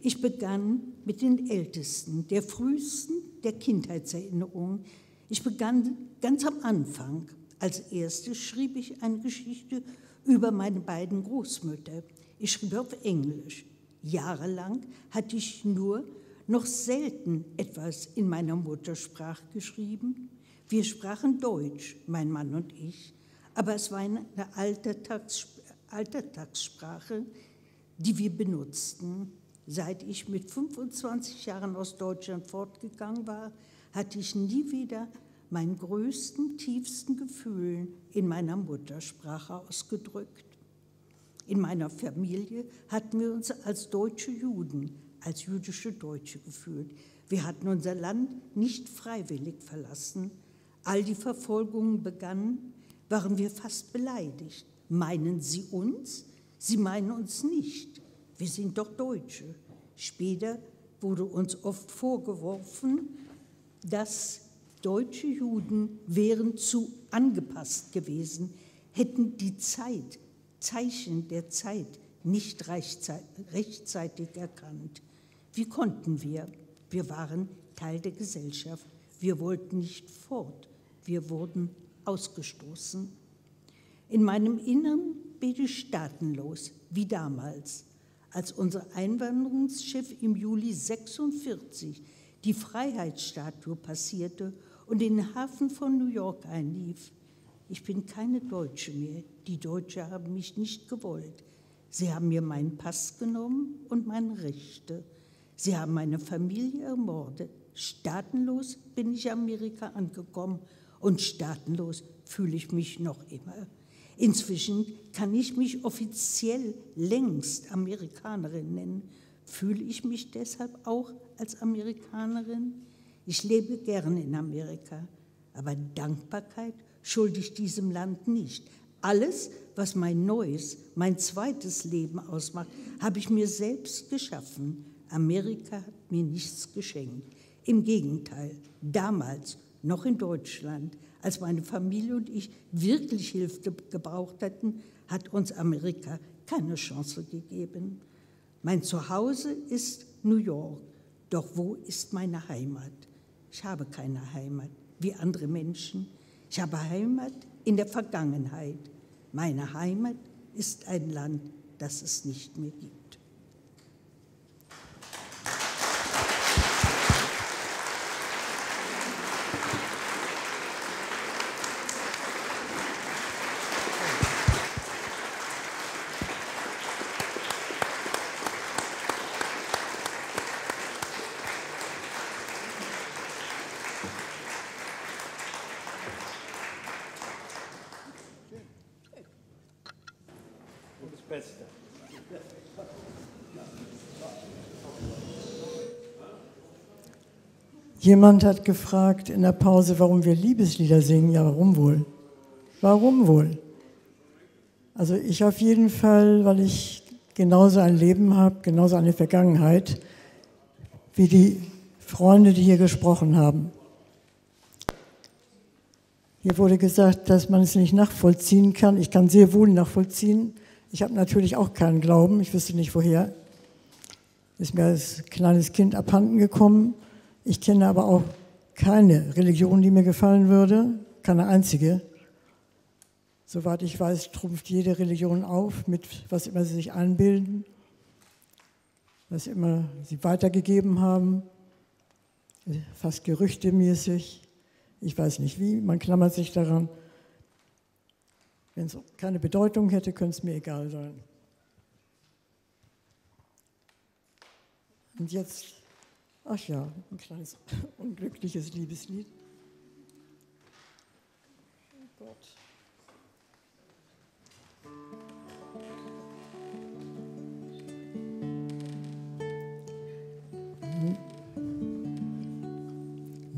Ich begann mit den Ältesten, der frühesten der Kindheitserinnerungen. Ich begann ganz am Anfang. Als erstes schrieb ich eine Geschichte über meine beiden Großmütter. Ich schrieb auf Englisch. Jahrelang hatte ich nur noch selten etwas in meiner Muttersprache geschrieben. Wir sprachen Deutsch, mein Mann und ich, aber es war eine Altertagssprache, die wir benutzten. Seit ich mit 25 Jahren aus Deutschland fortgegangen war, hatte ich nie wieder meinen größten, tiefsten Gefühlen in meiner Muttersprache ausgedrückt. In meiner Familie hatten wir uns als deutsche Juden, als jüdische Deutsche gefühlt. Wir hatten unser Land nicht freiwillig verlassen. All die Verfolgungen begannen, waren wir fast beleidigt. Meinen Sie uns? Sie meinen uns nicht. Wir sind doch Deutsche. Später wurde uns oft vorgeworfen, dass deutsche Juden wären zu angepasst gewesen, hätten die Zeit, Zeichen der Zeit nicht rechtzeitig erkannt. Wie konnten wir? Wir waren Teil der Gesellschaft. Wir wollten nicht fort. Wir wurden ausgestoßen. In meinem Innern bin ich staatenlos, wie damals, als unser Einwanderungsschiff im Juli 46 die Freiheitsstatue passierte und in den Hafen von New York einlief. Ich bin keine Deutsche mehr. Die Deutschen haben mich nicht gewollt. Sie haben mir meinen Pass genommen und meine Rechte. Sie haben meine Familie ermordet. Staatenlos bin ich Amerika angekommen und staatenlos fühle ich mich noch immer. Inzwischen kann ich mich offiziell längst Amerikanerin nennen. Fühle ich mich deshalb auch als Amerikanerin? Ich lebe gerne in Amerika, aber Dankbarkeit schulde ich diesem Land nicht. Alles, was mein neues, mein zweites Leben ausmacht, habe ich mir selbst geschaffen. Amerika hat mir nichts geschenkt. Im Gegenteil, damals, noch in Deutschland, als meine Familie und ich wirklich Hilfe gebraucht hatten, hat uns Amerika keine Chance gegeben. Mein Zuhause ist New York, doch wo ist meine Heimat? Ich habe keine Heimat, wie andere Menschen. Ich habe Heimat in der Vergangenheit. Meine Heimat ist ein Land, das es nicht mehr gibt.
Beste.
Jemand hat gefragt in der Pause, warum wir Liebeslieder singen. Ja, warum wohl? Warum wohl? Also ich auf jeden Fall, weil ich genauso ein Leben habe, genauso eine Vergangenheit, wie die Freunde, die hier gesprochen haben. Hier wurde gesagt, dass man es nicht nachvollziehen kann. Ich kann sehr wohl nachvollziehen, ich habe natürlich auch keinen Glauben, ich wüsste nicht woher. Ist mir als kleines Kind abhanden gekommen. Ich kenne aber auch keine Religion, die mir gefallen würde, keine einzige. Soweit ich weiß, trumpft jede Religion auf mit was immer sie sich einbilden, was immer sie weitergegeben haben, fast gerüchtemäßig. Ich weiß nicht wie, man klammert sich daran. Wenn es keine Bedeutung hätte, könnte es mir egal sein. Und jetzt, ach ja, ein kleines unglückliches Liebeslied. Oh Gott.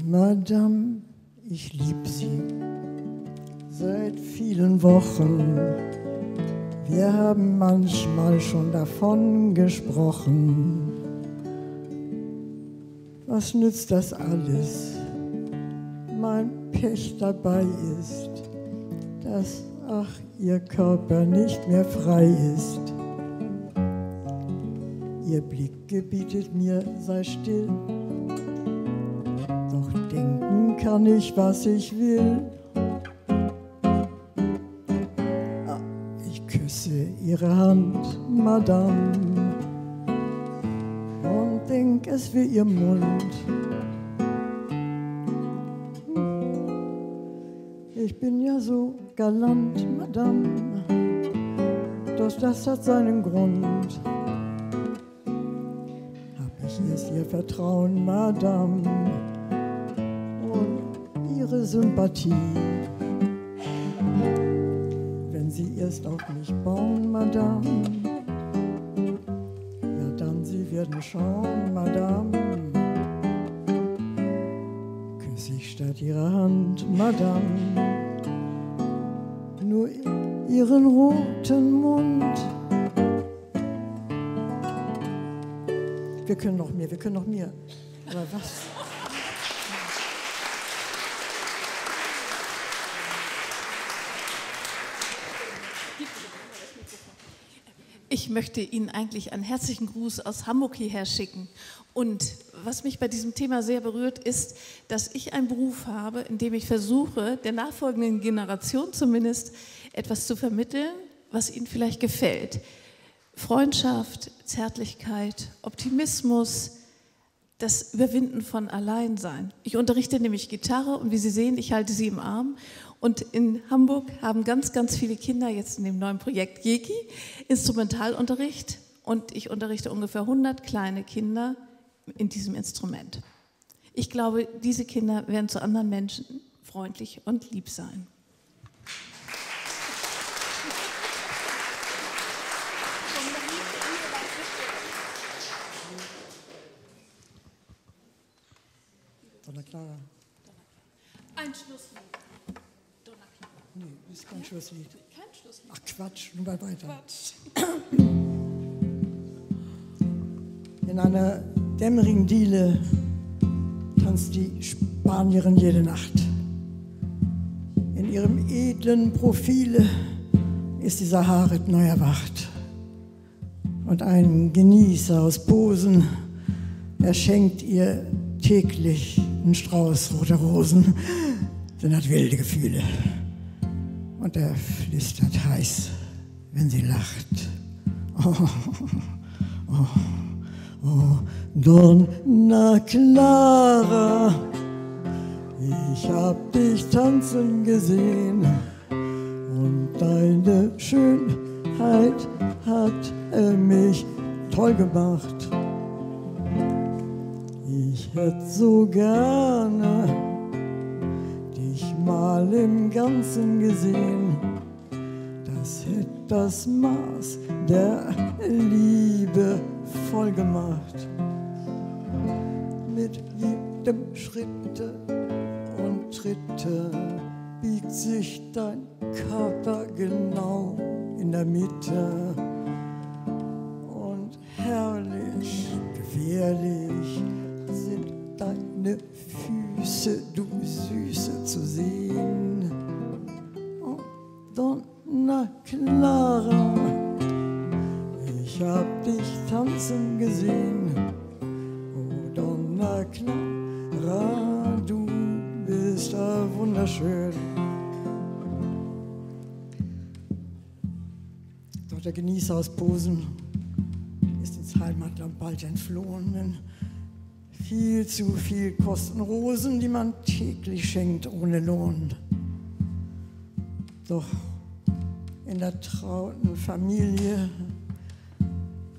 Madame, ich lieb Sie seit vielen Wochen. Wir haben manchmal schon davon gesprochen. Was nützt das alles? Mein Pech dabei ist, dass, ach, ihr Körper nicht mehr frei ist. Ihr Blick gebietet mir, sei still. Doch denken kann ich, was ich will. Ihre Hand, Madame, es wie Ihr Mund. Ich bin ja so galant, Madame, doch das hat seinen Grund. Hab ich erst Ihr Vertrauen, Madame, und Ihre Sympathie Sie erst auf mich bauen, Madame. Werden schauen, Madame. Küss ich statt Ihrer Hand, Madame, nur Ihren roten Mund. Wir können noch mehr, wir können noch mehr. Aber was?
Ich möchte Ihnen eigentlich einen herzlichen Gruß aus Hamburg hierher schicken. Und was mich bei diesem Thema sehr berührt, ist, dass ich einen Beruf habe, in dem ich versuche, der nachfolgenden Generation zumindest etwas zu vermitteln, was ihnen vielleicht gefällt. Freundschaft, Zärtlichkeit, Optimismus, das Überwinden von Alleinsein. Ich unterrichte nämlich Gitarre und wie Sie sehen, ich halte sie im Arm und in Hamburg haben ganz, ganz viele Kinder jetzt in dem neuen Projekt Jeki Instrumentalunterricht und ich unterrichte ungefähr 100 kleine Kinder in diesem Instrument. Ich glaube, diese Kinder werden zu anderen Menschen freundlich und lieb sein.
Donna Clara.
Ein Schlusswort.
Das ist kein? Schlusslied.
Kein Schlusslied.
Ach Quatsch, nun mal weiter.
Quatsch.
In einer dämmerigen Diele tanzt die Spanierin jede Nacht. In ihrem edlen Profile ist die Saharit neu erwacht. Und ein Genießer aus Posen, er schenkt ihr täglich einen Strauß roter Rosen, denn hat wilde Gefühle. Und er flüstert heiß, wenn sie lacht. Oh, oh, oh, Donna Clara, ich hab dich tanzen gesehen und deine Schönheit hat mich toll gemacht. Ich hätte so gerne mal im Ganzen gesehen. Das hätte das Maß der Liebe voll gemacht. Mit jedem Schritte und Tritte biegt sich dein Körper genau in der Mitte. Und herrlich, gefährlich sind deine Füße, du Süße zu sehen. Oh, Donna Clara, ich hab dich tanzen gesehen. Oh, Donna Clara, du bist ja wunderschön. Doch der Genießer aus Posen ist ins Heimatland bald entflohen. Viel zu viel kosten Rosen, die man täglich schenkt ohne Lohn. Doch in der trauten Familie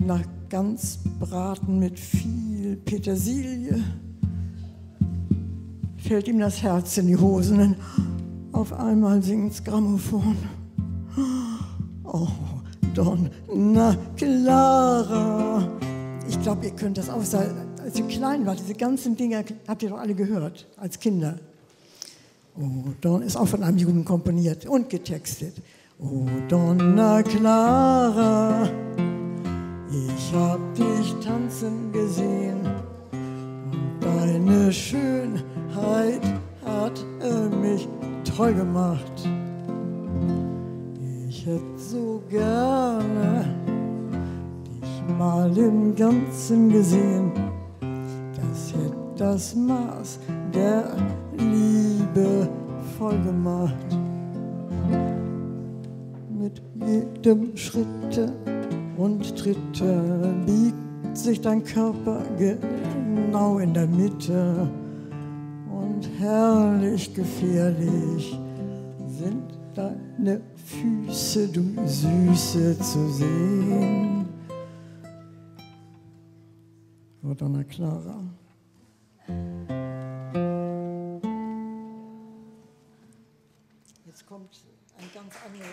nach Ganzbraten mit viel Petersilie fällt ihm das Herz in die Hosen. Denn auf einmal singt's Grammophon. Oh, Donna Clara. Ich glaube, ihr könnt das auch sagen. Ihr klein wart, diese ganzen Dinger habt ihr doch alle gehört, als Kinder. Oh, Don ist auch von einem Juden komponiert und getextet. Oh, Donna Clara, ich hab dich tanzen gesehen und deine Schönheit hat mich toll gemacht. Ich hätte so gerne dich mal im Ganzen gesehen. Das Maß der Liebe voll gemacht. Mit jedem Schritte und Tritte biegt sich dein Körper genau in der Mitte. Und herrlich gefährlich sind deine Füße, du Süße zu sehen. Oh, Donna Clara. Jetzt kommt ein ganz anderes.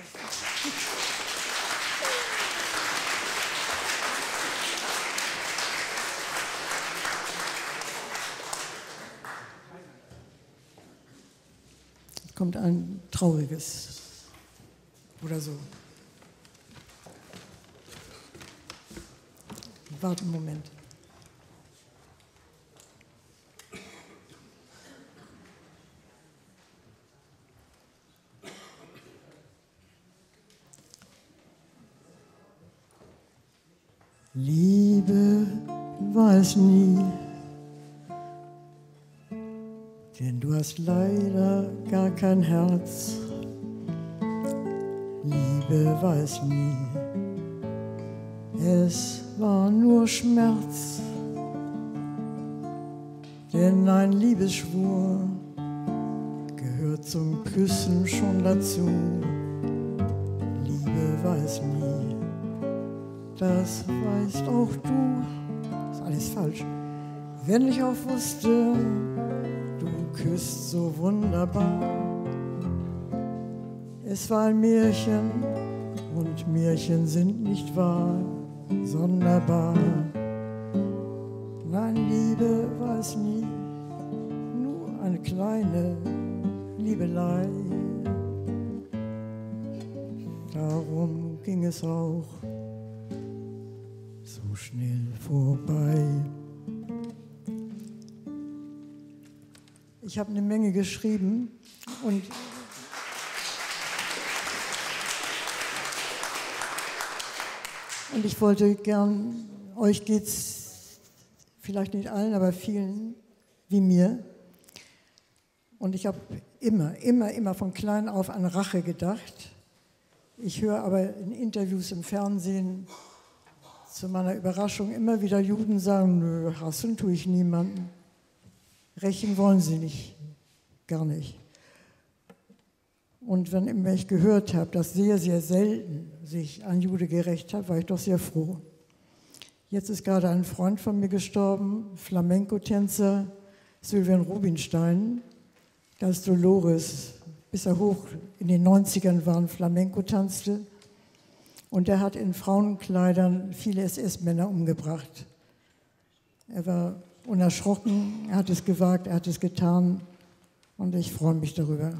Kommt ein trauriges oder so. Warte einen Moment. Liebe weiß nie, denn du hast leider gar kein Herz. Liebe weiß nie, es war nur Schmerz, denn ein Liebesschwur gehört zum Küssen schon dazu. Liebe weiß nie, das weißt auch du. Ist alles falsch. Wenn ich auch wusste, du küsst so wunderbar. Es war ein Märchen und Märchen sind nicht wahr, sonderbar. Nein, Liebe war es nie, nur eine kleine Liebelei. darum ging es auch schnell vorbei. Ich habe eine Menge geschrieben und Und ich wollte gern, euch geht es vielleicht nicht allen, aber vielen wie mir. Und ich habe immer, immer, immer von klein auf an Rache gedacht. Ich höre aber in Interviews im Fernsehen zu meiner Überraschung immer wieder Juden sagen, nö, hassen tue ich niemanden. Rächen wollen sie nicht, gar nicht. Und wenn immer ich gehört habe, dass sehr, sehr selten sich ein Jude gerecht hat, war ich doch sehr froh. Jetzt ist gerade ein Freund von mir gestorben, Flamenco-Tänzer Sylvian Rubinstein, ganz Dolores, bis er hoch in den 90ern war, Flamenco tanzte. Und er hat in Frauenkleidern viele SS-Männer umgebracht. Er war unerschrocken, er hat es gewagt, er hat es getan und ich freue mich darüber.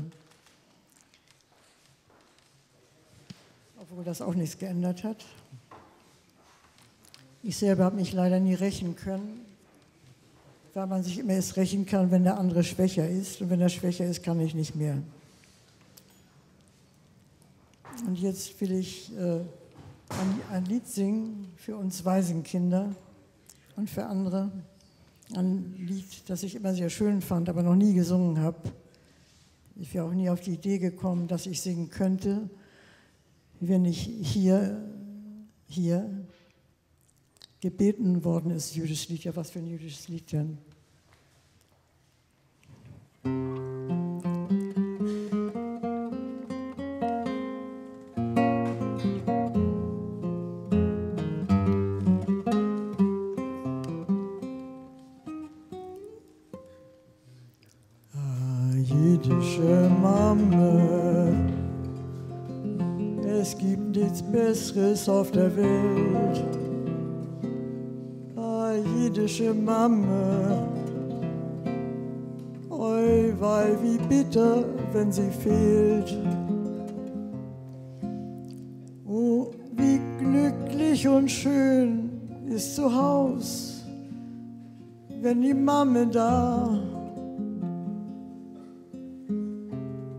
obwohl das auch nichts geändert hat. Ich selber habe mich leider nie rächen können, weil man sich immer erst rächen kann, wenn der andere schwächer ist. Und wenn er schwächer ist, kann ich nicht mehr. Und jetzt will ich äh, ein, Lied singen für uns Waisenkinder und für andere. Ein Lied, das ich immer sehr schön fand, aber noch nie gesungen habe. Ich wäre auch nie auf die Idee gekommen, dass ich singen könnte wenn ich hier, hier gebeten worden ist, jüdisches Lied, ja was für ein jüdisches Lied denn? Besseres auf der Welt. Ah, jüdische Mama, oi, weil wie bitter, wenn sie fehlt. Oh, wie glücklich und schön ist zu Haus, wenn die Mama da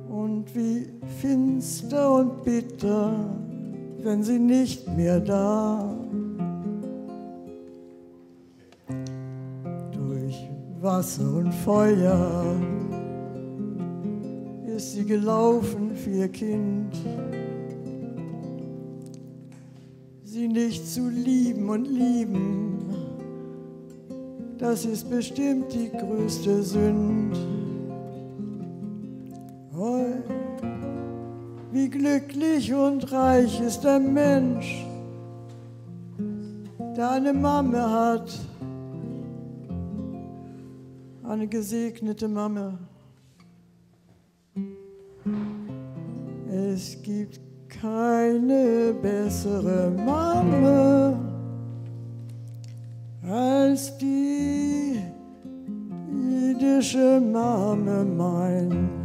und wie finster und bitter, wenn sie nicht mehr da. Durch Wasser und Feuer ist sie gelaufen für ihr Kind. Sie nicht zu lieben und lieben, das ist bestimmt die größte Sünde. Glücklich und reich ist der Mensch, der eine Mama hat, eine gesegnete Mama. Es gibt keine bessere Mama als die jüdische Mama mein.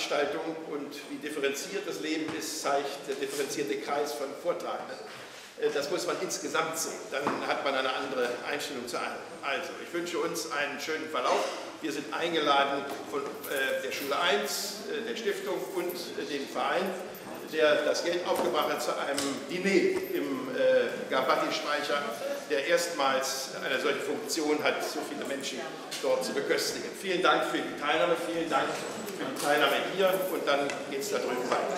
Veranstaltung und wie differenziert das Leben ist, zeigt der differenzierte Kreis von Vortragenden. Äh, das muss man insgesamt sehen, dann hat man eine andere Einstellung zu allem. Also, ich wünsche uns einen schönen Verlauf. Wir sind eingeladen von äh, der Schule 1, äh, der Stiftung und dem Verein, der das Geld aufgebracht hat, zu einem Diner im Gabati-Speicher, der erstmals eine solche Funktion hat, so viele Menschen dort zu beköstigen. Vielen Dank für die Teilnahme, vielen Dank für die Teilnahme hier und dann geht es da drüben weiter.